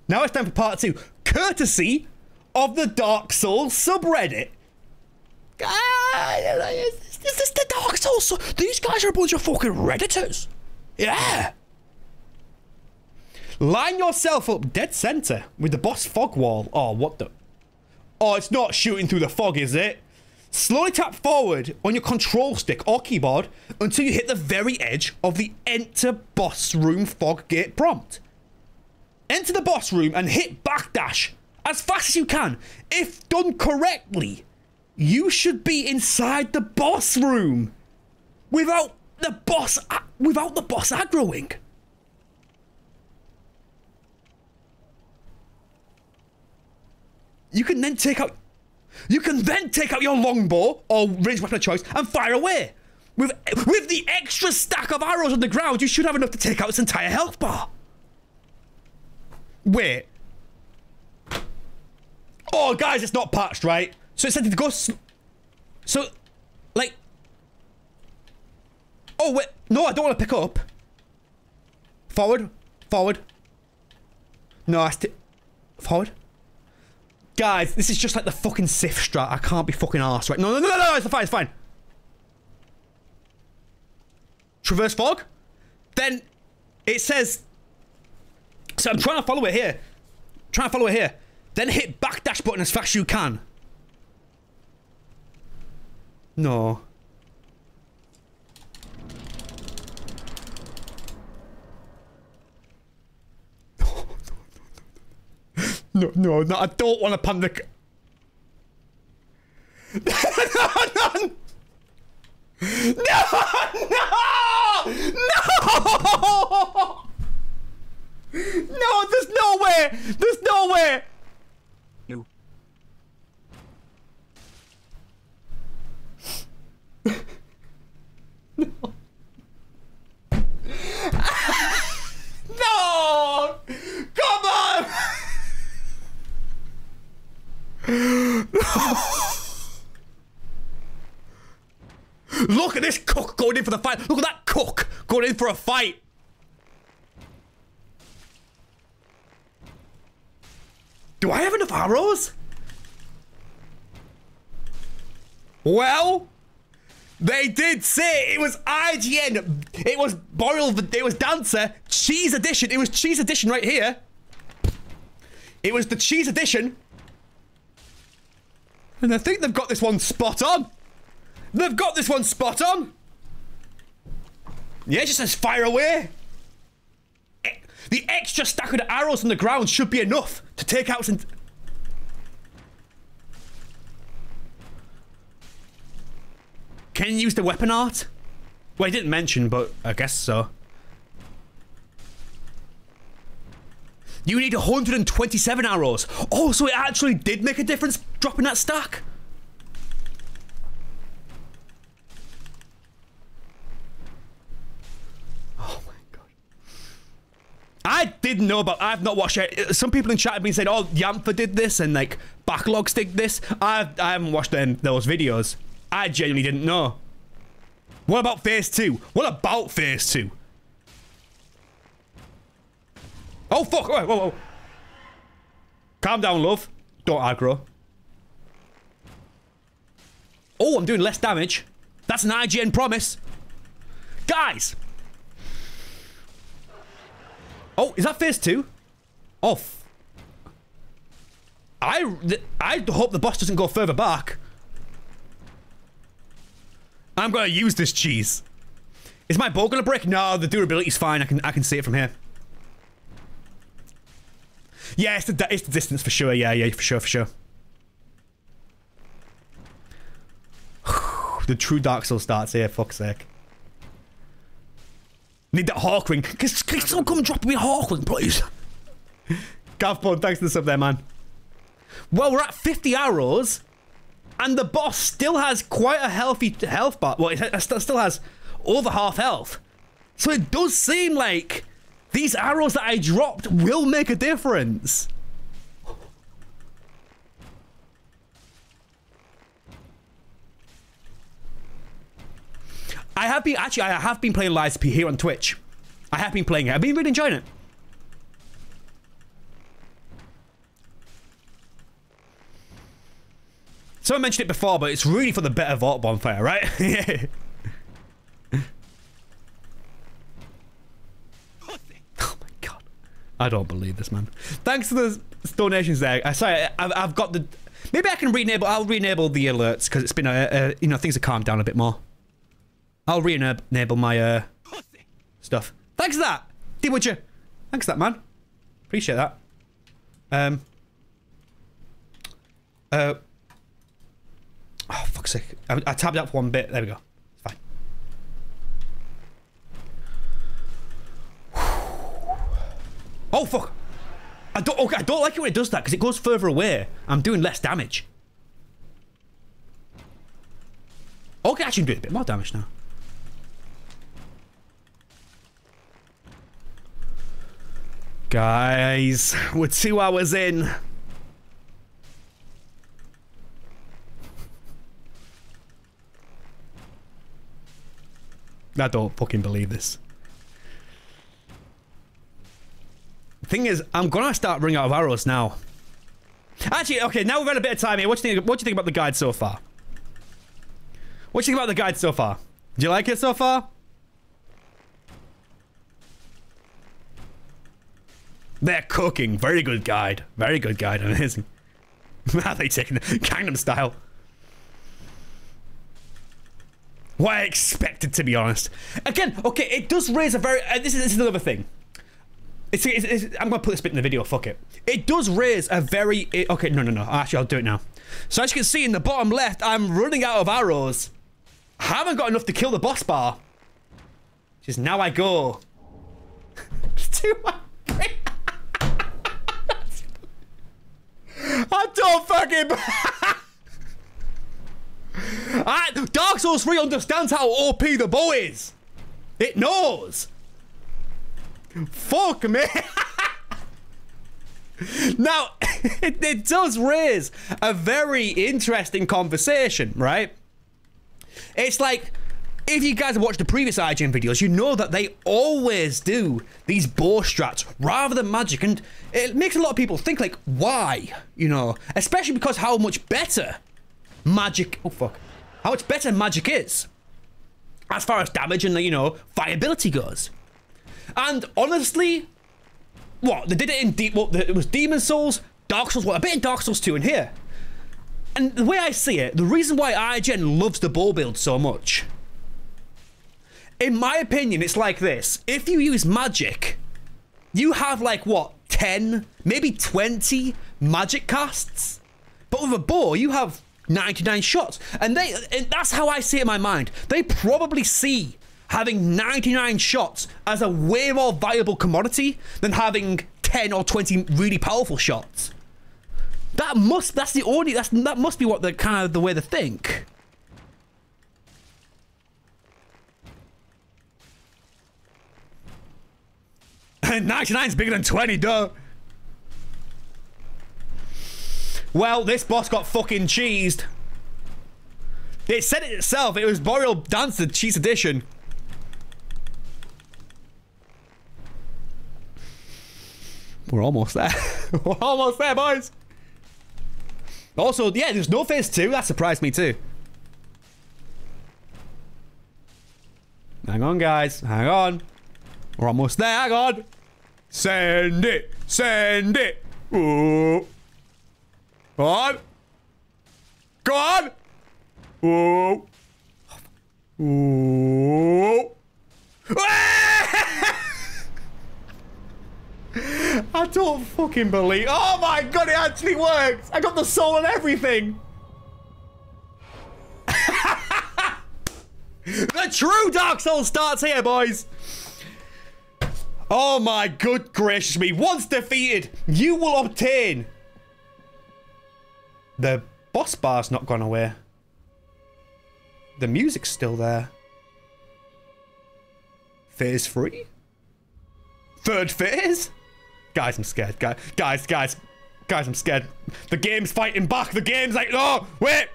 Now it's time for part two, courtesy of the Dark Souls subreddit. Ah, Is this the Dark Souls? These guys are a bunch of fucking redditors. Yeah. Line yourself up dead center with the boss fog wall. Oh, what the? Oh, it's not shooting through the fog, is it? Slowly tap forward on your control stick or keyboard until you hit the very edge of the enter boss room fog gate prompt. Enter the boss room and hit backdash as fast as you can. If done correctly, you should be inside the boss room without the boss without the boss aggroing. You can then take out you can then take out your longbow or ranged weapon of choice and fire away. With with the extra stack of arrows on the ground, you should have enough to take out its entire health bar. Wait. Oh, guys, it's not patched, right? So it said to go. So, like. Oh wait, no, I don't want to pick up. Forward, forward. No, I st- forward. Guys, this is just like the fucking Sith strat. I can't be fucking arsed, right? No, no, no, no, no, it's fine, it's fine. Traverse fog. Then it says. So I'm trying to follow it here. Trying to follow it here. Then hit backdash button as fast as you can. No. No, no, no, I don't want to panic. no, no, no, no, no, there's no way, there's no way. No. No, come on. Look at this cook going in for the fight. Look at that cook going in for a fight. Do I have enough arrows? Well, they did say it was IGN. It was Boyle. It was Dancer. Cheese edition. It was cheese edition right here. It was the cheese edition. And I think they've got this one spot on. They've got this one spot on. Yeah, it just says fire away. The extra stack of arrows on the ground should be enough to take out some. Can you use the weapon art? Well, he didn't mention, but I guess so. You need 127 arrows. Oh, so it actually did make a difference dropping that stack. Oh my god. I didn't know about. I've not watched it. Some people in chat have been saying, "Oh, YMFAH did this," and like Backlogs did this. I I haven't watched them, those videos. I genuinely didn't know. What about Phase Two? What about Phase Two? Oh fuck! Whoa, whoa, whoa! Calm down, love. Don't aggro. Oh, I'm doing less damage. That's an IGN promise. Guys! Oh, is that phase two? Oh. f- I, I hope the boss doesn't go further back. I'm gonna use this cheese. Is my bow gonna break? No, the durability's fine. I can I can see it from here. Yeah, it's the, it's the distance for sure. Yeah, yeah, for sure, for sure. the true Dark Soul starts here, fuck's sake. Need that Hawk ring. Can, can someone come drop me a Hawk ring, please? Gavbone, thanks for the sub there, man. Well, we're at 50 arrows, and the boss still has quite a healthy health bar. Well, it still has over half health. So it does seem like these arrows that I dropped will make a difference. I have been actually I have been playing Lies P here on Twitch. I have been playing it. I've been really enjoying it. Someone mentioned it before, but it's really for the better Vault Bonfire, right? oh my god. I don't believe this, man. Thanks to the donations there. I sorry, I've, I've got the. Maybe I can re-enable. I'll re-enable the alerts because it's been a, a, you know things have calmed down a bit more. I'll re-enable my uh stuff. Thanks for that, D Butcher. Thanks for that, man. Appreciate that. Um. Uh. Oh fuck's sake! I, I tabbed up one bit. There we go. It's fine. Oh fuck! I don't. Okay, I don't like it when it does that because it goes further away. I'm doing less damage. Okay, I'm do a bit more damage now. Guys, we're two hours in. I don't fucking believe this. Thing is, I'm gonna start running out of arrows now. Actually, okay, now we've had a bit of time here. What do you think? What do you think about the guide so far? What do you think about the guide so far? Do you like it so far? They're cooking. Very good guide. Very good guide. Amazing. Are they taking the Gangnam style? What I expected, to be honest. Again, okay, it does raise a very. Uh, this, is, this is another thing. It's, it's, it's, I'm gonna put this bit in the video. Fuck it. It does raise a very. It, okay, no, no, no. Actually, I'll do it now. So as you can see in the bottom left, I'm running out of arrows. I haven't got enough to kill the boss bar. Just now I go. to my. I don't fucking. I, Dark Souls 3 understands how OP the bow is. It knows. Fuck me. now, it, it does raise a very interesting conversation, right? It's like, if you guys have watched the previous IGN videos, you know that they always do these bow strats rather than magic, and it makes a lot of people think, like, why? You know, especially because how much better magic. Oh, fuck. How much better magic is as far as damage and, you know, viability goes. And honestly, what? They did it in deep. Well, it was Demon Souls, Dark Souls, what? A bit in Dark Souls 2 in here. And the way I see it, the reason why IGN loves the bow build so much, in my opinion, it's like this. If you use magic, you have like what, 10, maybe 20 magic casts? But with a bow, you have 99 shots. And they and that's how I see it in my mind. They probably see having 99 shots as a way more valuable commodity than having 10 or 20 really powerful shots. That must that's the only that's that must be what the kind of the way they think. Ninety-nine is bigger than 20, duh. Well, this boss got fucking cheesed. It said it itself. It was Boreal Dancer Cheese Edition. We're almost there. We're almost there, boys. Also, yeah, there's no phase two. That surprised me too. Hang on, guys. Hang on. We're almost there. Hang on. Send it. Send it. Ooh. Go on. Go on. Ooh. Ooh. I don't fucking believe. Oh my god, it actually works. I got the soul and everything. the true Dark Souls starts here, boys. Oh my good gracious me. Once defeated, you will obtain. The boss bar's not gone away. The music's still there. Phase three? Third phase? Guys, I'm scared. Guys, guys, guys, I'm scared. The game's fighting back. The game's like, oh, wait.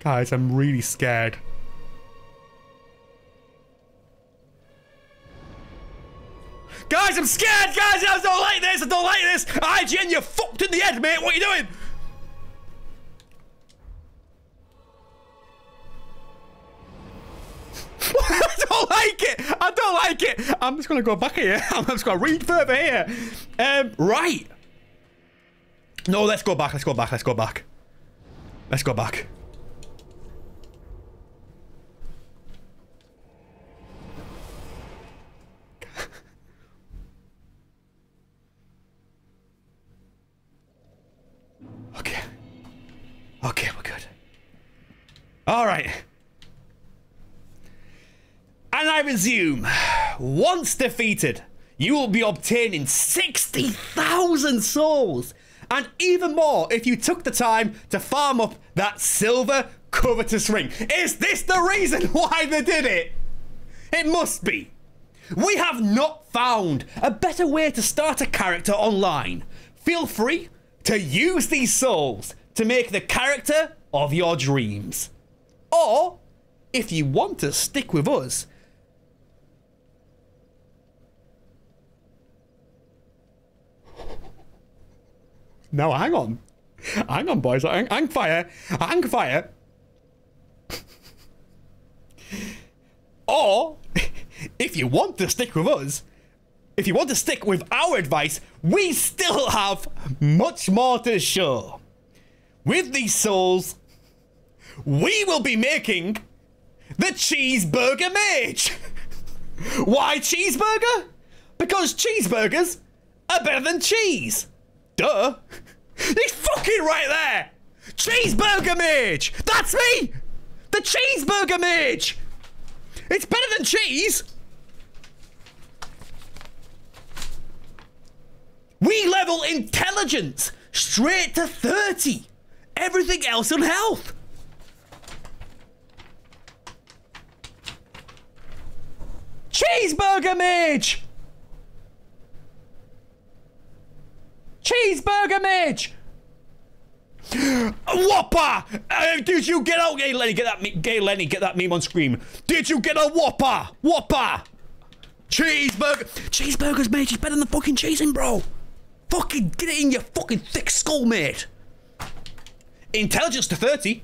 Guys, I'm really scared. Guys, I'm scared, guys! I don't like this! I don't like this! IGN, you're fucked in the head, mate! What are you doing? I don't like it! I don't like it! I'm just gonna go back here. I'm just gonna read further here. Um, right. No, let's go back, let's go back, let's go back. Let's go back. Okay. Okay, we're good. All right. And I resume. Once defeated, you will be obtaining 60,000 souls. And even more if you took the time to farm up that silver covetous ring. Is this the reason why they did it? It must be. We have not found a better way to start a character online. Feel free to use these souls to make the character of your dreams. Or, if you want to stick with us, No, hang on. Hang on, boys. Hang, hang fire. Hang fire. or, if you want to stick with us, if you want to stick with our advice, we still have much more to show. With these souls, we will be making the Cheeseburger Mage. Why cheeseburger? Because cheeseburgers are better than cheese. Duh. He's fucking right there. Cheeseburger Mage. That's me. The Cheeseburger Mage. It's better than cheese. We level intelligence straight to 30. Everything else on health. Cheeseburger Mage! Cheeseburger Midge! Whopper! Uh, did you get out, Gay Lenny? Get that, me- Gay Lenny, get that meme on screen. Did you get a Whopper? Whopper! Cheeseburger! Cheeseburgers, mate, is better than the fucking cheesing, bro! Fucking get it in your fucking thick skull, mate! Intelligence to 30.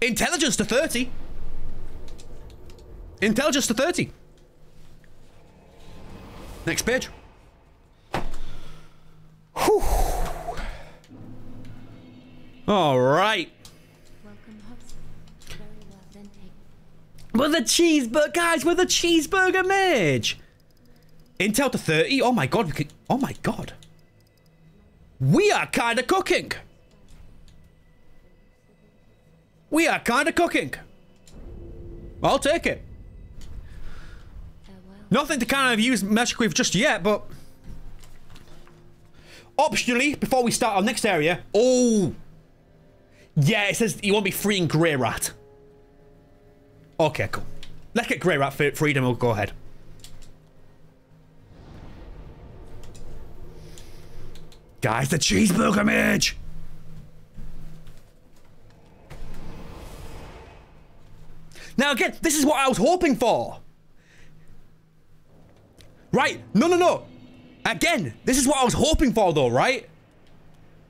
Intelligence to 30. Intelligence to 30. Next page. Whew. All right. With a cheeseburger, guys, with a cheeseburger mage. Intel to 30. Oh my god, we could. Oh my god. We are kind of cooking. We are kind of cooking. I'll take it. Nothing to kind of use magic with just yet, but optionally, before we start our next area. Oh, yeah, it says you want to be freeing Greirat. Okay, cool. Let's get Greirat for freedom. We'll go ahead. Guys, the cheeseburger mage. Now again, this is what I was hoping for. Right? No, no, no. Again, this is what I was hoping for, though, right?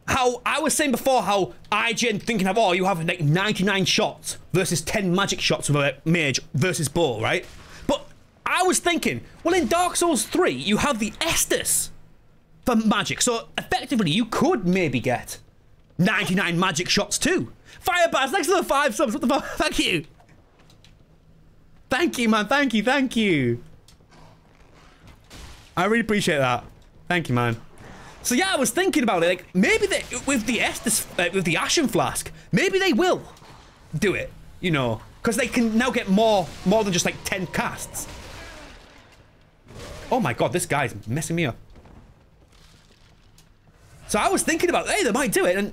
How I was saying before, how IGN thinking of, oh, you have like 99 shots versus 10 magic shots with a mage versus bow, right? But I was thinking, well, in Dark Souls 3, you have the Estus for magic, so effectively, you could maybe get 99 magic shots too. Firebars, next to the five subs. What the fuck? Thank you. Thank you, man. Thank you. Thank you. I really appreciate that. Thank you, man. So yeah, I was thinking about it. Like maybe they, with the Estus, uh, with the Ashen Flask, maybe they will do it. You know, because they can now get more, more than just like ten casts. Oh my god, this guy's messing me up. So I was thinking about, hey, they might do it, and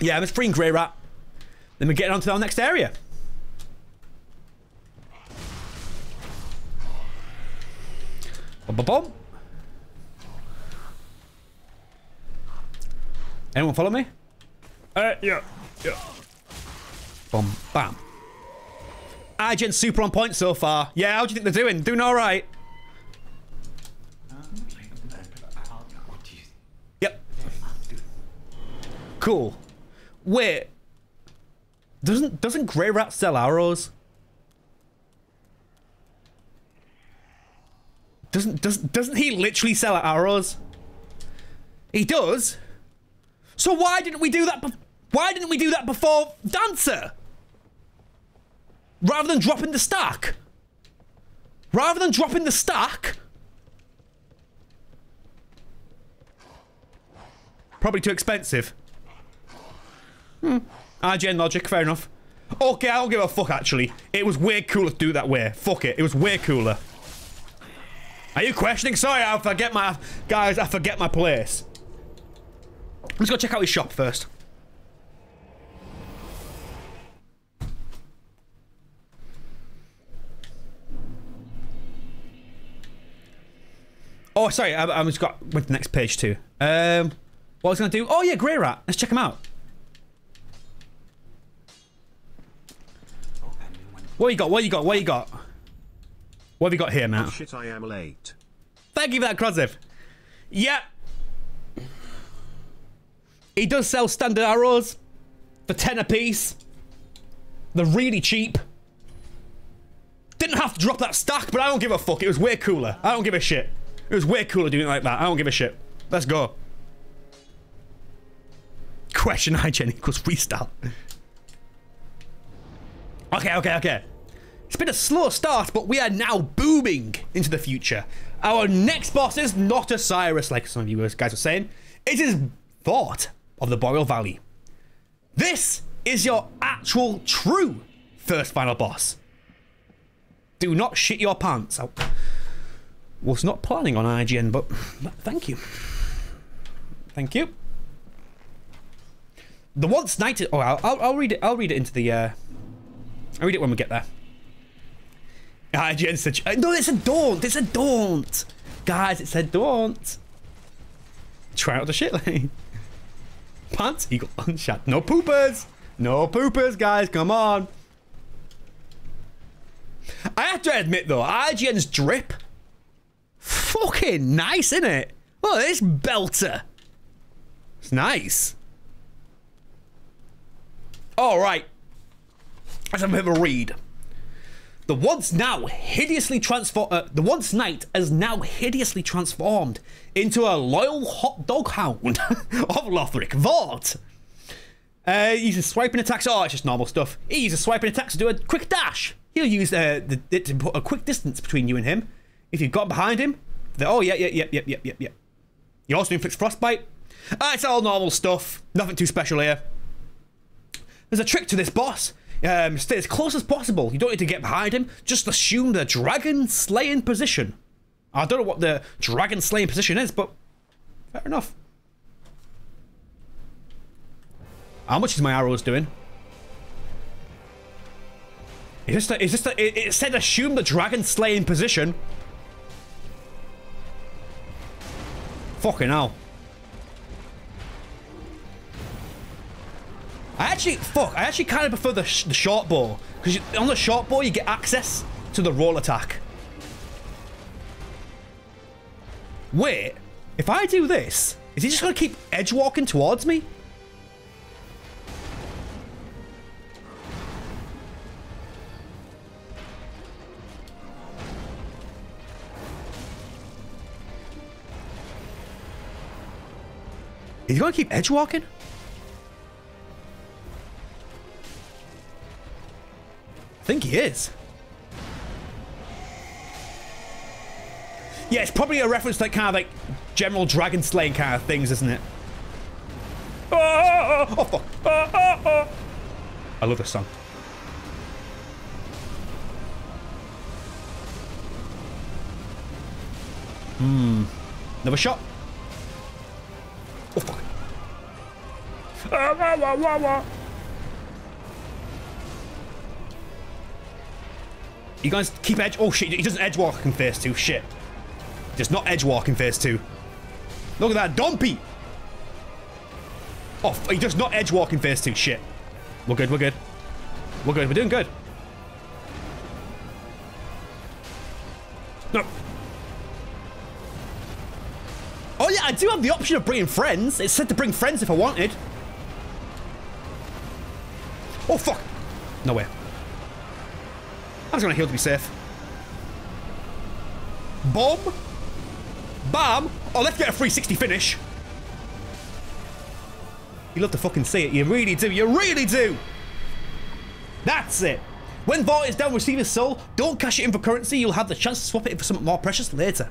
yeah, I'm freeing Greirat. Then we're getting on to our next area. Bum, bum, bum. Anyone follow me? Uh, yeah, yeah. Boom, bam. IGN super on point so far. Yeah, how do you think they're doing? Doing all right. Yep. Cool. Wait. Doesn't doesn't Greirat sell arrows? Doesn't doesn't doesn't he literally sell arrows? He does. So why didn't we do that? Why didn't we do that before Dancer? Rather than dropping the stack. Rather than dropping the stack. Probably too expensive. Hmm. IGN logic, fair enough. Okay, I don't give a fuck actually. It was way cooler to do that way. Fuck it, it was way cooler. Are you questioning? Sorry, I forget my... Guys, I forget my place. Let's go check out his shop first. Oh, sorry, I, I just got went the next page too. Um, what I was gonna do? Oh yeah, Greirat. Let's check him out. What you got? What you got? What you got? What have you got here, Matt? Oh, shit, I am late. Thank you for that, Krosiv. Yeah. He does sell standard arrows for 10 a piece. They're really cheap. Didn't have to drop that stack, but I don't give a fuck. It was way cooler. I don't give a shit. It was way cooler doing it like that. I don't give a shit. Let's go. Question IGN equals restart. Okay, okay, okay. It's been a slow start, but we are now booming into the future. Our next boss is not Oceiros, like some of you guys were saying. It is Vordt of the Boreal Valley. This is your actual, true first final boss. Do not shit your pants. I was not planning on IGN, but thank you. Thank you. The once knighted. Oh, I'll, I'll, read it. I'll read it into the. Uh, I'll read it when we get there. IGN said. uh, No, it's a daunt. It's a daunt. Guys, it's a daunt. Try out the shit lane. Pants, eagle, unshot. No poopers. No poopers, guys. Come on. I have to admit, though, IGN's drip. Fucking nice, isn't it? Look at this belter. It's nice. All right. Have a bit of a read. The once now hideously transformed, uh, the once knight has now hideously transformed into a loyal hot dog hound of Lothric Vordt. Uh, uses swiping attacks. Oh, it's just normal stuff. He uses swiping attacks to do a quick dash. He'll use uh, the, it to put a quick distance between you and him. If you've got behind him, the, oh yeah, yeah, yeah, yeah, yeah, yeah, yeah. He also inflicts frostbite. Uh, it's all normal stuff. Nothing too special here. There's a trick to this boss. Um, stay as close as possible. You don't need to get behind him. Just assume the dragon slaying position. I don't know what the dragon slaying position is, but fair enough. How much is my arrows doing? Is this the, is this the, it, it said assume the dragon slaying position. Fucking hell. I actually, fuck, I actually kind of prefer the, sh the short bow. Because on the short bow, you get access to the roll attack. Wait, if I do this, is he just going to keep edge walking towards me? Is he going to keep edge walking? I think he is. Yeah, it's probably a reference to like kind of like general dragon slaying kind of things, isn't it? Oh, oh, fuck. Oh, oh, oh. I love this song. Hmm. Another shot. Oh, fuck. Ah, wah, wah, wah, wah. You guys keep edge. Oh shit, he doesn't edge walk in phase two. Shit. Does not edge walk in phase two. Look at that, Dumpy. Oh, he does not edge walk in phase two. Shit. We're good, we're good. We're good, we're doing good. No. Oh yeah, I do have the option of bringing friends. It said to bring friends if I wanted. Oh fuck. No way. I was gonna heal to be safe. Bomb. Bam. Oh, let's get a 360 finish. You love to fucking see it. You really do. You really do. That's it. When Vordt is down receiving soul, don't cash it in for currency. You'll have the chance to swap it in for something more precious later.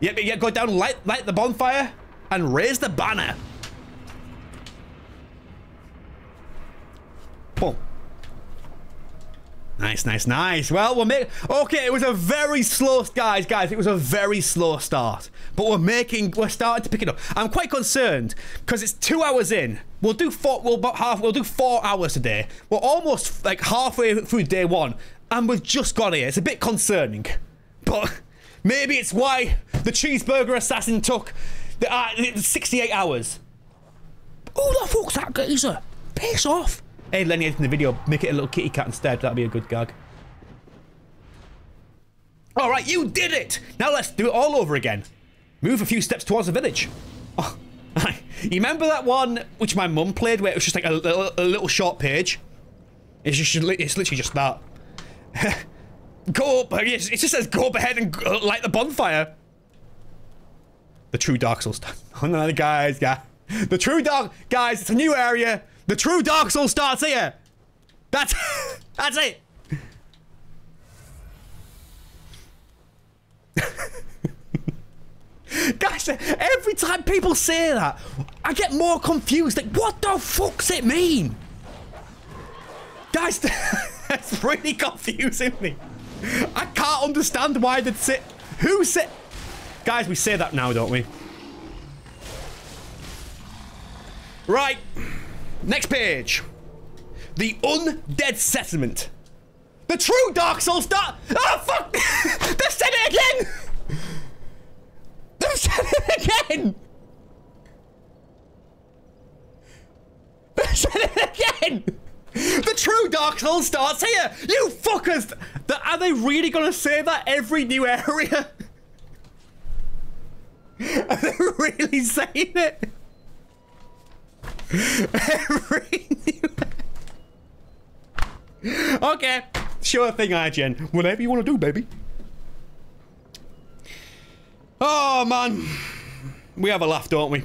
Yep, yeah, go down, light, light the bonfire, and raise the banner. Boom. Nice, nice, nice. Well, we'll make... Okay, it was a very slow... Guys, guys, it was a very slow start. But we're making... We're starting to pick it up. I'm quite concerned, because it's two hours in. We'll do four... We'll, half, we'll do four hours today. We're almost, like, halfway through day one, and we've just got here. It's a bit concerning. But maybe it's why the cheeseburger assassin took the, uh, 68 hours. Who the fuck's that geezer? Piss off. Hey, Lenny, in the video, make it a little kitty cat instead. That'd be a good gag. All right, you did it. Now let's do it all over again. Move a few steps towards the village. Oh, you remember that one which my mum played where it was just like a, little, a little short page? It's just it's literally just that. go up. It just says go up ahead and uh, light the bonfire. The true Dark Souls. Oh no, guys, yeah. The true Dark guys. It's a new area. The true Dark Souls starts here. That's that's it. Guys, every time people say that, I get more confused. Like, what the fuck's it mean? Guys, that's really confusing me. I can't understand why they'd say... Who said... Guys, we say that now, don't we? Right. Next page. The Undead Settlement. The true Dark Souls start. Oh, fuck! they said it again! They said it again! They said it again! The true Dark Souls starts here! You fuckers! are they really gonna say that every new area? Are they really saying it? Okay, sure thing, IGN. Whatever you want to do, baby. Oh, man. We have a laugh, don't we?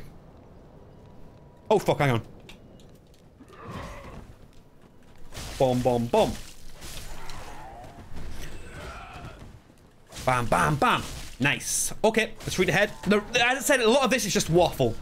Oh, fuck, hang on. Bomb, bomb, bomb. Bam, bam, bam. Nice. Okay, let's read ahead. The, as I said, a lot of this is just waffle.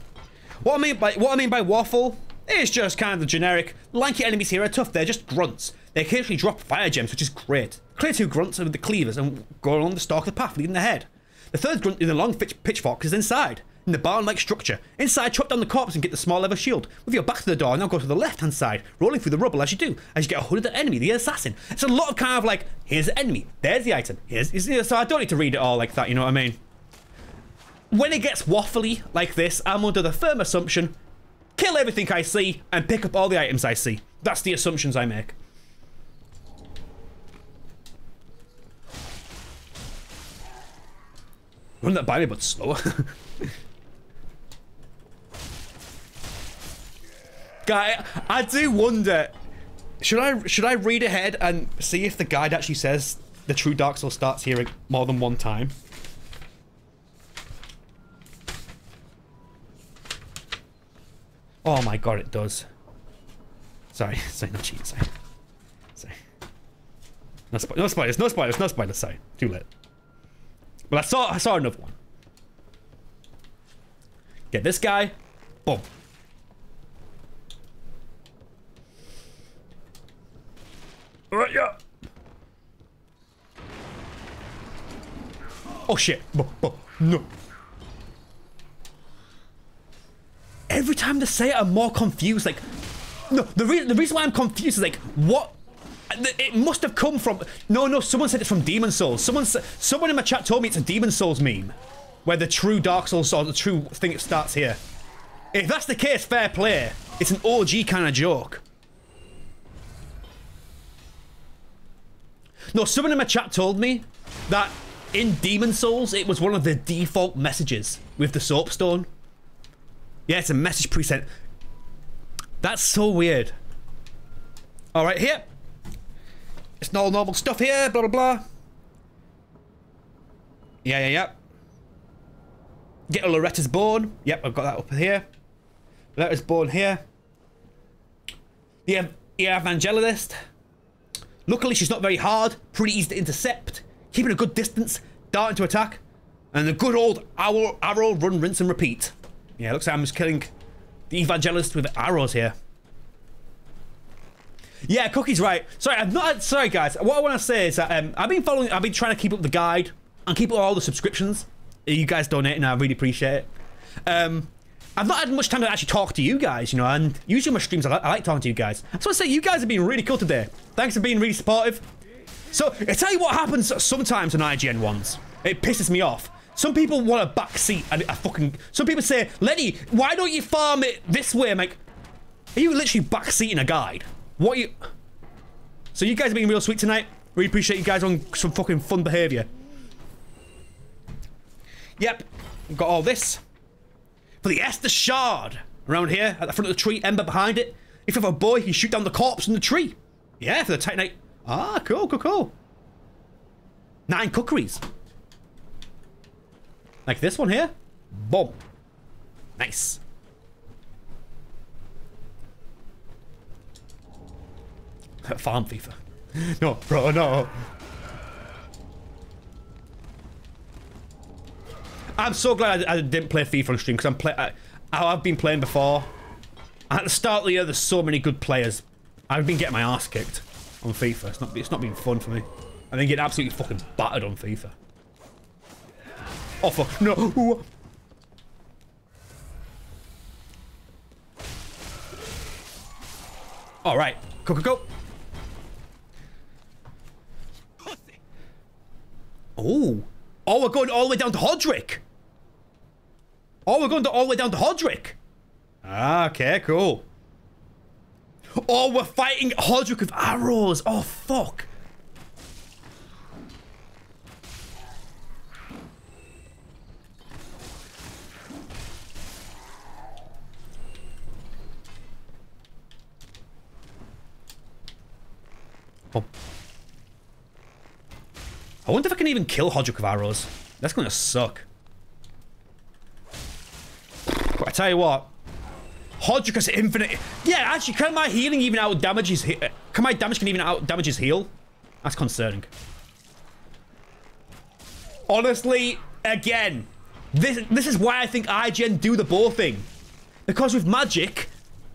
What I mean by what I mean by waffle is just kind of the generic lanky enemies here are tough. They're just grunts. They occasionally drop fire gems, which is great. Clear two grunts with the cleavers and go along the stalk of the path leading ahead. The third grunt in the long pitchfork is inside, in the barn-like structure. Inside, chop down the corpse and get the small leather shield. With your back to the door, now go to the left-hand side, rolling through the rubble as you do, as you get a hold of the enemy, the assassin. It's a lot of kind of like, here's the enemy, there's the item, here's, so I don't need to read it all like that, you know what I mean? When it gets waffly like this, I'm under the firm assumption, kill everything I see and pick up all the items I see. That's the assumptions I make. Run that by me, but slower. Guy, I do wonder. Should I should I read ahead and see if the guide actually says the true Dark Soul starts here more than one time? Oh my god, it does. Sorry, sorry, not cheat, sorry. Sorry. No, spo no spoilers, no spoilers, no spoilers, sorry. Too late. But I saw I saw another one. Get this guy. Boom. Alright, yeah. Oh shit. No. Every time they say it, I'm more confused. Like, no, the, re the reason why I'm confused is like, what it must have come from. No, no. Someone said it's from Demon's Souls. Someone, someone in my chat told me it's a Demon's Souls meme, where the true Dark Souls or the true thing it starts here. If that's the case, fair play. It's an OG kind of joke. No, someone in my chat told me that in Demon's Souls, it was one of the default messages with the soapstone. Yeah, it's a message present. That's so weird. All right, here. It's no normal stuff here, blah, blah, blah. Yeah, yeah, yeah. Get a Loretta's Bone. Yep, I've got that up here. Loretta's Bone here. The Evangelist. Luckily, she's not very hard. Pretty easy to intercept. Keeping a good distance. Darting to attack. And the good old arrow, arrow run, rinse, and repeat. Yeah, looks like I'm just killing the Evangelist with arrows here. Yeah, Cookie's right. Sorry, I'm not. Sorry, guys. What I want to say is that um, I've been following. I've been trying to keep up the guide and keep up all the subscriptions. You guys donating, I really appreciate it. Um, I've not had much time to actually talk to you guys, you know, and usually my streams I like, I like talking to you guys. So I say you guys have been really cool today. Thanks for being really supportive. So, I tell you what happens sometimes on IGN ones. It pisses me off. Some people want a back seat and a fucking... Some people say, Lenny, why don't you farm it this way? I'm like, are you literally backseating a guide? What are you... So you guys are being real sweet tonight. Really appreciate you guys on some fucking fun behaviour. Yep, got all this. For the Estus Shard. Around here, at the front of the tree, Ember behind it. If you have a boy, you shoot down the corpse in the tree. Yeah, for the Titanite. Ah, cool, cool, cool. Nine cookeries. Like this one here. Boom. Nice. Farm FIFA. No, bro, no. I'm so glad I, I didn't play FIFA on stream because I'm play. I, I've been playing before. At the start of the year, there's so many good players. I've been getting my ass kicked on FIFA. It's not. It's not been fun for me. I've been getting absolutely fucking battered on FIFA. Oh fuck! No. All right. Go go go. Oh. Oh, we're going all the way down to Hodrick. Oh, we're going to, all the way down to Hodrick. Ah, okay, cool. Oh, we're fighting Hodrick with arrows. Oh, fuck. I wonder if I can even kill Hodrick with arrows. That's gonna suck. But I tell you what, Hodrick has infinite. Yeah, actually, can my healing even out damage his? Can my damage can even out damage his heal? That's concerning. Honestly, again, this this is why I think IGN do the bow thing, because with magic,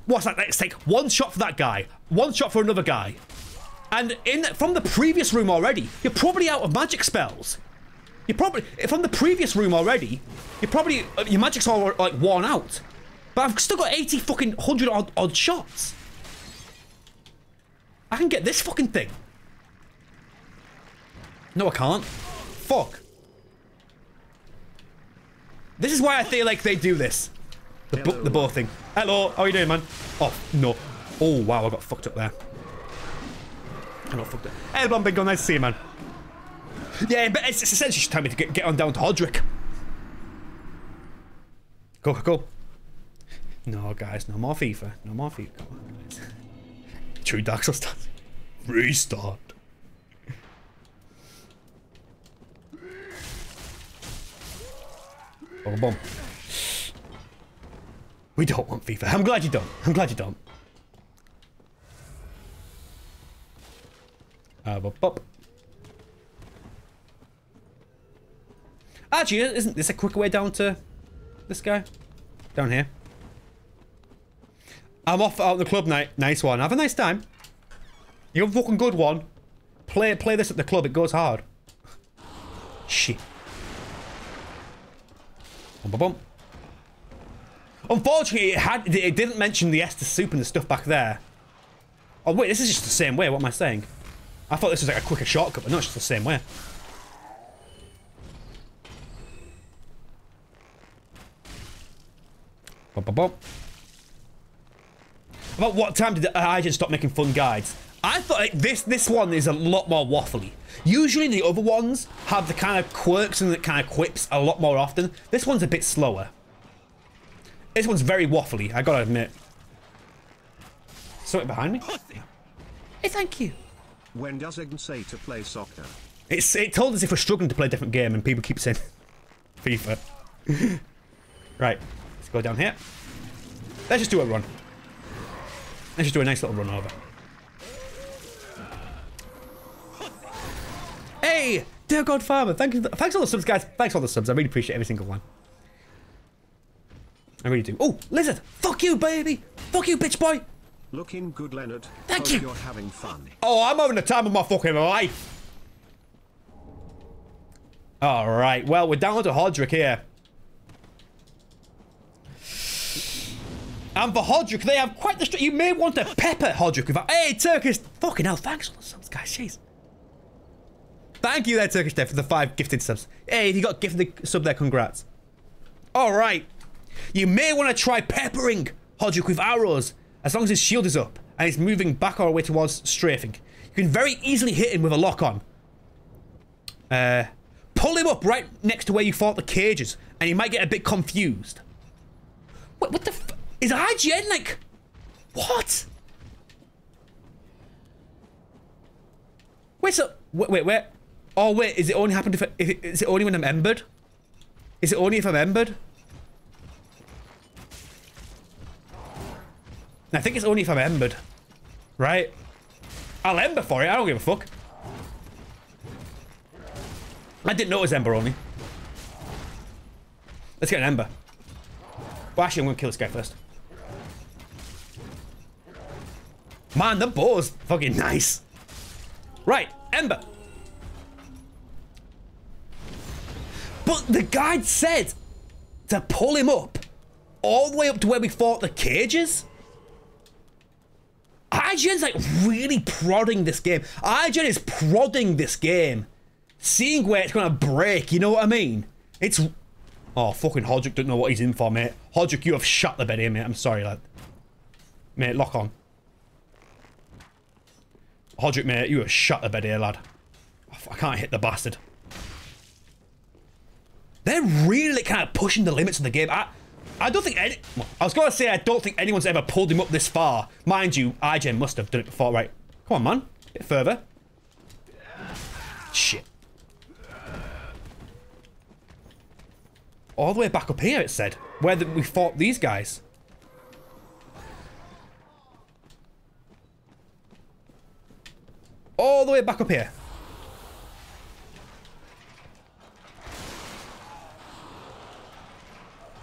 what's that? Let's take one shot for that guy, one shot for another guy. And in from the previous room already, you're probably out of magic spells. You're probably from the previous room already. You're probably uh, your magic's all like worn out. But I've still got 80 fucking 100 odd, odd shots. I can get this fucking thing. No, I can't. Fuck. This is why I feel like they do this. The, bu- the bow thing. Hello, how are you doing, man? Oh, no. Oh, wow, I got fucked up there. Fucked up. Hey, Blom Big Gun, nice to see you, man. Yeah, but it's, it's essentially time to get, get on down to Hodrick. Go, go. No, guys, no more FIFA. No more FIFA. Come on, guys. True Dark Souls start. Restart. Oh, boom, boom. We don't want FIFA. I'm glad you don't. I'm glad you don't. Uh, bop. Actually, isn't this a quicker way down to this guy? Down here. I'm off out the club night. Nice one. Have a nice time. You're a fucking good one. Play play this at the club. It goes hard. Shit. Bum, bum, bum. Unfortunately, it had it didn't mention the Estus soup and the stuff back there. Oh wait, this is just the same way. What am I saying? I thought this was like a quicker shortcut, but no, it's just the same way. Bum, bum, bum. About what time did IGN stop making fun guides? I thought like, this this one is a lot more waffly. Usually the other ones have the kind of quirks and the kind of quips a lot more often. This one's a bit slower. This one's very waffly, I gotta admit. Something behind me? Hey, thank you. When does Egg say to play soccer? It's it told us if we're struggling to play a different game and people keep saying FIFA. right, let's go down here. Let's just do a run. Let's just do a nice little run over. Hey, dear God Farmer, thank you. Thanks all the subs, guys. Thanks all the subs. I really appreciate every single one. I really do. Oh, lizard! Fuck you, baby! Fuck you, bitch boy! Looking good, Leonard. Thank Hope you. You're having fun. Oh, I'm having the time of my fucking life. All right. Well, we're down to Hodrick here. And for Hodrick, they have quite the. Str- you may want to pepper Hodrick with. a- Hey, Turkish. Fucking hell! Thanks for the subs, guys. Jeez. Thank you, there, Turkish Dev, for the five gifted subs. Hey, if you got gifted the sub there, congrats. All right. You may want to try peppering Hodrick with arrows, as long as his shield is up and he's moving back all the way towards strafing. You can very easily hit him with a lock on. Uh, pull him up right next to where you fought the cages, and he might get a bit confused. What, what the f- Is IGN like. What? Wait, so. Wait, wait, wait. Oh, wait, is it only happened if, is it only when I'm embered? Is it only if I'm embered? I think it's only if I'm embered. Right? I'll ember for it. I don't give a fuck. I didn't know it was ember only. Let's get an ember. Well, actually, I'm going to kill this guy first. Man, the bow's fucking nice. Right, ember. But the guide said to pull him up all the way up to where we fought the cages. IGN's like really prodding this game. IGN is prodding this game. Seeing where it's gonna break, you know what I mean? It's Oh fucking Hodrick don't know what he's in for, mate. Hodrick, you have shut the bed here, mate. I'm sorry, lad. Mate, lock on. Hodrick, mate, you have shut the bed here, lad. I can't hit the bastard. They're really kind of pushing the limits of the game. I, I don't think any. I was going to say I don't think anyone's ever pulled him up this far. Mind you, IGN must have done it before. Right, come on, man, a bit further. Shit. All the way back up here, it said, where the, we fought these guys. All the way back up here.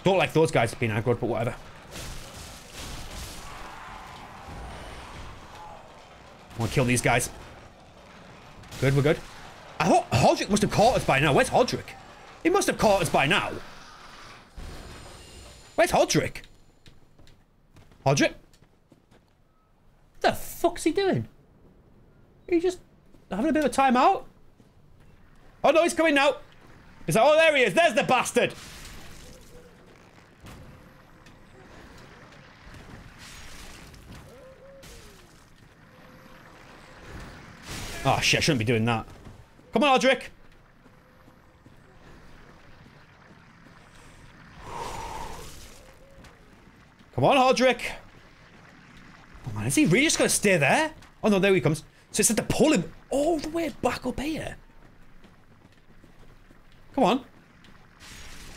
Don't like those guys being aggroed, but whatever. I want to kill these guys. Good, we're good. I thought Hodrick must have caught us by now. Where's Hodrick? He must have caught us by now. Where's Hodrick? Hodrick? What the fuck's he doing? He just having a bit of a timeout? Oh no, he's coming now. He's like, oh, there he is. There's the bastard. Oh shit, I shouldn't be doing that. Come on, Aldrich. Come on, Aldrich. Oh man, is he really just gonna stay there? Oh no, there he comes. So it's had to pull him all the way back up here. Come on.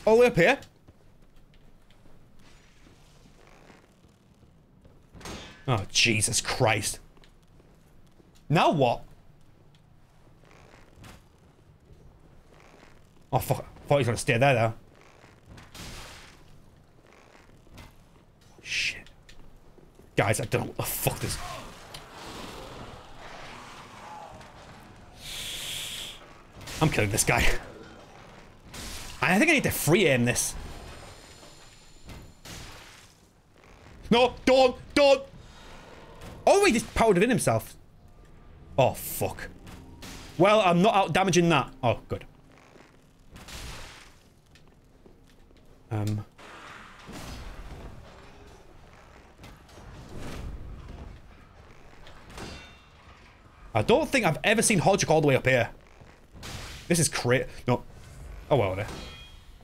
All the way up here. Oh, Jesus Christ. Now what? Oh, fuck. I thought he was going to stay there, though. Shit. Guys, I don't know what the fuck this... I'm killing this guy. I think I need to free aim this. No, don't, don't. Oh, he just powered within himself. Oh, fuck. Well, I'm not out damaging that. Oh, good. Um, I don't think I've ever seen Hodrick all the way up here. This is crazy. No. Oh, well, there.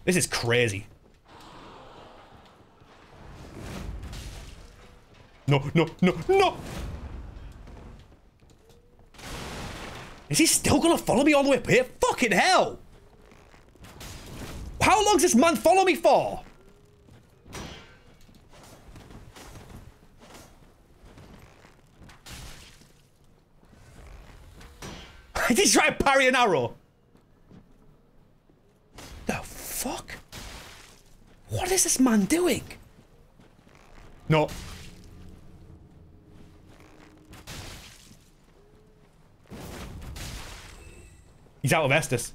This is crazy. No, no, no, no! Is he still gonna follow me all the way up here? Fucking hell! How long's this man follow me for? Did he try to parry an arrow? The fuck? What is this man doing? No. He's out of Estus.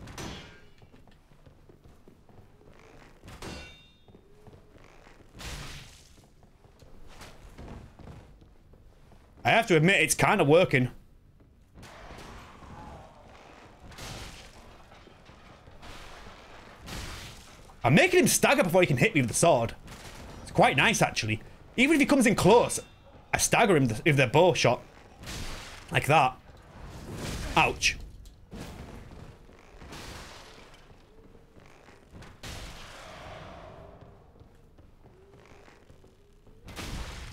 I have to admit, it's kind of working. I'm making him stagger before he can hit me with the sword. It's quite nice, actually. Even if he comes in close, I stagger him if they're bow shot. Like that. Ouch.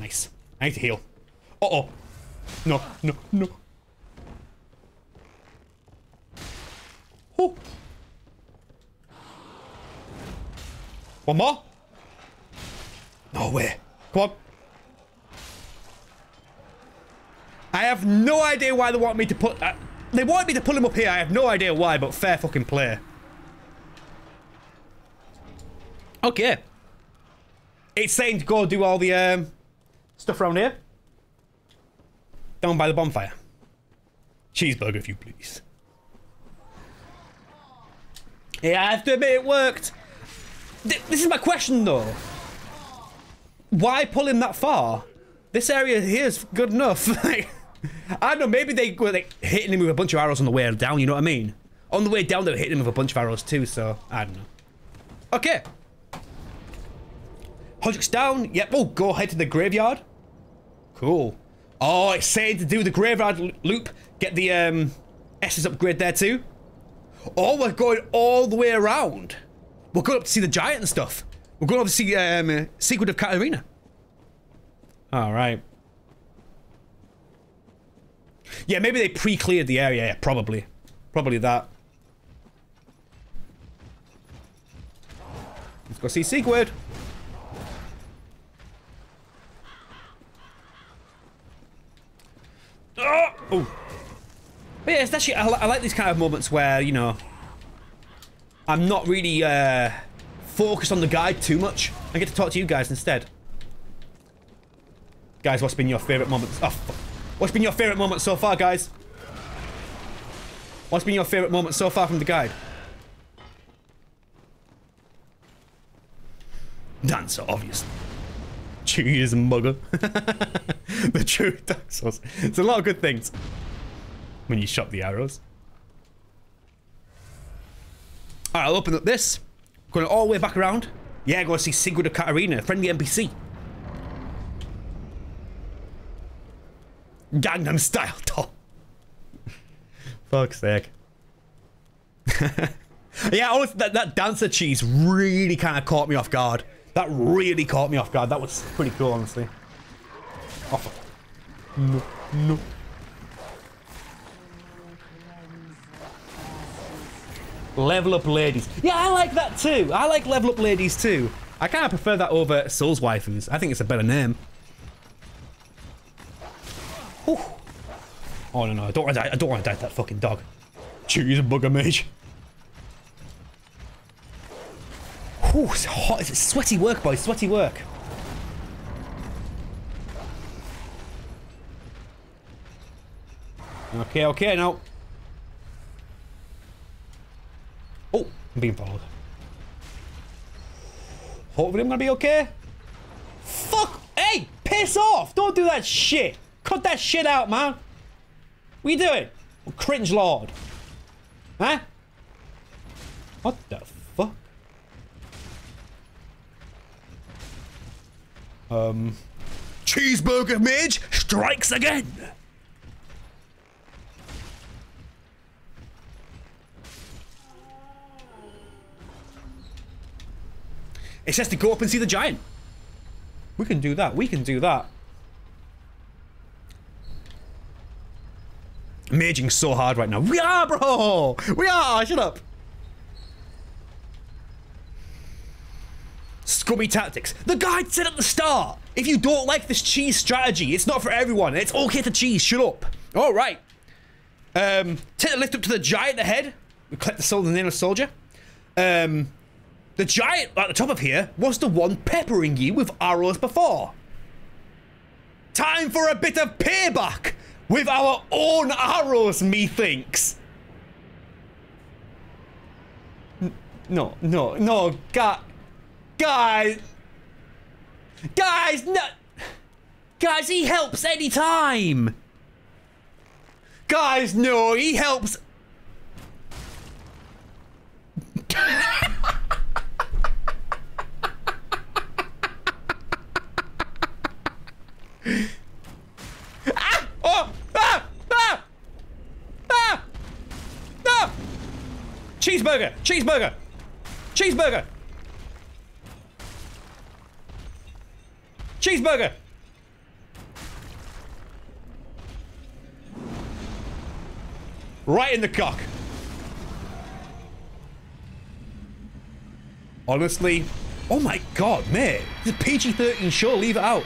Nice. I need to heal. Uh-oh. No, no, no. Oh. One more? No way. Come on. I have no idea why they want me to put... Uh, they want me to pull him up here. I have no idea why, but fair fucking play. Okay. It's saying to go do all the um, stuff around here. Down by the bonfire. Cheeseburger, if you please. Yeah, I have to admit it worked. Th this is my question, though. Why pull him that far? This area here is good enough. I don't know, maybe they were like hitting him with a bunch of arrows on the way down, you know what I mean? On the way down, they were hitting him with a bunch of arrows too, so I don't know. Okay. Hodrick's down. Yep. Oh, go ahead to the graveyard. Cool. Oh, it's saying to do the graveyard loop. Get the um, Estus upgrade there too. Oh, we're going all the way around. We're going up to see the giant and stuff. We're going up to see um, Siegward of Catarina. All right. Yeah, maybe they pre-cleared the area. Yeah, probably. Probably that. Let's go see Siegward. Oh! oh. Yeah, it's actually, I, I, like these kind of moments where, you know, I'm not really uh, focused on the guide too much. I get to talk to you guys instead. Guys, what's been your favourite moments? Oh, what's been your favourite moment so far, guys? What's been your favourite moment so far from the guide? Dancer, obviously. Cheese mugger. the true Dark Souls. It's a lot of good things. When you shot the arrows. Alright, I'll open up this. Going all the way back around. Yeah, go see Siegward of Catarina, friendly NPC. Gangnam Style doll. Fuck's sake. yeah, that, that dancer cheese really kind of caught me off guard. That really caught me off guard. That was pretty cool, honestly. Oh. No, no. Level up ladies. Yeah, I like that too. I like level up ladies too. I kind of prefer that over Souls waifus. I think it's a better name. Ooh. Oh no no! I don't want to die. I don't want to die that fucking dog. Jeez, a bugger mage. Ooh, it's hot. It's sweaty work, boys. Sweaty work. Okay, okay, now. Oh, I'm being followed. Hopefully I'm gonna be okay. Fuck! Hey! Piss off! Don't do that shit! Cut that shit out, man! What are you doing? cringe lord. Huh? What the Um, Cheeseburger Midge strikes again! It says to go up and see the giant. We can do that. We can do that. Maging so hard right now. We are, bro! We are! Shut up! Scummy tactics. The guide said at the start, if you don't like this cheese strategy, it's not for everyone. It's okay to cheese. Shut up. All right. Um, take the lift up to the giant ahead. We collect the soul in the name of soldier. Um, the giant at the top of here was the one peppering you with arrows before. Time for a bit of payback with our own arrows, methinks. No, no, no, guy, guys, guys, no, guys, he helps anytime. Guys, no, he helps. Ah! Oh! Ah! Ah! Ah! Cheeseburger! Cheeseburger! Cheeseburger! Cheeseburger! Right in the cock. Honestly, oh my god, mate. It's a PG-13 show, leave it out.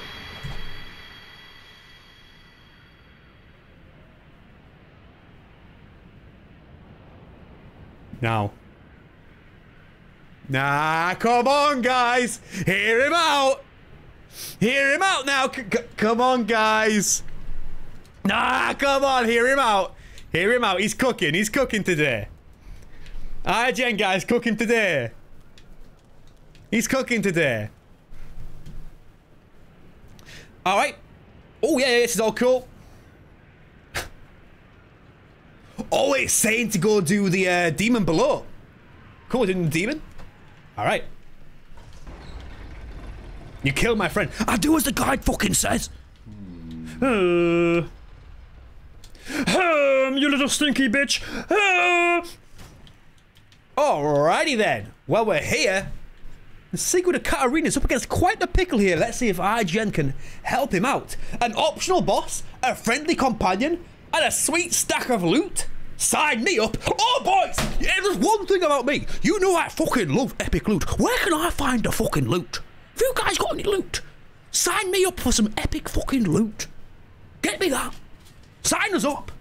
Now. Nah, come on, guys. Hear him out. Hear him out now. C- come on, guys. Nah, come on. Hear him out. Hear him out. He's cooking. He's cooking today. IGN guys cooking today. He's cooking today. All right. Oh yeah, yeah, this is all cool. Oh, it's saying to go do the uh, demon below. Cool, doing the demon. All right. You kill my friend. I do as the guide fucking says. Uh, um, you little stinky bitch. Uh. Alrighty then. Well, we're here. The Siegward of Catarina's up against quite the pickle here. Let's see if IGN can help him out. An optional boss, a friendly companion, and a sweet stack of loot. Sign me up. Oh, boys! Yeah, there's one thing about me. You know I fucking love epic loot. Where can I find the fucking loot? Have you guys got any loot? Sign me up for some epic fucking loot. Get me that. Sign us up.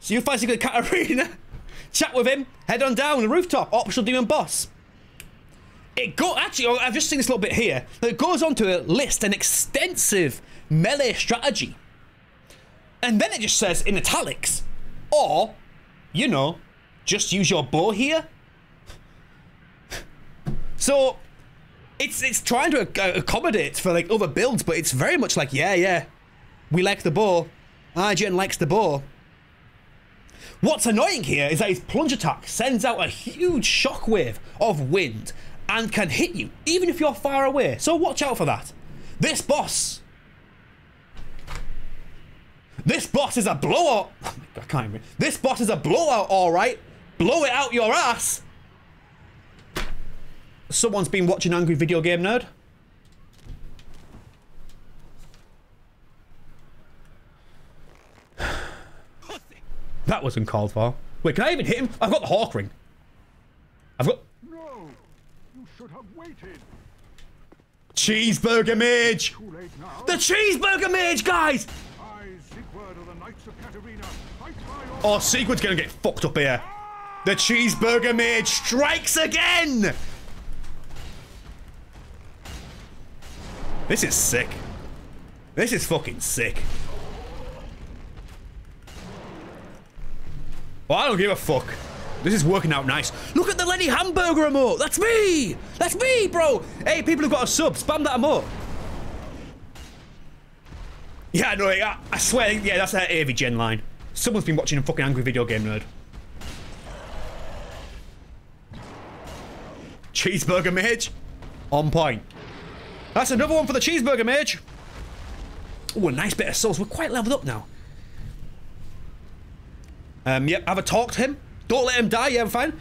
So you fancy good Catarina? Chat with him. Head on down the rooftop. Optional demon boss. It go actually. oh, I've just seen this little bit here. It goes on to list an extensive melee strategy, and then it just says in italics, or, you know, just use your bow here. So, it's it's trying to uh, accommodate for like other builds, but it's very much like yeah, yeah, we like the bow. IGN likes the bow. What's annoying here is that his plunge attack sends out a huge shockwave of wind and can hit you even if you're far away. So watch out for that. This boss. This boss is a blowout. Oh I can't even. This boss is a blowout, all right. Blow it out your ass. Someone's been watching Angry Video Game Nerd. That wasn't called for. Wait, can I even hit him? I've got the Hawk Ring. I've got No! You should have waited. Cheeseburger Mage! Too late now. The Cheeseburger Mage, guys! I, Siegward of the Knights of Catarina, fight by Oh, Siegward's gonna get fucked up here. The Cheeseburger Mage strikes again! This is sick. This is fucking sick. Well, I don't give a fuck. This is working out nice. Look at the Lenny Hamburger emote. That's me. That's me, bro. Hey, people who've got a sub, spam that emote. Yeah, no, I, I swear, yeah, that's that AVGN line. Someone's been watching a fucking angry video game nerd. Cheeseburger Mage. On point. That's another one for the Cheeseburger Mage. Oh, a nice bit of souls. We're quite leveled up now. Um, yep, have a talk to him. Don't let him die. Yeah, I'm fine.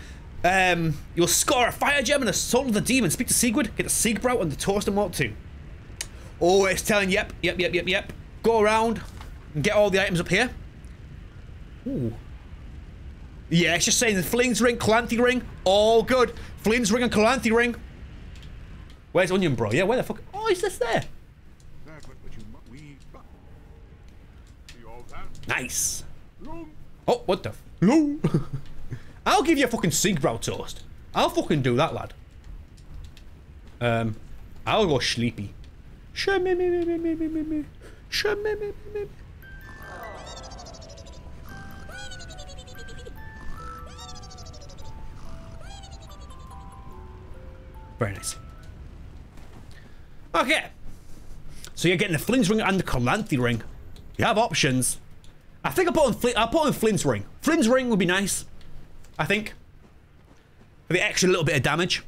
Um, you'll score a fire gem and a soul of the demon. Speak to Siegward, get a Siegbräu and the toast and walk too. Oh, it's telling, yep, yep, yep, yep, yep. Go around and get all the items up here. Ooh. Yeah, it's just saying the Flynn's ring, Chloranthy ring, all good. Flynn's ring and Chloranthy ring. Where's Onion Bro? Yeah, where the fuck? Oh, is this there? That what you mu- we bu- See all that? Nice. Oh, what the? No. I'll give you a fucking Siegbräu toast. I'll fucking do that, lad. Um, I'll go sleepy. Shemimimimimimimi. Shemimimimimi. Very nice. Okay. So you're getting the Flynn's ring and the Chloranthy ring. You have options. I think I'll put on, Fli- I'll put on Flynn's ring. Flynn's ring would be nice. I think. For the extra little bit of damage.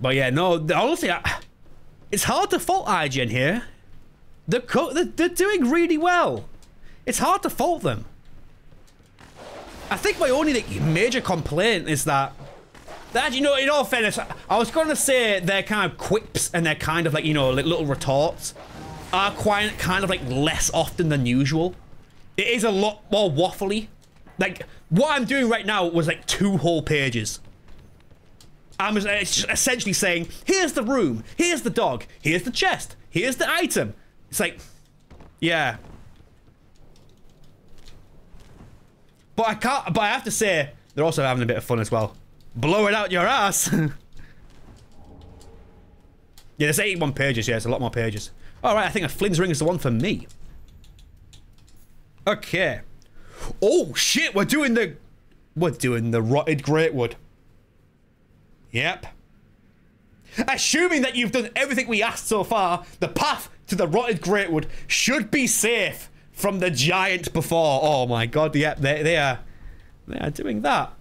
But yeah, no, honestly, I, it's hard to fault IGN here. They're, they're doing really well. It's hard to fault them. I think my only like, major complaint is that that you know, in all fairness, I was going to say their kind of quips and their kind of like you know like little retorts are quite kind of like less often than usual. It is a lot more waffly. Like what I'm doing right now was like two whole pages. I'm essentially saying, here's the room, here's the dog, here's the chest, here's the item. It's like, yeah. But I can't. But I have to say, they're also having a bit of fun as well. Blow it out your ass. yeah, there's 81 pages. Yeah, it's a lot more pages. All right, I think a Flynn's ring is the one for me. Okay. Oh shit, we're doing the, we're doing the rotted greatwood. Yep. Assuming that you've done everything we asked so far, the path to the rotted greatwood should be safe from the giant before. Oh my god, yep, they, they are they are doing that.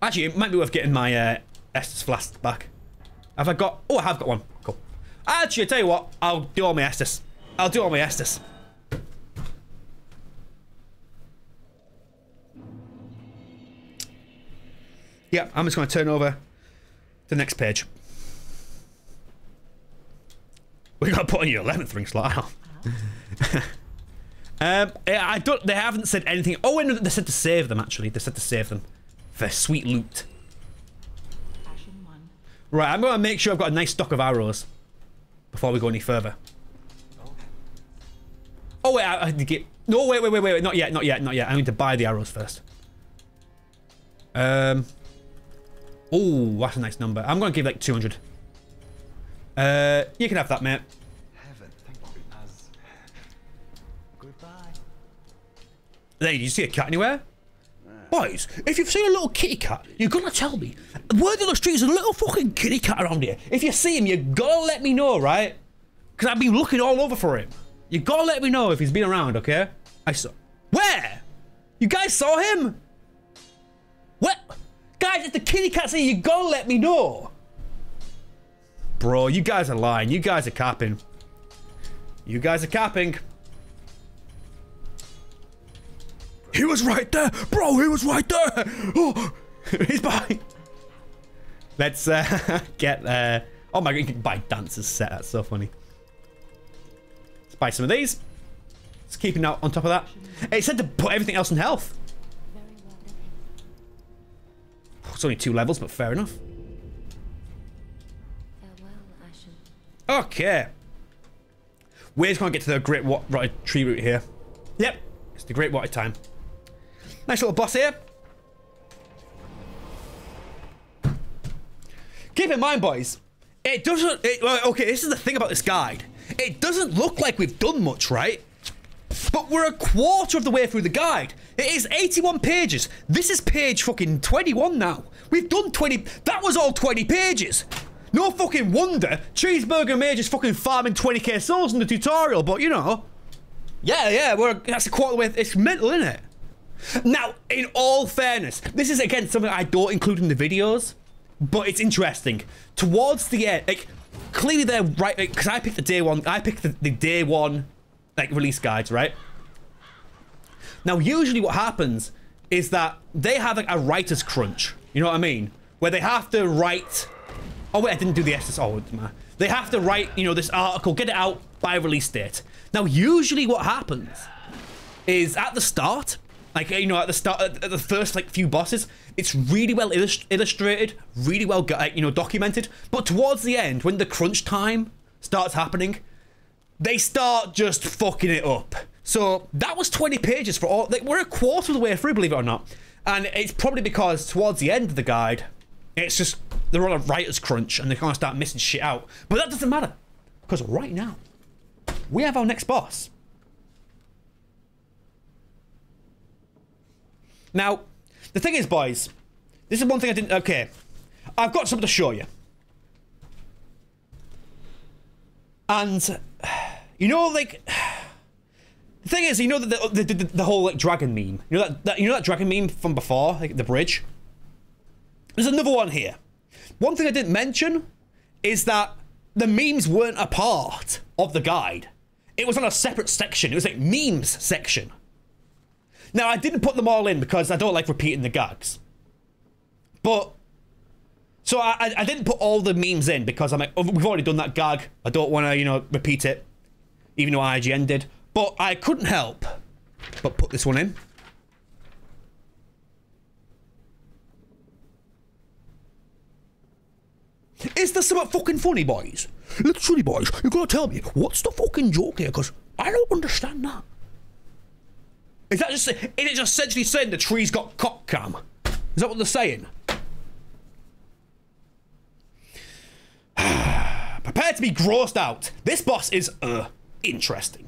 Actually, it might be worth getting my uh, Estus flask back. Have I got... Oh, I have got one. Cool. Actually, I tell you what. I'll do all my Estus. I'll do all my Estus. Yeah, I'm just going to turn over the next page. We got to put on your 11th ring slot. um, I don't. They haven't said anything. Oh, they said to save them. Actually, they said to save them for sweet loot. Right, I'm going to make sure I've got a nice stock of arrows before we go any further. Oh wait, I, I to get. No, wait, wait, wait, wait, not yet, not yet, not yet. I need to buy the arrows first. Um. Oh, that's a nice number. I'm going to give like 200. Uh, you can have that, mate. Heaven, thank you. As goodbye. Did you see a cat anywhere? Boys, if you've seen a little kitty cat, you're gonna tell me. Word on the street is a little fucking kitty cat around here. If you see him, you gotta let me know, right? Because I've been looking all over for him. You gotta let me know if he's been around, okay? I saw. Where? You guys saw him? What? Guys, if the kitty cat's here, you gotta let me know. Bro, you guys are lying. You guys are capping. You guys are capping. He was right there, bro. He was right there. Oh, he's behind. Let's uh, get. Uh, oh my god, you can buy dancers set. That's so funny. Let's buy some of these. It's keeping out on top of that. It said to put everything else in health. It's only two levels, but fair enough. Okay. We're just gonna get to the Great Wa- Rotted Tree Root here. Yep, it's the Great Water time. Nice little boss here. Keep in mind, boys, it doesn't. It, okay, this is the thing about this guide. It doesn't look like we've done much, right? But we're a quarter of the way through the guide. It is 81 pages. This is page fucking 21 now. We've done 20. That was all 20 pages. No fucking wonder Cheeseburger Mage is fucking farming 20k souls in the tutorial, but you know. Yeah, yeah, we're that's a quarter way. It's mental, isn't it? Now, in all fairness, this is again something I don't include in the videos, but it's interesting. Towards the end, like, clearly they're right because I picked the day one. I picked the, the day one like release guides, right? Now, usually what happens is that they have like a writer's crunch. You know what I mean? Where they have to write. Oh wait, I didn't do the SS. Oh. They have to write, you know, this article, get it out by release date. Now, usually what happens is at the start, like you know, at the start, at the first like few bosses, it's really well illust illustrated, really well, you know, documented. But towards the end, when the crunch time starts happening, they start just fucking it up. So that was 20 pages for all. Like, we're a quarter of the way through, believe it or not. And it's probably because towards the end of the guide, it's just they're on a writer's crunch and they of start missing shit out. But that doesn't matter because right now we have our next boss. Now, the thing is, boys, this is one thing I didn't. Okay, I've got something to show you. And you know, like the thing is, you know that the, the, the, the, whole like dragon meme. You know that, that you know that dragon meme from before, like the bridge. There's another one here. One thing I didn't mention is that the memes weren't a part of the guide. It was on a separate section. It was like memes section. Now I didn't put them all in because I don't like repeating the gags. But so I, I didn't put all the memes in because I'm like, oh, we've already done that gag. I don't want to, you know, repeat it, even though IGN did. But I couldn't help but put this one in. Is this something fucking funny, boys? Literally, boys, you gotta tell me, what's the fucking joke here? Because I don't understand that. Is that just, is it just essentially saying the tree's got cock cam? Is that what they're saying? Prepare to be grossed out. This boss is, uh, interesting.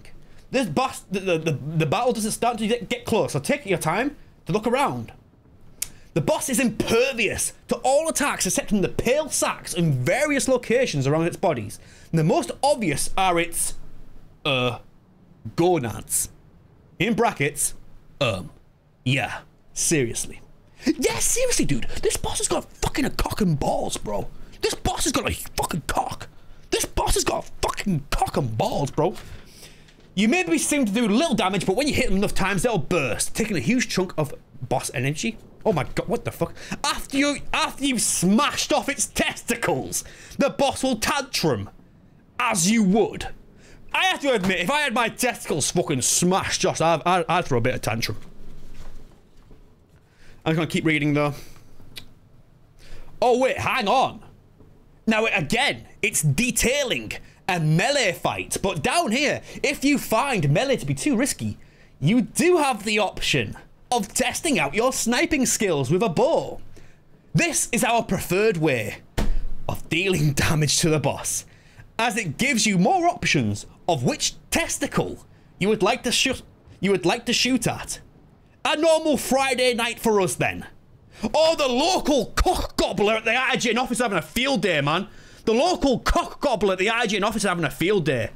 This boss, the, the, the, the battle doesn't start until you get close, so take your time to look around. The boss is impervious to all attacks except from the pale sacks in various locations around its bodies. And the most obvious are its, uh, gonads. In brackets, um, yeah, seriously. Yeah, seriously, dude. This boss has got fucking a cock and balls, bro. This boss has got a fucking cock. This boss has got a fucking cock and balls, bro. You maybe seem to do little damage, but when you hit them enough times, they'll burst, taking a huge chunk of boss energy. Oh my god, what the fuck? After you after you've smashed off its testicles, the boss will tantrum. As you would. I have to admit, if I had my testicles fucking smashed Josh, I'd, I'd, I'd throw a bit of tantrum. I'm gonna keep reading though. Oh wait, hang on. Now again, it's detailing a melee fight, but down here, if you find melee to be too risky, you do have the option of testing out your sniping skills with a bow. This is our preferred way of dealing damage to the boss, as it gives you more options of which testicle you would like to shoot you would like to shoot at. A normal Friday night for us then. Or the local cock gobbler at the IGN office having a field day, man. The local cock gobbler at the IGN office having a field day.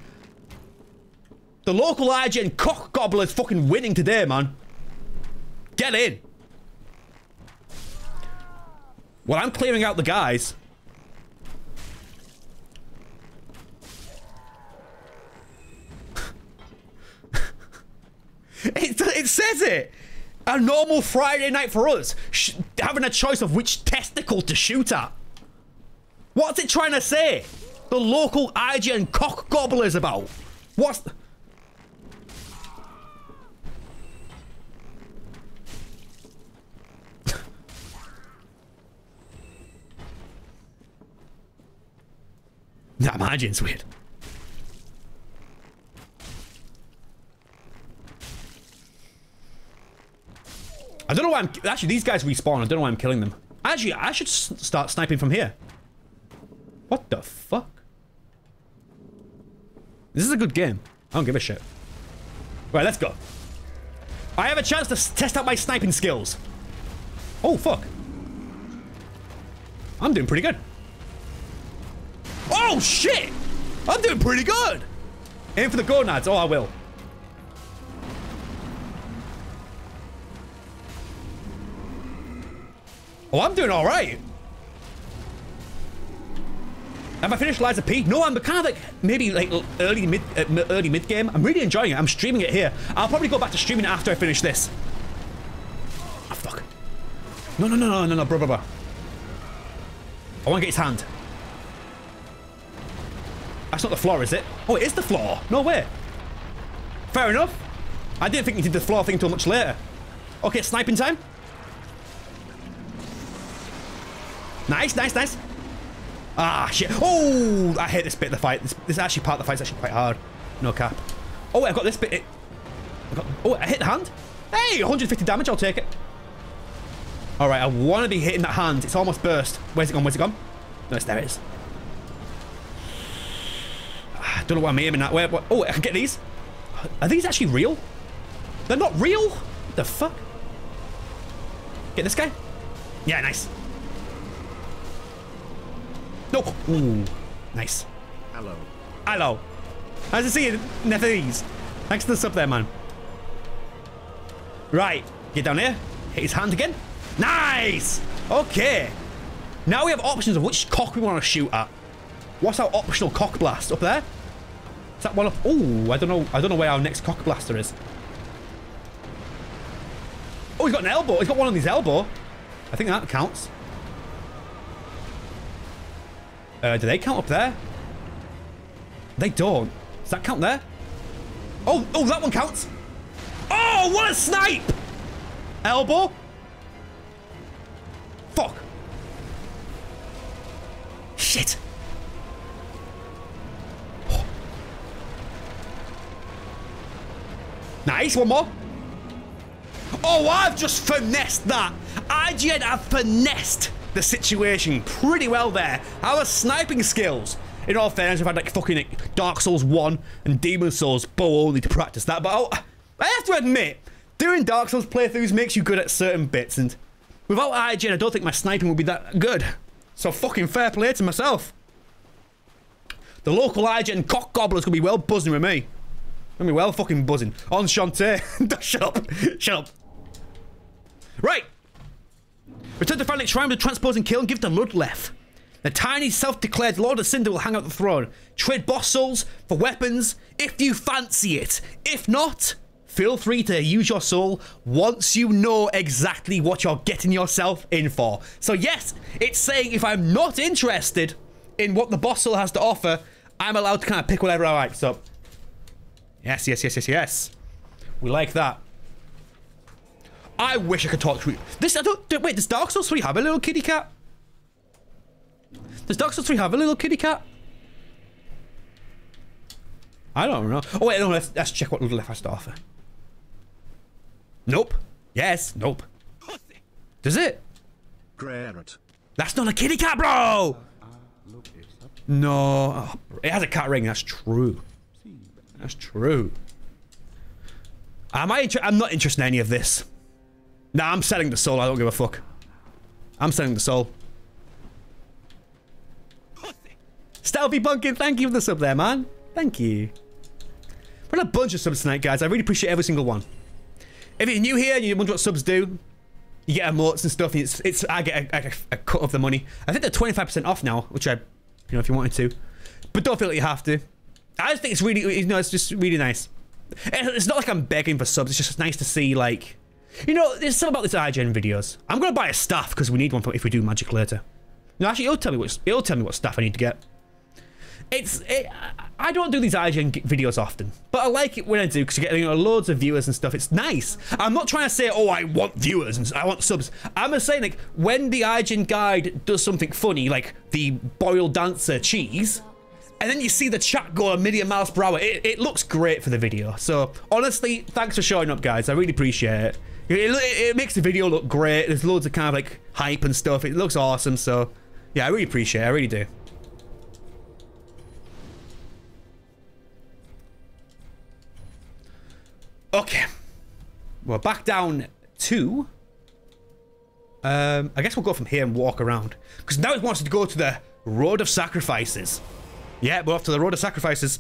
The local IGN cock gobbler is fucking winning today, man. Get in. Well, I'm clearing out the guys. it, it says it. A normal Friday night for us. Having a choice of which testicle to shoot at. What's it trying to say? The local IGN cock gobblers about. What's... That margin's weird. I don't know why I'm... Actually, these guys respawn. I don't know why I'm killing them. Actually, I should start sniping from here. What the fuck? This is a good game. I don't give a shit. Right, let's go. I have a chance to test out my sniping skills. Oh, fuck. I'm doing pretty good. Oh, shit! I'm doing pretty good! Aim for the gonads. Oh, I will. Oh, I'm doing all right. Have I finished Lies of P? No, I'm kind of like maybe like early mid uh, early mid game. I'm really enjoying it. I'm streaming it here. I'll probably go back to streaming after I finish this. Oh fuck! No no no no no no bro bro bro. I want to get his hand. That's not the floor, is it? Oh, it is the floor. No way. Fair enough. I didn't think you did the floor thing until much later. Okay, sniping time. Nice, nice, nice. Ah, shit. Oh, I hate this bit of the fight. This, this actually part of the fight's actually quite hard. No cap. Oh, wait, I've got this bit. It, got, oh, I hit the hand. Hey, 150 damage. I'll take it. All right, I want to be hitting that hand. It's almost burst. Where's it gone? Where's it gone? No, it's there. It is. Don't know why I'm aiming at. Where? What? Oh, I can get these. Are these actually real? They're not real. What the fuck? Get this guy. Yeah, nice. No. Ooh, nice. Hello. Hello. How's it see you? Thanks for the sub there, man. Right, get down here. Hit his hand again. Nice. Okay. Now we have options of which cock we want to shoot at. What's our optional cock blast up there? That one of? Oh, I don't know. I don't know where our next cock blaster is. Oh, he's got an elbow. He's got one on his elbow. I think that counts. Uh, do they count up there? They don't. Does that count there? Oh, oh, that one counts. Oh, what a snipe! Elbow. Fuck. Shit. Nice, one more. Oh, I've just finessed that. IGN have finessed the situation pretty well there. Our sniping skills. In all fairness, I've had like fucking like, Dark Souls 1 and Demon Souls bow only to practice that, but I'll, I have to admit, doing Dark Souls playthroughs makes you good at certain bits, and without IGN, I don't think my sniping would be that good. So fucking fair play to myself. The local IGN cock gobbler's gonna be well buzzing with me. Gonna be well fucking buzzing. On Shantae. Shut up. Shut up. Right. Return to Firelink Shrine to transpose and kill and give to Ludleth. The tiny self-declared Lord of Cinder will hang out the throne. Trade boss souls for weapons if you fancy it. If not, feel free to use your soul once you know exactly what you're getting yourself in for. So yes, it's saying if I'm not interested in what the boss soul has to offer, I'm allowed to kind of pick whatever I like. So yes, yes, yes, yes, yes. We like that. I wish I could talk to you. This I don't wait. Does Dark Souls 3 have a little kitty cat? Does Dark Souls 3 have a little kitty cat? I don't know. Oh wait, no. Let's let's check what Ludleth has to offer. Nope. Yes. Nope. Does it? Greirat. That's not a kitty cat, bro. No. Oh, it has a cat ring. That's true. That's true. Am I? I'm not interested in any of this. Nah, I'm selling the soul. I don't give a fuck. I'm selling the soul. Stealthy Pumpkin, thank you for the sub there, man. Thank you. We're a bunch of subs tonight, guys. I really appreciate every single one. If you're new here and you wonder what subs do, you get emotes and stuff. And it's, it's I get a, a, a cut of the money. I think they're 25% off now, which I, you know, if you wanted to. But don't feel like you have to. I just think it's really, you know, it's just really nice. It's not like I'm begging for subs. It's just nice to see, like, you know, there's something about these IGN videos. I'm gonna buy a staff because we need one if we do magic later. No, actually, it'll tell me what it'll tell me what staff I need to get. It's it, I don't do these IGN videos often, but I like it when I do because you get you know loads of viewers and stuff. It's nice. I'm not trying to say oh I want viewers and I want subs. I'm just saying like when the IGN guide does something funny like the boiled dancer cheese. And then you see the chat go a million miles per hour. It, it looks great for the video. So honestly, thanks for showing up, guys. I really appreciate it. It, it. it makes the video look great. There's loads of kind of like hype and stuff. It looks awesome. So yeah, I really appreciate it. I really do. Okay. We're back down to... Um, I guess we'll go from here and walk around. Because now it wants to go to the Road of Sacrifices. Yeah, we're off to the Road of Sacrifices.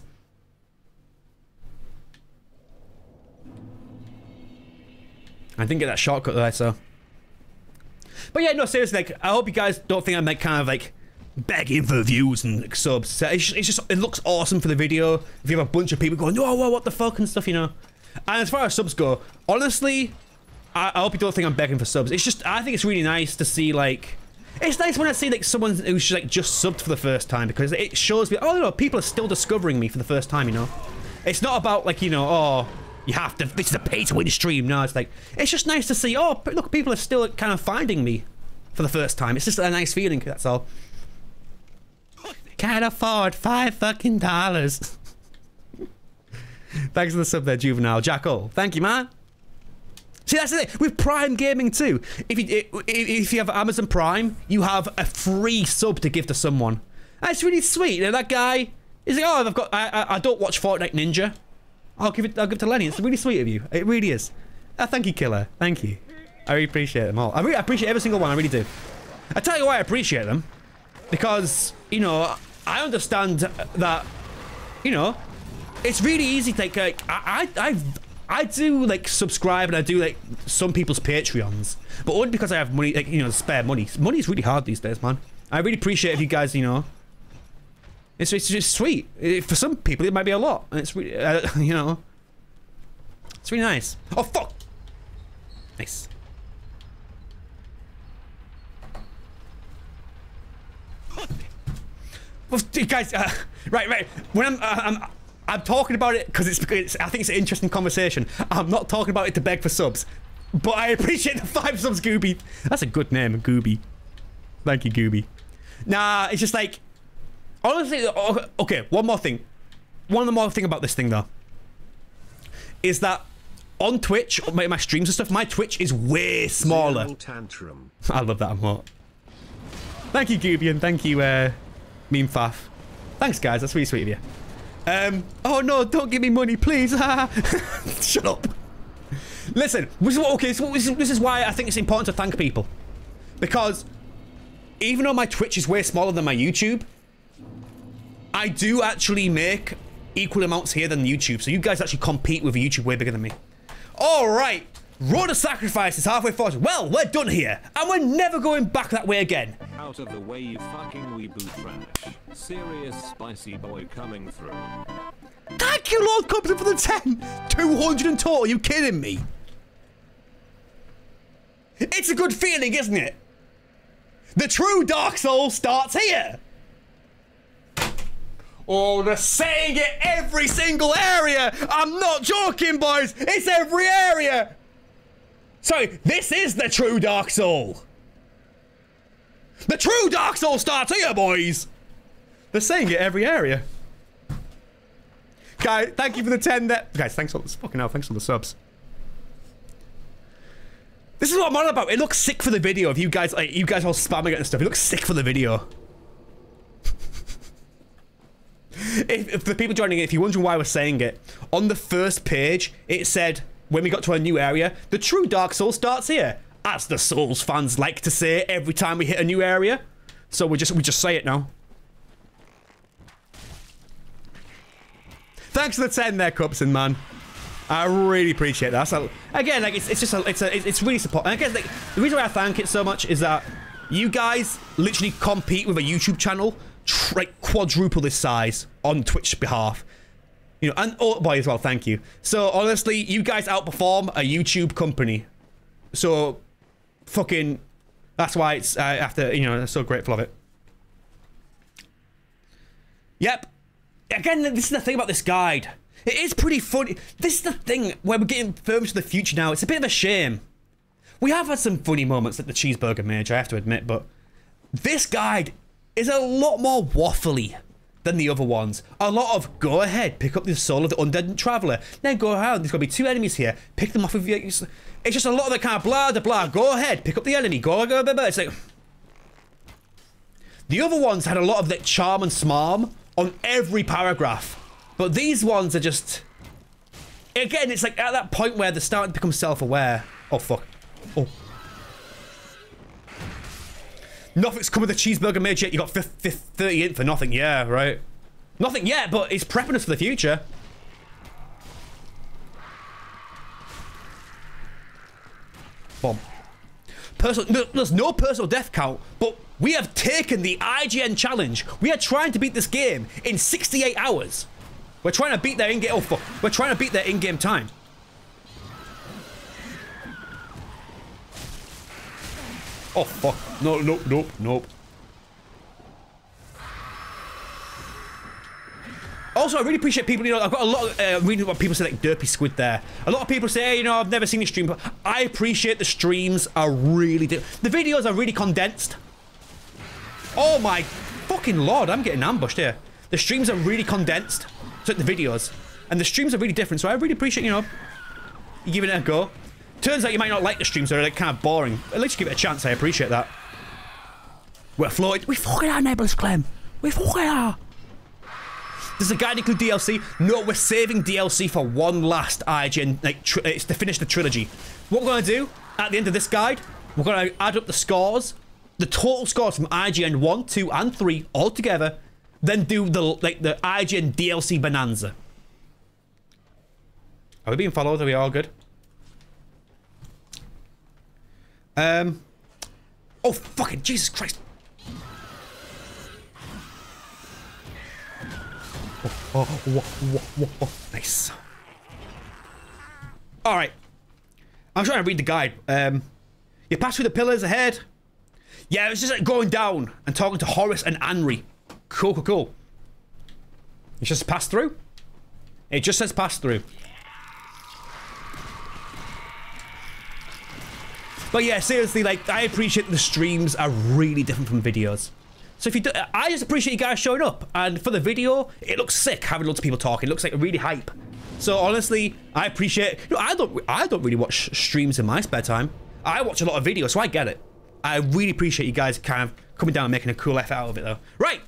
I didn't get that shortcut there, so... But yeah, no, seriously, like, I hope you guys don't think I'm like kind of like begging for views and like, subs. It's, it's just it looks awesome for the video. If you have a bunch of people going, "Oh, what the fuck" and stuff, you know. And as far as subs go, honestly, I, I hope you don't think I'm begging for subs. It's just I think it's really nice to see like. It's nice when I see like someone who's like just subbed for the first time because it shows me, oh no, people are still discovering me for the first time, you know. It's not about like you know, oh, you have to. This is a pay to win stream. No, it's like it's just nice to see. Oh, look, people are still kind of finding me for the first time. It's just a nice feeling. That's all. Can't afford five fucking dollars. Thanks for the sub there, Juvenile. Jackal. Thank you, man. See, that's the thing. With Prime Gaming too, if you if you have Amazon Prime, you have a free sub to give to someone. That's really sweet. That guy is like, oh, I've got. I, I don't watch Fortnite Ninja. I'll give it. I'll give it to Lenny. It's really sweet of you. It really is. Uh, thank you, Killer. Thank you. I really appreciate them all. I really appreciate every single one. I really do. I tell you why I appreciate them, because you know I understand that you know it's really easy to like, I I I I do like subscribe and I do like some people's Patreons, but only because I have money, like you know, spare money. Money is really hard these days, man. I really appreciate if you guys, you know. It's it's just sweet. Eh, For some people, it might be a lot, and it's really, uh, you know, it's really nice. Oh fuck! Nice. Well, guys, uh, right, right. When I'm, uh, I'm, I'm talking about it because it's, it's, I think it's an interesting conversation. I'm not talking about it to beg for subs, but I appreciate the five subs, Gooby. That's a good name, Gooby. Thank you, Gooby. Nah, it's just like, honestly, okay. One more thing. One more thing about this thing though, is that on Twitch, my, my streams and stuff, my Twitch is way smaller. Tantrum. I love that emote. Thank you, Gooby, and thank you, uh, Meme Faff. Thanks, guys. That's really sweet of you. Um, oh no, don't give me money, please. Shut up. Listen, this is what, okay, so this is, this is why I think it's important to thank people. Because even though my Twitch is way smaller than my YouTube, I do actually make equal amounts here than YouTube. So you guys actually compete with YouTube way bigger than me. All right. Road of Sacrifice is halfway forward. Well, we're done here. And we're never going back that way again. Out of the way, you fucking reboot trash. Serious spicy boy coming through. Thank you, Lord Compton, for the 10. 200 in total. Are you kidding me? It's a good feeling, isn't it? The true Dark Souls starts here. Oh, they're saying it every single area. I'm not joking, boys. It's every area. Sorry, this is the true Dark Soul. The true Dark Soul starts here, boys. They're saying it every area. Guys, thank you for the 10 that guys, thanks for this fucking hell, thanks for the subs. This is what I'm on about. It looks sick for the video if you guys like you guys all spamming it and stuff. It looks sick for the video. if, if the people joining it, if you're wondering why we're saying it, on the first page it said when we got to a new area, the true Dark Souls starts here. As the Souls fans like to say every time we hit a new area. So we just we just say it now. Thanks for the 10 there, Cupson, man. I really appreciate that. So, again, like it's, it's just a, it's a, it's really support. And I guess like the reason why I thank it so much is that you guys literally compete with a YouTube channel like quadruple this size on Twitch behalf. You know, and oh boy as well. Thank you. So honestly, you guys outperform a YouTube company. So, fucking, that's why it's uh, after you know, so grateful of it. Yep. Again, this is the thing about this guide. It is pretty funny. This is the thing where we're getting further to the future now. It's a bit of a shame. We have had some funny moments at the cheeseburger mage, I have to admit, but this guide is a lot more waffly than the other ones. A lot of go ahead, pick up the soul of the undead traveler, then go around. There's to be two enemies here. Pick them off of you. It's it's just a lot of the kind of blah blah blah. Go ahead, pick up the enemy. Go go blah blah. It's like the other ones had a lot of that charm and smarm on every paragraph. But these ones are just... Again, it's like at that point where they're starting to become self-aware. Oh, fuck. Oh. Nothing's come with the cheeseburger mage yet. You got 50, 30 in for nothing. Yeah, right. Nothing yet, but it's prepping us for the future. Bomb. personal. There's no personal death count, but we have taken the IGN challenge. We are trying to beat this game in 68 hours. We're trying to beat their in-game. Oh fuck! We're trying to beat their in-game time. Oh fuck! No, nope, nope, nope. Also, I really appreciate people. You know, I've got a lot of uh, reading what people say like Derpy Squid there. A lot of people say, hey, you know, I've never seen a stream, but I appreciate the streams are really. The videos are really condensed. Oh my fucking lord! I'm getting ambushed here. The streams are really condensed. So the videos, and the streams are really different. So I really appreciate you know, giving it a go. Turns out you might not like the streams; they're like kind of boring. At least give it a chance. I appreciate that. We're floating. We fucking are, neighbours, Clem. We fucking are. Does the guide include DLC? No, we're saving DLC for one last IGN. Like, tr- uh, it's to finish the trilogy. What we're gonna do at the end of this guide, we're gonna add up the scores, the total scores from IGN one, two, and three all together. Then do the like the IGN DLC bonanza. Are we being followed? Are we all good? Um. Oh fucking Jesus Christ! Oh, whoa, whoa, whoa. nice. All right. I'm trying to read the guide. Um, you pass through the pillars ahead. Yeah, it's just like going down and talking to Horace and Anri. Cool, cool, cool. It's just pass through. It just says pass through. But yeah, seriously, like I appreciate the streams are really different from videos. So if you do, I just appreciate you guys showing up. And for the video, it looks sick having lots of people talking. It looks like really hype. So honestly, I appreciate. You know, I don't. I don't really watch streams in my spare time. I watch a lot of videos, so I get it. I really appreciate you guys kind of coming down and making a cool effort out of it, though. Right.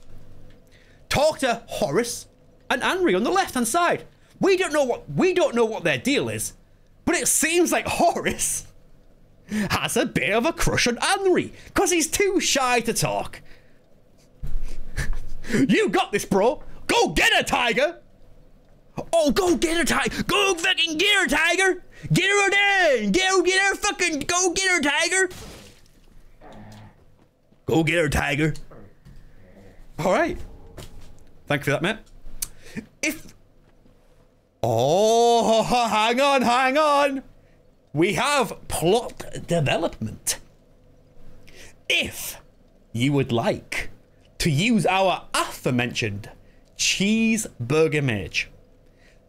Talk to Horace and Anri on the left-hand side. We don't know what we don't know what their deal is, but it seems like Horace has a bit of a crush on Anri because he's too shy to talk. You got this, bro. Go get her, Tiger. Oh, go get her, Tiger. Go fucking get her, Tiger. Get her then. Go get her, fucking. Go get her, Tiger. Go get her, Tiger. All right. Thank you for that, Matt. If. Oh, hang on, hang on. We have plot development. If you would like to use our aforementioned cheeseburger mage,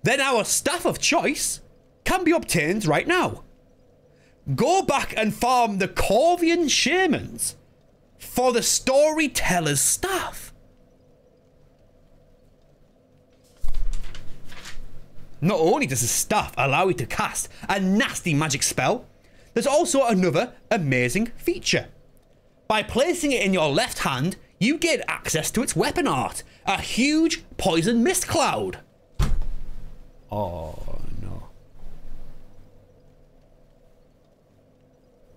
then our staff of choice can be obtained right now. Go back and farm the Corvian shamans for the storyteller's staff. Not only does the staff allow you to cast a nasty magic spell, there's also another amazing feature. By placing it in your left hand, you get access to its weapon art, a huge poison mist cloud. Oh no.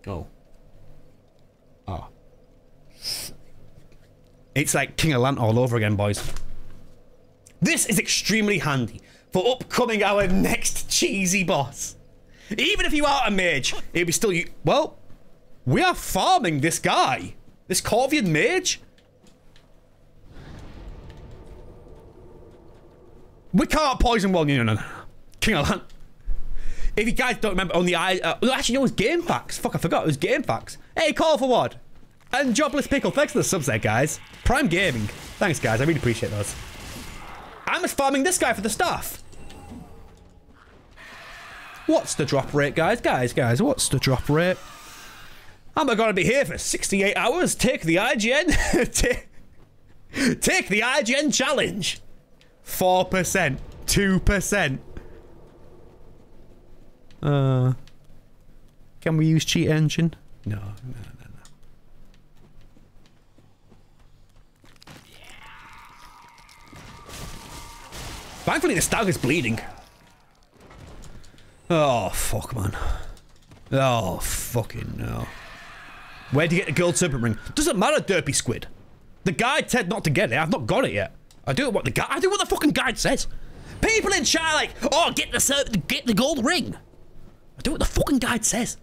Oh. Ah. It's like King Allant all over again, boys. This is extremely handy for upcoming our next cheesy boss. Even if you are a mage, it'll be still you. Well, we are farming this guy, this Corvian mage. We can't poison well. No, no, no. King Allant. If you guys don't remember, on the eye, uh, actually, no, it was GameFAQs. Fuck, I forgot. It was GameFAQs. Hey, call for what? And Jobless Pickle. Thanks for the subs there, guys. Prime Gaming. Thanks, guys. I really appreciate those. I'm just farming this guy for the stuff. What's the drop rate, guys? Guys, guys, what's the drop rate? Am I gonna be here for 68 hours? Take the IGN. take, take the IGN challenge. 4%. 2%. Uh. Can we use cheat engine? No, no, no, no. Thankfully, the stag is bleeding. Oh, fuck, man. Oh, fucking no. Where'd you get the gold serpent ring? Doesn't matter, derpy squid. The guide said not to get it. I've not got it yet. I do what the guy. I do what the fucking guide says. People in chat like, oh, get the get the gold ring. I do what the fucking guide says.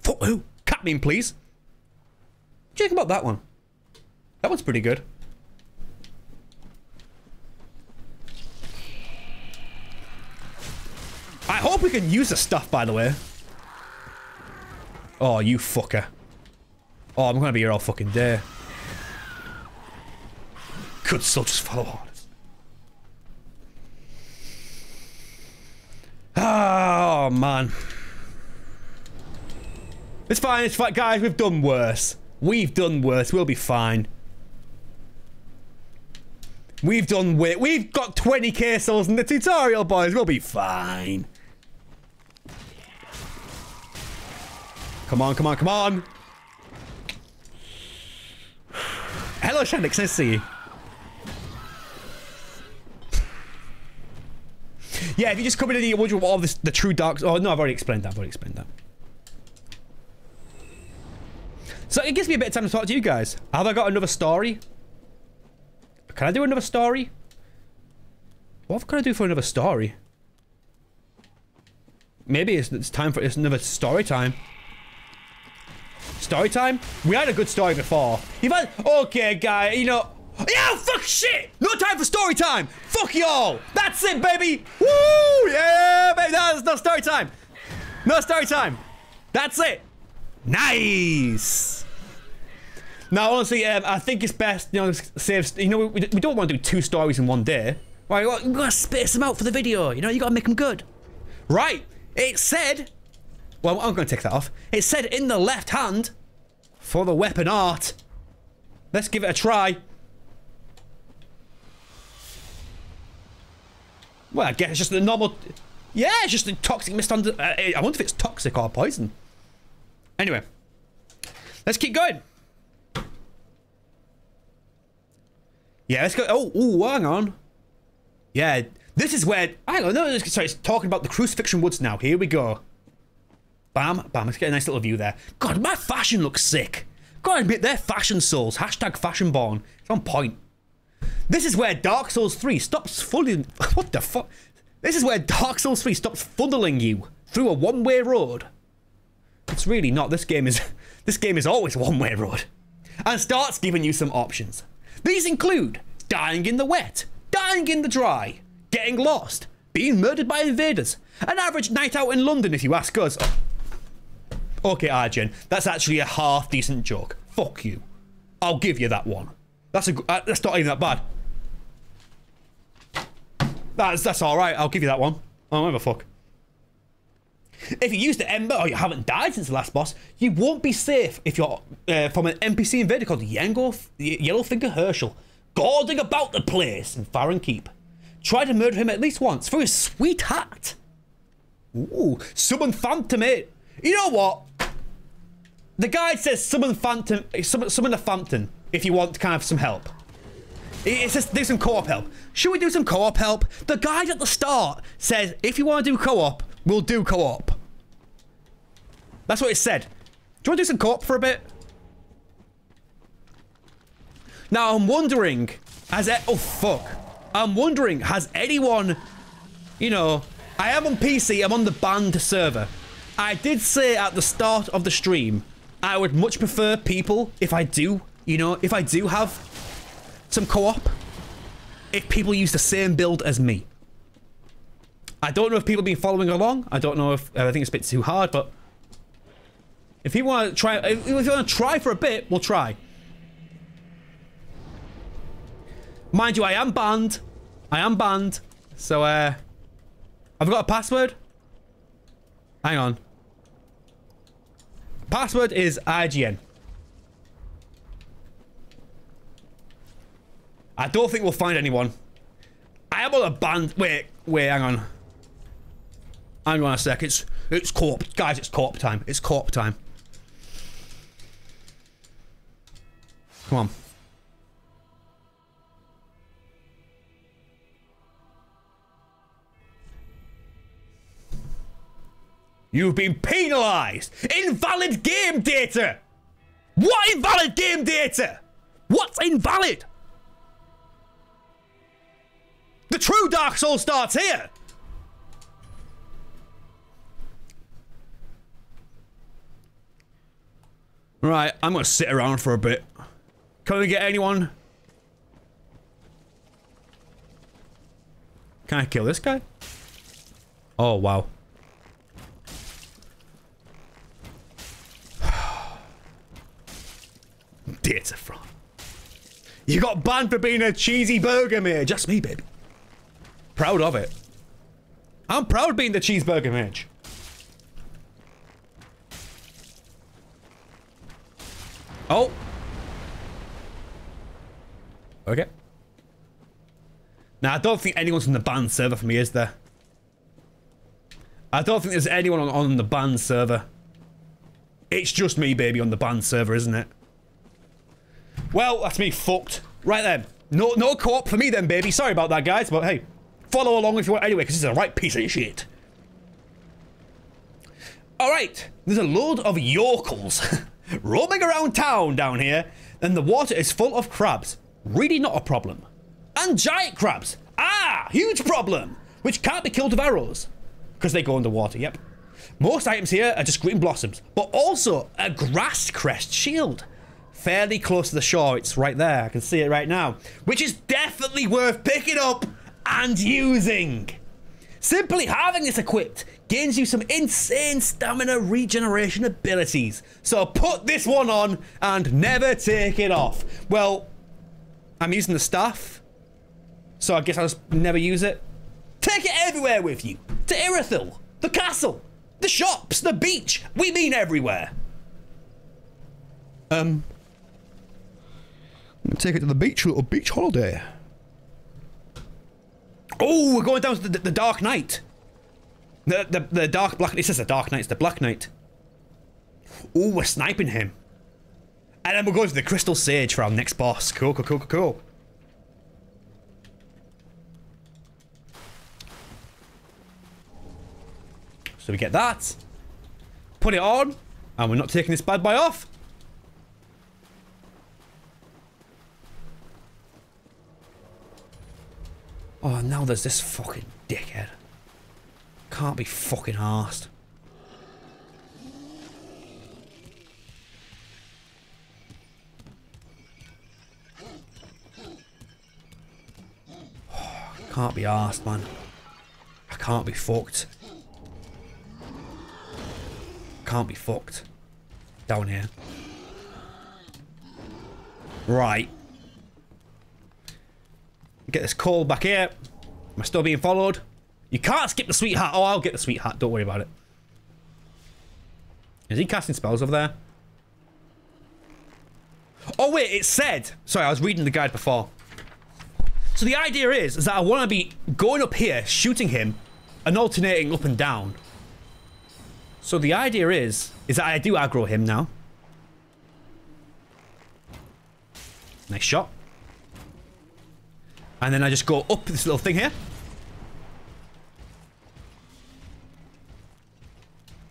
Fuck who? Can't mean, please? Think about that one? That one's pretty good. Hope we can use the stuff, by the way. Oh, you fucker. Oh, I'm gonna be here all fucking day. Could still just follow orders. Ah, oh, man. It's fine, it's fine. Guys, we've done worse. We've done worse. We'll be fine. We've done wi- We've got 20k souls in the tutorial, boys. We'll be fine. Come on, come on, come on. Hello, Shandix. Nice to see you. Yeah, if you just come in you wonder what all this, the true dark... Oh, no, I've already explained that. I've already explained that. So it gives me a bit of time to talk to you guys. Have I got another story? Can I do another story? What can I do for another story? Maybe it's, it's time for it's another story time. Story time? We had a good story before. You've had okay, guy. You know. Yeah, fuck shit. No time for story time. Fuck y'all. That's it, baby. Woo! Yeah, baby. That's no story time. No story time. That's it. Nice. Now, honestly, um, I think it's best, you know, save. You know, we, we don't want to do two stories in one day. Right, got, you got to space them out for the video. You know, you got to make them good. Right. It said. Well, I'm going to take that off. It said in the left hand for the weapon art. Let's give it a try. Well, I guess it's just the normal. Yeah, it's just a toxic mist under. Uh, I wonder if it's toxic or poison. Anyway, let's keep going. Yeah, let's go. Oh, ooh, hang on. Yeah, this is where. Hang on, no, sorry, it's talking about the Crucifixion Woods now. Here we go. Bam, bam. Let's get a nice little view there. God, my fashion looks sick. Gotta admit, they're fashion souls. Hashtag fashion born. It's on point. This is where Dark Souls 3 stops fully. What the fuck? This is where Dark Souls 3 stops funneling you through a one-way road. It's really not. This game is. This game is always one-way road, and starts giving you some options. These include dying in the wet, dying in the dry, getting lost, being murdered by invaders, an average night out in London, if you ask us. Okay, Arjen, that's actually a half decent joke. Fuck you. I'll give you that one. That's a. Uh, that's not even that bad. That's that's all right. I'll give you that one. Oh, whatever, fuck. If you use the Ember or you haven't died since the last boss, you won't be safe if you're uh, from an NPC invader called Yango Yellowfinger Heysel, guarding about the place in Farron Keep. Try to murder him at least once for his sweet hat. Ooh, summon Phantom it. You know what? The guide says summon Phantom, summon, summon a Phantom if you want kind of some help. It says do some co-op help. Should we do some co-op help? The guide at the start says if you want to do co-op, we'll do co-op. That's what it said. Do you want to do some co-op for a bit? Now I'm wondering, has it? Oh fuck! I'm wondering, has anyone, you know, I am on PC. I'm on the banned server. I did say at the start of the stream, I would much prefer people if I do, you know, if I do have some co-op, if people use the same build as me. I don't know if people have been following along. I don't know if uh, I think it's a bit too hard, but if you want to try, if you want to try for a bit, we'll try. Mind you, I am banned. I am banned. So, uh, I've got a password. Hang on. Password is IGN. I don't think we'll find anyone. I am on a band. Wait, wait, hang on. Hang on a sec. It's it's co-op, guys. It's co-op time. It's co-op time. Come on. You've been penalised! Invalid game data! What invalid game data? What's invalid? The true Dark Souls starts here! Right, I'm gonna sit around for a bit. Can we get anyone? Can I kill this guy? Oh, wow. Data from. You got banned for being a cheesy burger mage. Just me, baby. Proud of it. I'm proud being the cheeseburger mage. Oh. Okay. Now, I don't think anyone's on the banned server for me, is there? I don't think there's anyone on, on the banned server. It's just me, baby, on the banned server, isn't it? Well, that's me fucked. Right then. No, no co-op for me then, baby. Sorry about that, guys, but hey, follow along if you want anyway, because this is a right piece of shit. All right, there's a load of yokels roaming around town down here, and the water is full of crabs. Really not a problem. And giant crabs. Ah, huge problem, which can't be killed with arrows, because they go underwater. Yep. Most items here are just green blossoms, but also a grass crest shield. Fairly close to the shore, it's right there. I can see it right now, which is definitely worth picking up and using. Simply having this equipped gains you some insane stamina regeneration abilities. So put this one on and never take it off. Well, I'm using the staff, so I guess I'll just never use it. Take it everywhere with you. To Irithyll, the castle, the shops, the beach. We mean everywhere. Um, take it to the beach, a little beach holiday. Oh, we're going down to the, the Dark Knight. The, the, the Dark Black... This is the Dark Knight. It's the Black Knight. Oh, we're sniping him. And then we're going to the Crystal Sage for our next boss. Cool, cool, cool, cool, cool. So we get that. Put it on. And we're not taking this bad boy off. Oh, now there's this fucking dickhead. Can't be fucking arsed. Can't be arsed, man. I can't be fucked. Can't be fucked. Down here. Right. Get this call back here. Am I still being followed? You can't skip the sweetheart. Oh, I'll get the sweetheart. Don't worry about it. Is he casting spells over there? Oh, wait. It said... Sorry, I was reading the guide before. So the idea is, is that I want to be going up here, shooting him, and alternating up and down. So the idea is, is that I do aggro him now. Nice shot. And then I just go up this little thing here.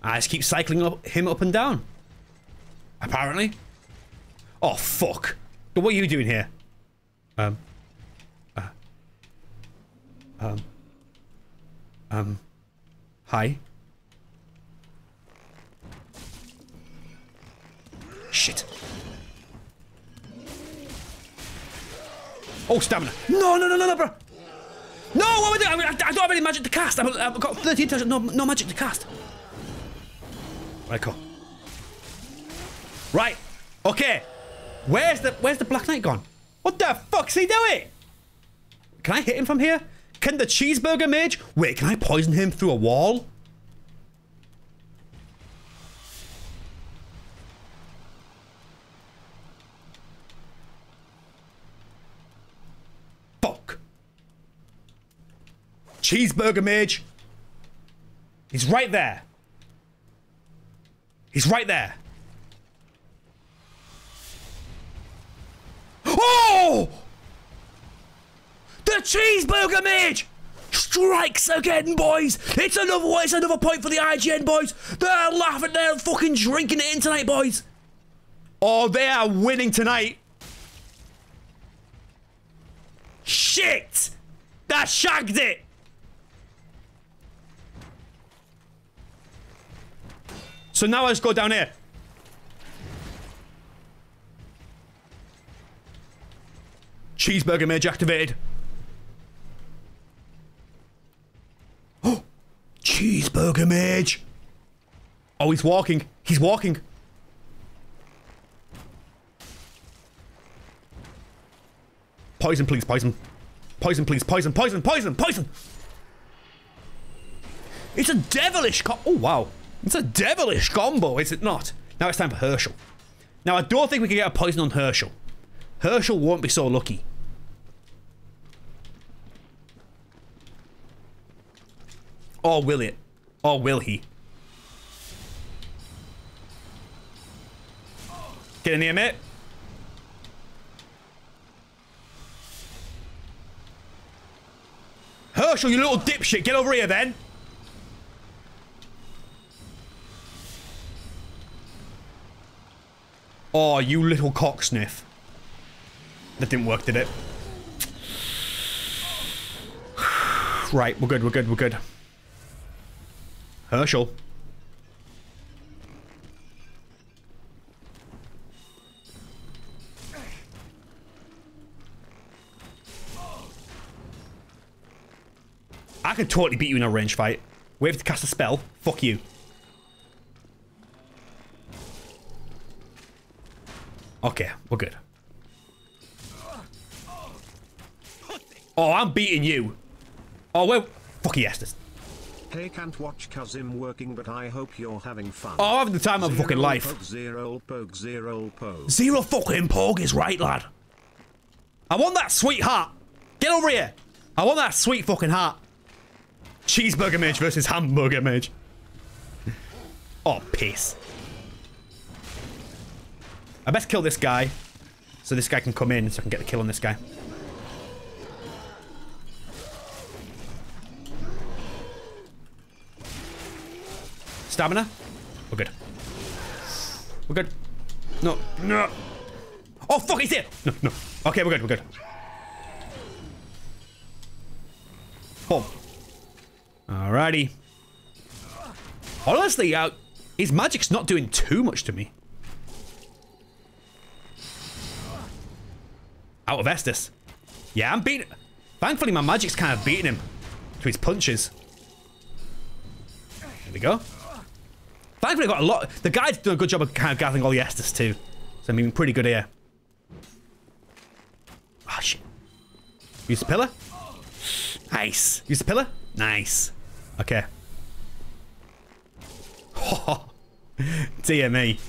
I just keep cycling up, him up and down. Apparently. Oh, fuck. What are you doing here? Um. Uh, um. Um. Hi. Shit. Oh, stamina. No, no, no, no, no, bro. No, what am I doing? I, don't have any magic to cast. I've, I've got 13 touch. No, no magic to cast. Right, cool. Right. Okay. Where's the Where's the Black Knight gone? What the fuck's he doing? Can I hit him from here? Can the cheeseburger mage? Wait, can I poison him through a wall? Cheeseburger mage. He's right there. He's right there. Oh! The cheeseburger mage strikes again, boys. It's another one. it's another point for the IGN boys. They're laughing, they're fucking drinking it in tonight, boys. Oh, they are winning tonight. Shit! That shagged it! So now I just go down here. Cheeseburger mage activated. Oh! Cheeseburger mage! Oh, he's walking. He's walking. Poison, please, poison. Poison, please, poison, poison, poison, poison! It's a devilish co- Oh, wow. It's a devilish combo, is it not? Now it's time for Heysel. Now, I don't think we can get a poison on Heysel. Heysel won't be so lucky. Or will it? Or will he? Get in here, mate. Heysel, you little dipshit, get over here then. Oh, you little cocksniff. That didn't work, did it? right, we're good, we're good, we're good. Heysel. I could totally beat you in a range fight. We have to cast a spell. Fuck you. Okay, we're good. Oh, I'm beating you. Oh, well, fuck yes. This. Hey, can't watch Kazim working, but I hope you're having fun. Oh, I'm having the time of my fucking life. Poke, zero poke, zero poke. Zero fucking pog is right, lad. I want that sweet heart. Get over here. I want that sweet fucking heart. Cheeseburger mage versus hamburger mage. Oh, piss. I best kill this guy. So this guy can come in so I can get the kill on this guy. Stamina? We're good. We're good. No, no. Oh, fuck, he's here. No, no. Okay, we're good, we're good. Boom. Alrighty. Honestly, uh, his magic's not doing too much to me. Out of Estus. Yeah, I'm beating... Thankfully, my magic's kind of beating him to his punches. There we go. Thankfully, I got a lot... The guy's done a good job of kind of gathering all the Estus, too. So I'm even pretty good here. Oh, shit. Use the pillar. Nice. Use the pillar. Nice. Okay. Dear me.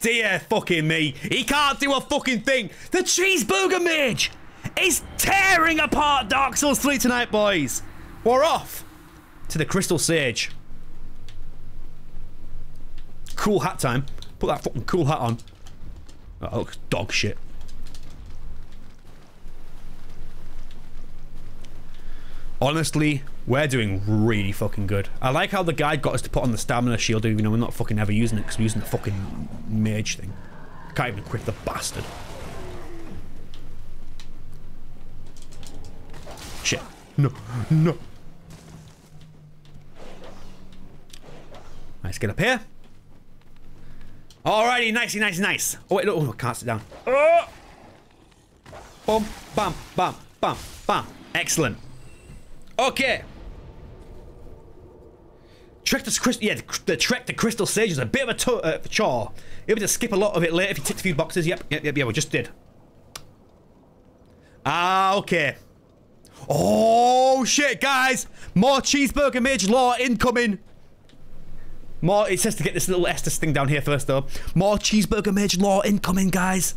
Dear fucking me. He can't do a fucking thing. The cheeseburger mage is tearing apart Dark Souls 3 tonight, boys. We're off to the Crystal Sage. Cool hat time. Put that fucking cool hat on. That looks dog shit. Honestly, we're doing really fucking good. I like how the guide got us to put on the stamina shield, even though we're not fucking ever using it because we're using the fucking mage thing. Can't even equip the bastard. Shit. No. No. Let's get up here. Alrighty, nicey, nice, nice. Oh, wait, no, oh, I can't sit down. Oh! Boom, bam, bam, bam, bam. Excellent. Okay. Trek to Crystal, yeah, the, the trek to Crystal Sage is a bit of a uh, chore. You'll to skip a lot of it later if you tick a few boxes. Yep, yep, yep, yeah, we just did. Ah, okay. Oh, shit, guys. More cheeseburger mage law incoming. More, it says to get this little Estus thing down here first, though. More cheeseburger mage law incoming, guys.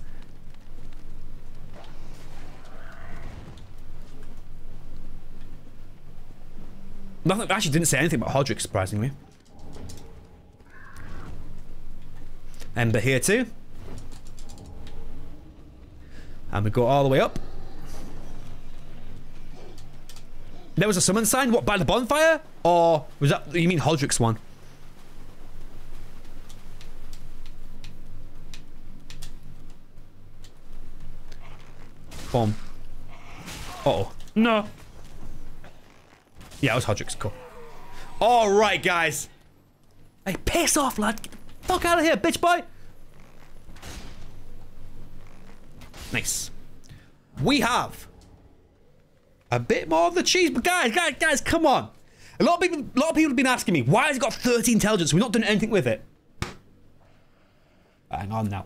Nothing, actually didn't say anything about Hodrick, surprisingly. Ember here too. And we go all the way up. There was a summon sign? What, by the bonfire? Or was that, you mean Hodrick's one? Bomb. Uh oh. No. Yeah, it was Hodrick's. Cool. Alright, guys. Hey, piss off, lad. Get the fuck out of here, bitch boy. Nice. we have a bit more of the cheese. But guys, guys, guys, come on. A lot of people, a lot of people have been asking me why has it got 30 intelligence? We've not done anything with it. Hang on now.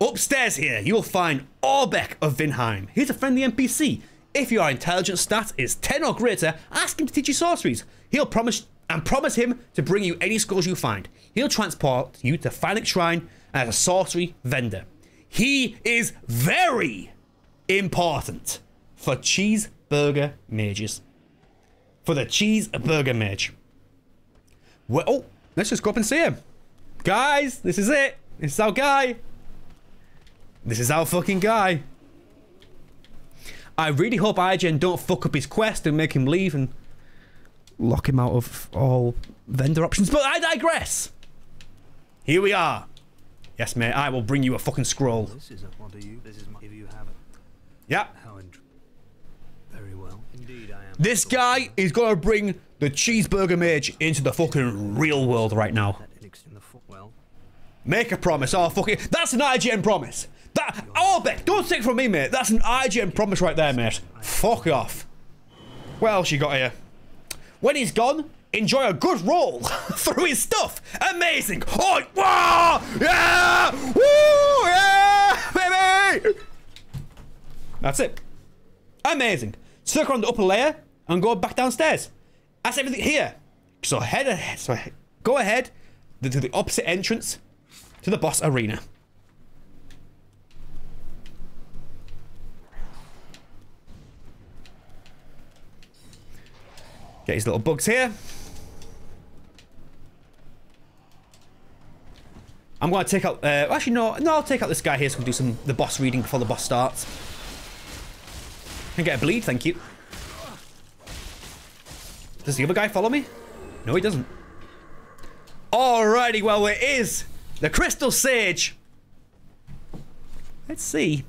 Upstairs here, you'll find Orbeck of Vinheim. He's a friendly NPC. If your intelligence stat is 10 or greater, ask him to teach you sorceries. He'll promise and promise him to bring you any scrolls you find. He'll transport you to Firelink Shrine as a sorcery vendor. He is very important for cheeseburger mages. For the cheeseburger mage. Well, oh, let's just go up and see him. Guys, this is it. This is our guy. This is our fucking guy. I really hope IGN don't fuck up his quest and make him leave and lock him out of all vendor options. But I digress. Here we are. Yes, mate, I will bring you a fucking scroll. This is a what do you? This is my, if you have it. Yeah. How Very well. Indeed, I am. This guy is gonna bring the cheeseburger mage into the fucking real world right now. That elixir in the foot. Well, Make a promise. Oh, fuck it. That's an IGN promise. That. Beck, don't take from me, mate. That's an IGN promise right there, mate. Fuck off. What else you got here? When he's gone, enjoy a good roll through his stuff. Amazing. Oh, wow. Yeah. Woo. Yeah, baby. That's it. Amazing. Circle on the upper layer and go back downstairs. That's everything here. So head ahead. So go ahead to the opposite entrance to the boss arena. Get his little bugs here. I'm going to take out. Uh, actually, no, no. I'll take out this guy here so we can do some the boss reading before the boss starts. And get a bleed, thank you. Does the other guy follow me? No, he doesn't. Alrighty, well, it is the Crystal Sage. Let's see.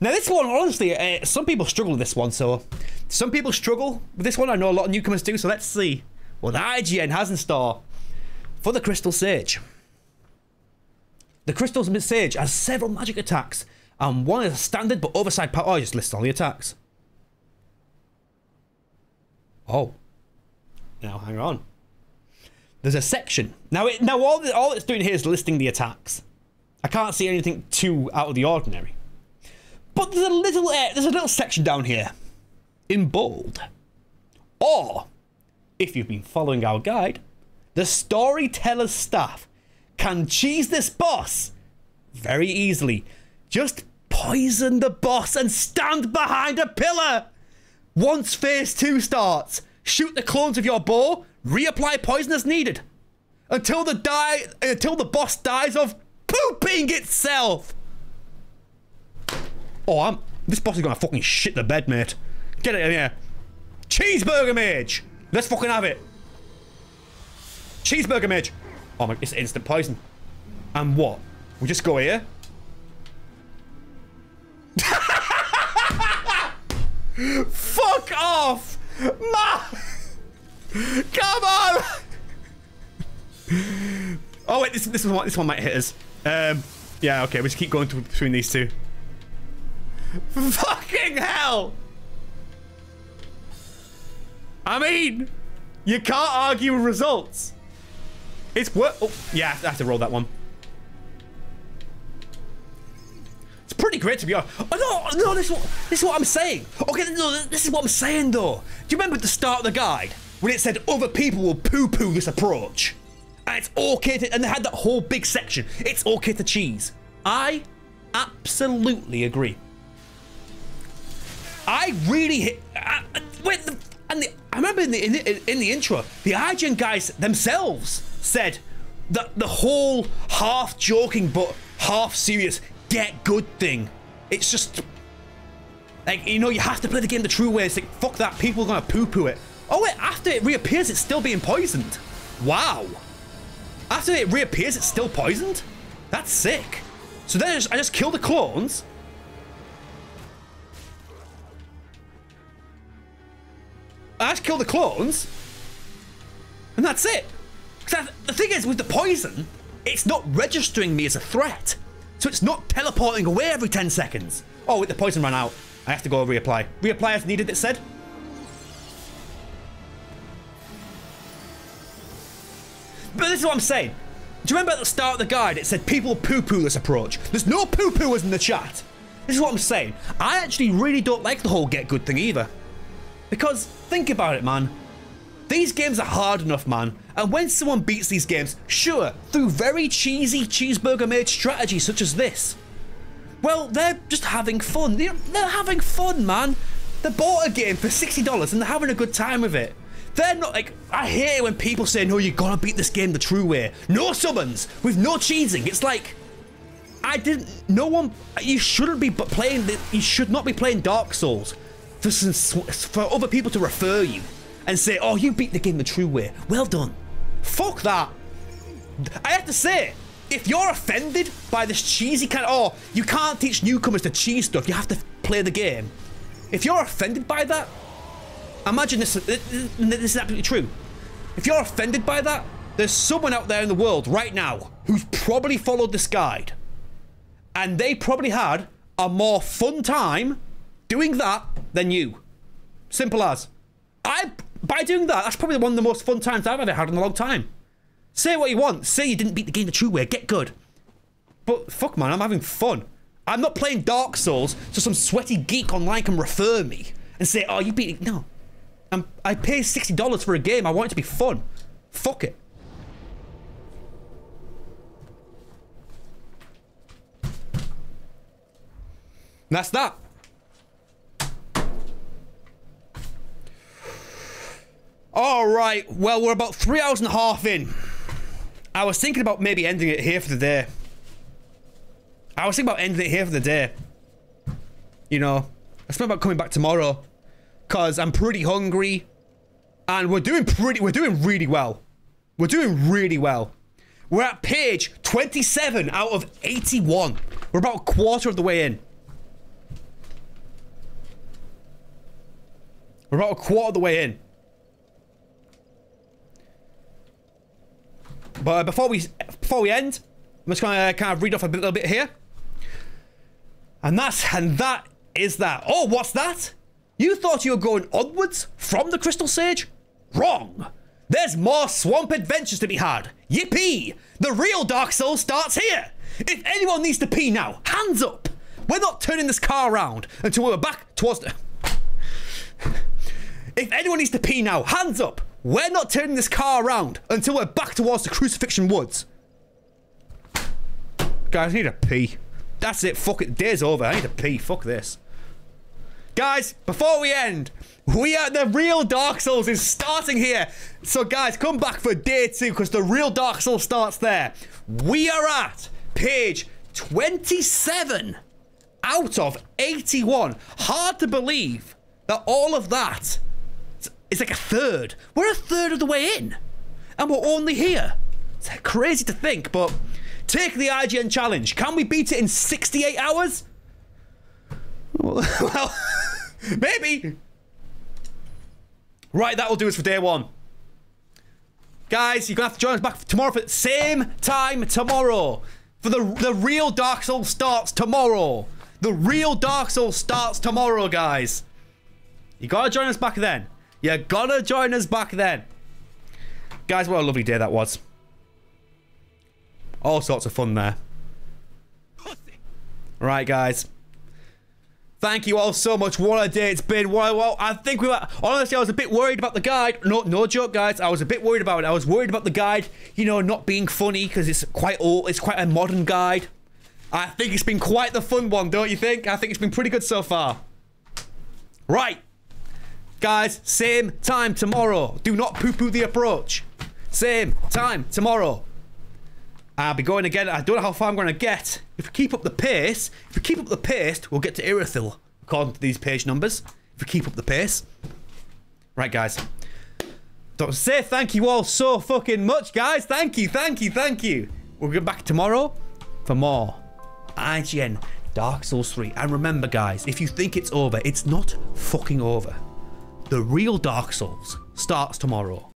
Now, this one, honestly, uh, some people struggle with this one, so some people struggle with this one. I know a lot of newcomers do, so let's see what IGN has in store for the Crystal Sage. The Crystal Sage has several magic attacks, and one is a standard but oversized power. Oh, I just lists all the attacks. Oh. Now, hang on. There's a section. Now, it, now all, the, all it's doing here is listing the attacks. I can't see anything too out of the ordinary. But there's a little uh, there's a little section down here in bold. Or, if you've been following our guide, the storyteller's staff can cheese this boss very easily. Just poison the boss and stand behind a pillar. Once phase two starts, shoot the clones of your bow, reapply poison as needed. Until the die until the boss dies of pooping itself. Oh, I'm this boss is gonna fucking shit the bed, mate. Get it in here. Cheeseburger mage! Let's fucking have it. Cheeseburger mage. Oh my it's instant poison. And what? We just go here? Fuck off! Ma! Come on! Oh wait, this this one this one might hit us. Um, yeah, okay, we just keep going to, between these two. Fucking hell! I mean, you can't argue with results. It's what? Oh, yeah, I have to roll that one. It's pretty great to be honest. Oh no, no, this is what this is what I'm saying. Okay, no, this is what I'm saying though. Do you remember at the start of the guide when it said other people will poo-poo this approach? And it's okay to, and they had that whole big section. It's okay to cheese. I absolutely agree. I really hit. I- wait, the, and the, I remember in the, in the in the intro, the IGN guys themselves said that the whole half joking but half serious get good thing. It's just like you know you have to play the game the true way. It's like fuck that, people are gonna poo poo it. Oh wait, after it reappears, it's still being poisoned. Wow. After it reappears, it's still poisoned. That's sick. So then I just, I just kill the clones. I just kill the clones, and that's it. the thing is, with the poison, it's not registering me as a threat, so it's not teleporting away every 10 seconds. Oh, wait, the poison ran out. I have to go reapply. Reapply as needed, it said. But this is what I'm saying. Do you remember at the start of the guide it said people poo-poo this approach? There's no poo-pooers in the chat. This is what I'm saying. I actually really don't like the whole get good thing either. Because think about it, man. These games are hard enough, man. And when someone beats these games, sure, through very cheesy cheeseburger mage strategies such as this, well, they're just having fun. They're, having fun, man. They bought a game for $60 and they're having a good time with it. They're not like, I hate when people say, no, you gotta beat this game the true way. No summons, with no cheesing. It's like, I didn't, no one, you shouldn't be playing, you should not be playing Dark Souls for, some, for other people to refer you and say, oh, you beat the game the true way. Well done. Fuck that. I have to say, if you're offended by this cheesy kind of, oh, you can't teach newcomers to cheese stuff, you have to play the game. If you're offended by that, Imagine this, this is absolutely true. If you're offended by that, there's someone out there in the world right now who's probably followed this guide. And they probably had a more fun time doing that than you. Simple as. I, by doing that, that's probably one of the most fun times I've ever had in a long time. Say what you want. Say you didn't beat the game the true way. Get good. But fuck, man, I'm having fun. I'm not playing Dark Souls so some sweaty geek online can refer me and say, oh, you beat it. No. I'm, I pay $60 for a game. I want it to be fun. Fuck it. That's that. All right. Well, we're about three hours and a half in. I was thinking about maybe ending it here for the day. I was thinking about ending it here for the day. You know, I thinking about coming back tomorrow because I'm pretty hungry. And we're doing pretty, we're doing really well. We're doing really well. We're at page 27 out of 81. We're about a quarter of the way in. We're about a quarter of the way in. But uh, before we before we end, I'm just gonna uh, kind of read off a little bit here. And that's and that is that. Oh, what's that? You thought you were going onwards from the Crystal Sage? Wrong! There's more swamp adventures to be had. Yippee! The real Dark Souls starts here! If anyone needs to pee now, hands up! We're not turning this car around until we're back towards the... if anyone needs to pee now, hands up! We're not turning this car around until we're back towards the Crucifixion Woods. Guys, I need a pee. That's it. Fuck it. Day's over. I need a pee. Fuck this. Guys, before we end, we are the real Dark Souls is starting here. So guys, come back for day two because the real Dark Souls starts there. We are at page 27 out of 81. Hard to believe that all of that is like a third. We're a third of the way in. And we're only here. It's crazy to think, but take the IGN challenge. Can we beat it in 68 hours? Well, maybe. Right, that will do us for day one. Guys, you're going to have to join us back tomorrow for the same time tomorrow. For the, the real Dark Souls starts tomorrow. The real Dark Souls starts tomorrow, guys. You gotta join us back then. You gotta join us back then. Guys, what a lovely day that was. All sorts of fun there. Right, guys. Thank you all so much. What a day it's been. Well, well, I think we were honestly I was a bit worried about the guide. No, no joke, guys. I was a bit worried about it. I was worried about the guide, you know, not being funny because it's quite old. It's quite a modern guide. I think it's been quite the fun one, don't you think? I think it's been pretty good so far. Right. Guys, same time tomorrow. Do not poo-poo the approach. Same time tomorrow. I'll be going again. I don't know how far I'm going to get. If we keep up the pace, if we keep up the pace, we'll get to Irithyll, according to these page numbers. If we keep up the pace. Right, guys. Don't say thank you all so fucking much, guys. Thank you, thank you, thank you. We'll get back tomorrow for more IGN Dark Souls 3. And remember, guys, if you think it's over, it's not fucking over. The real Dark Souls starts tomorrow.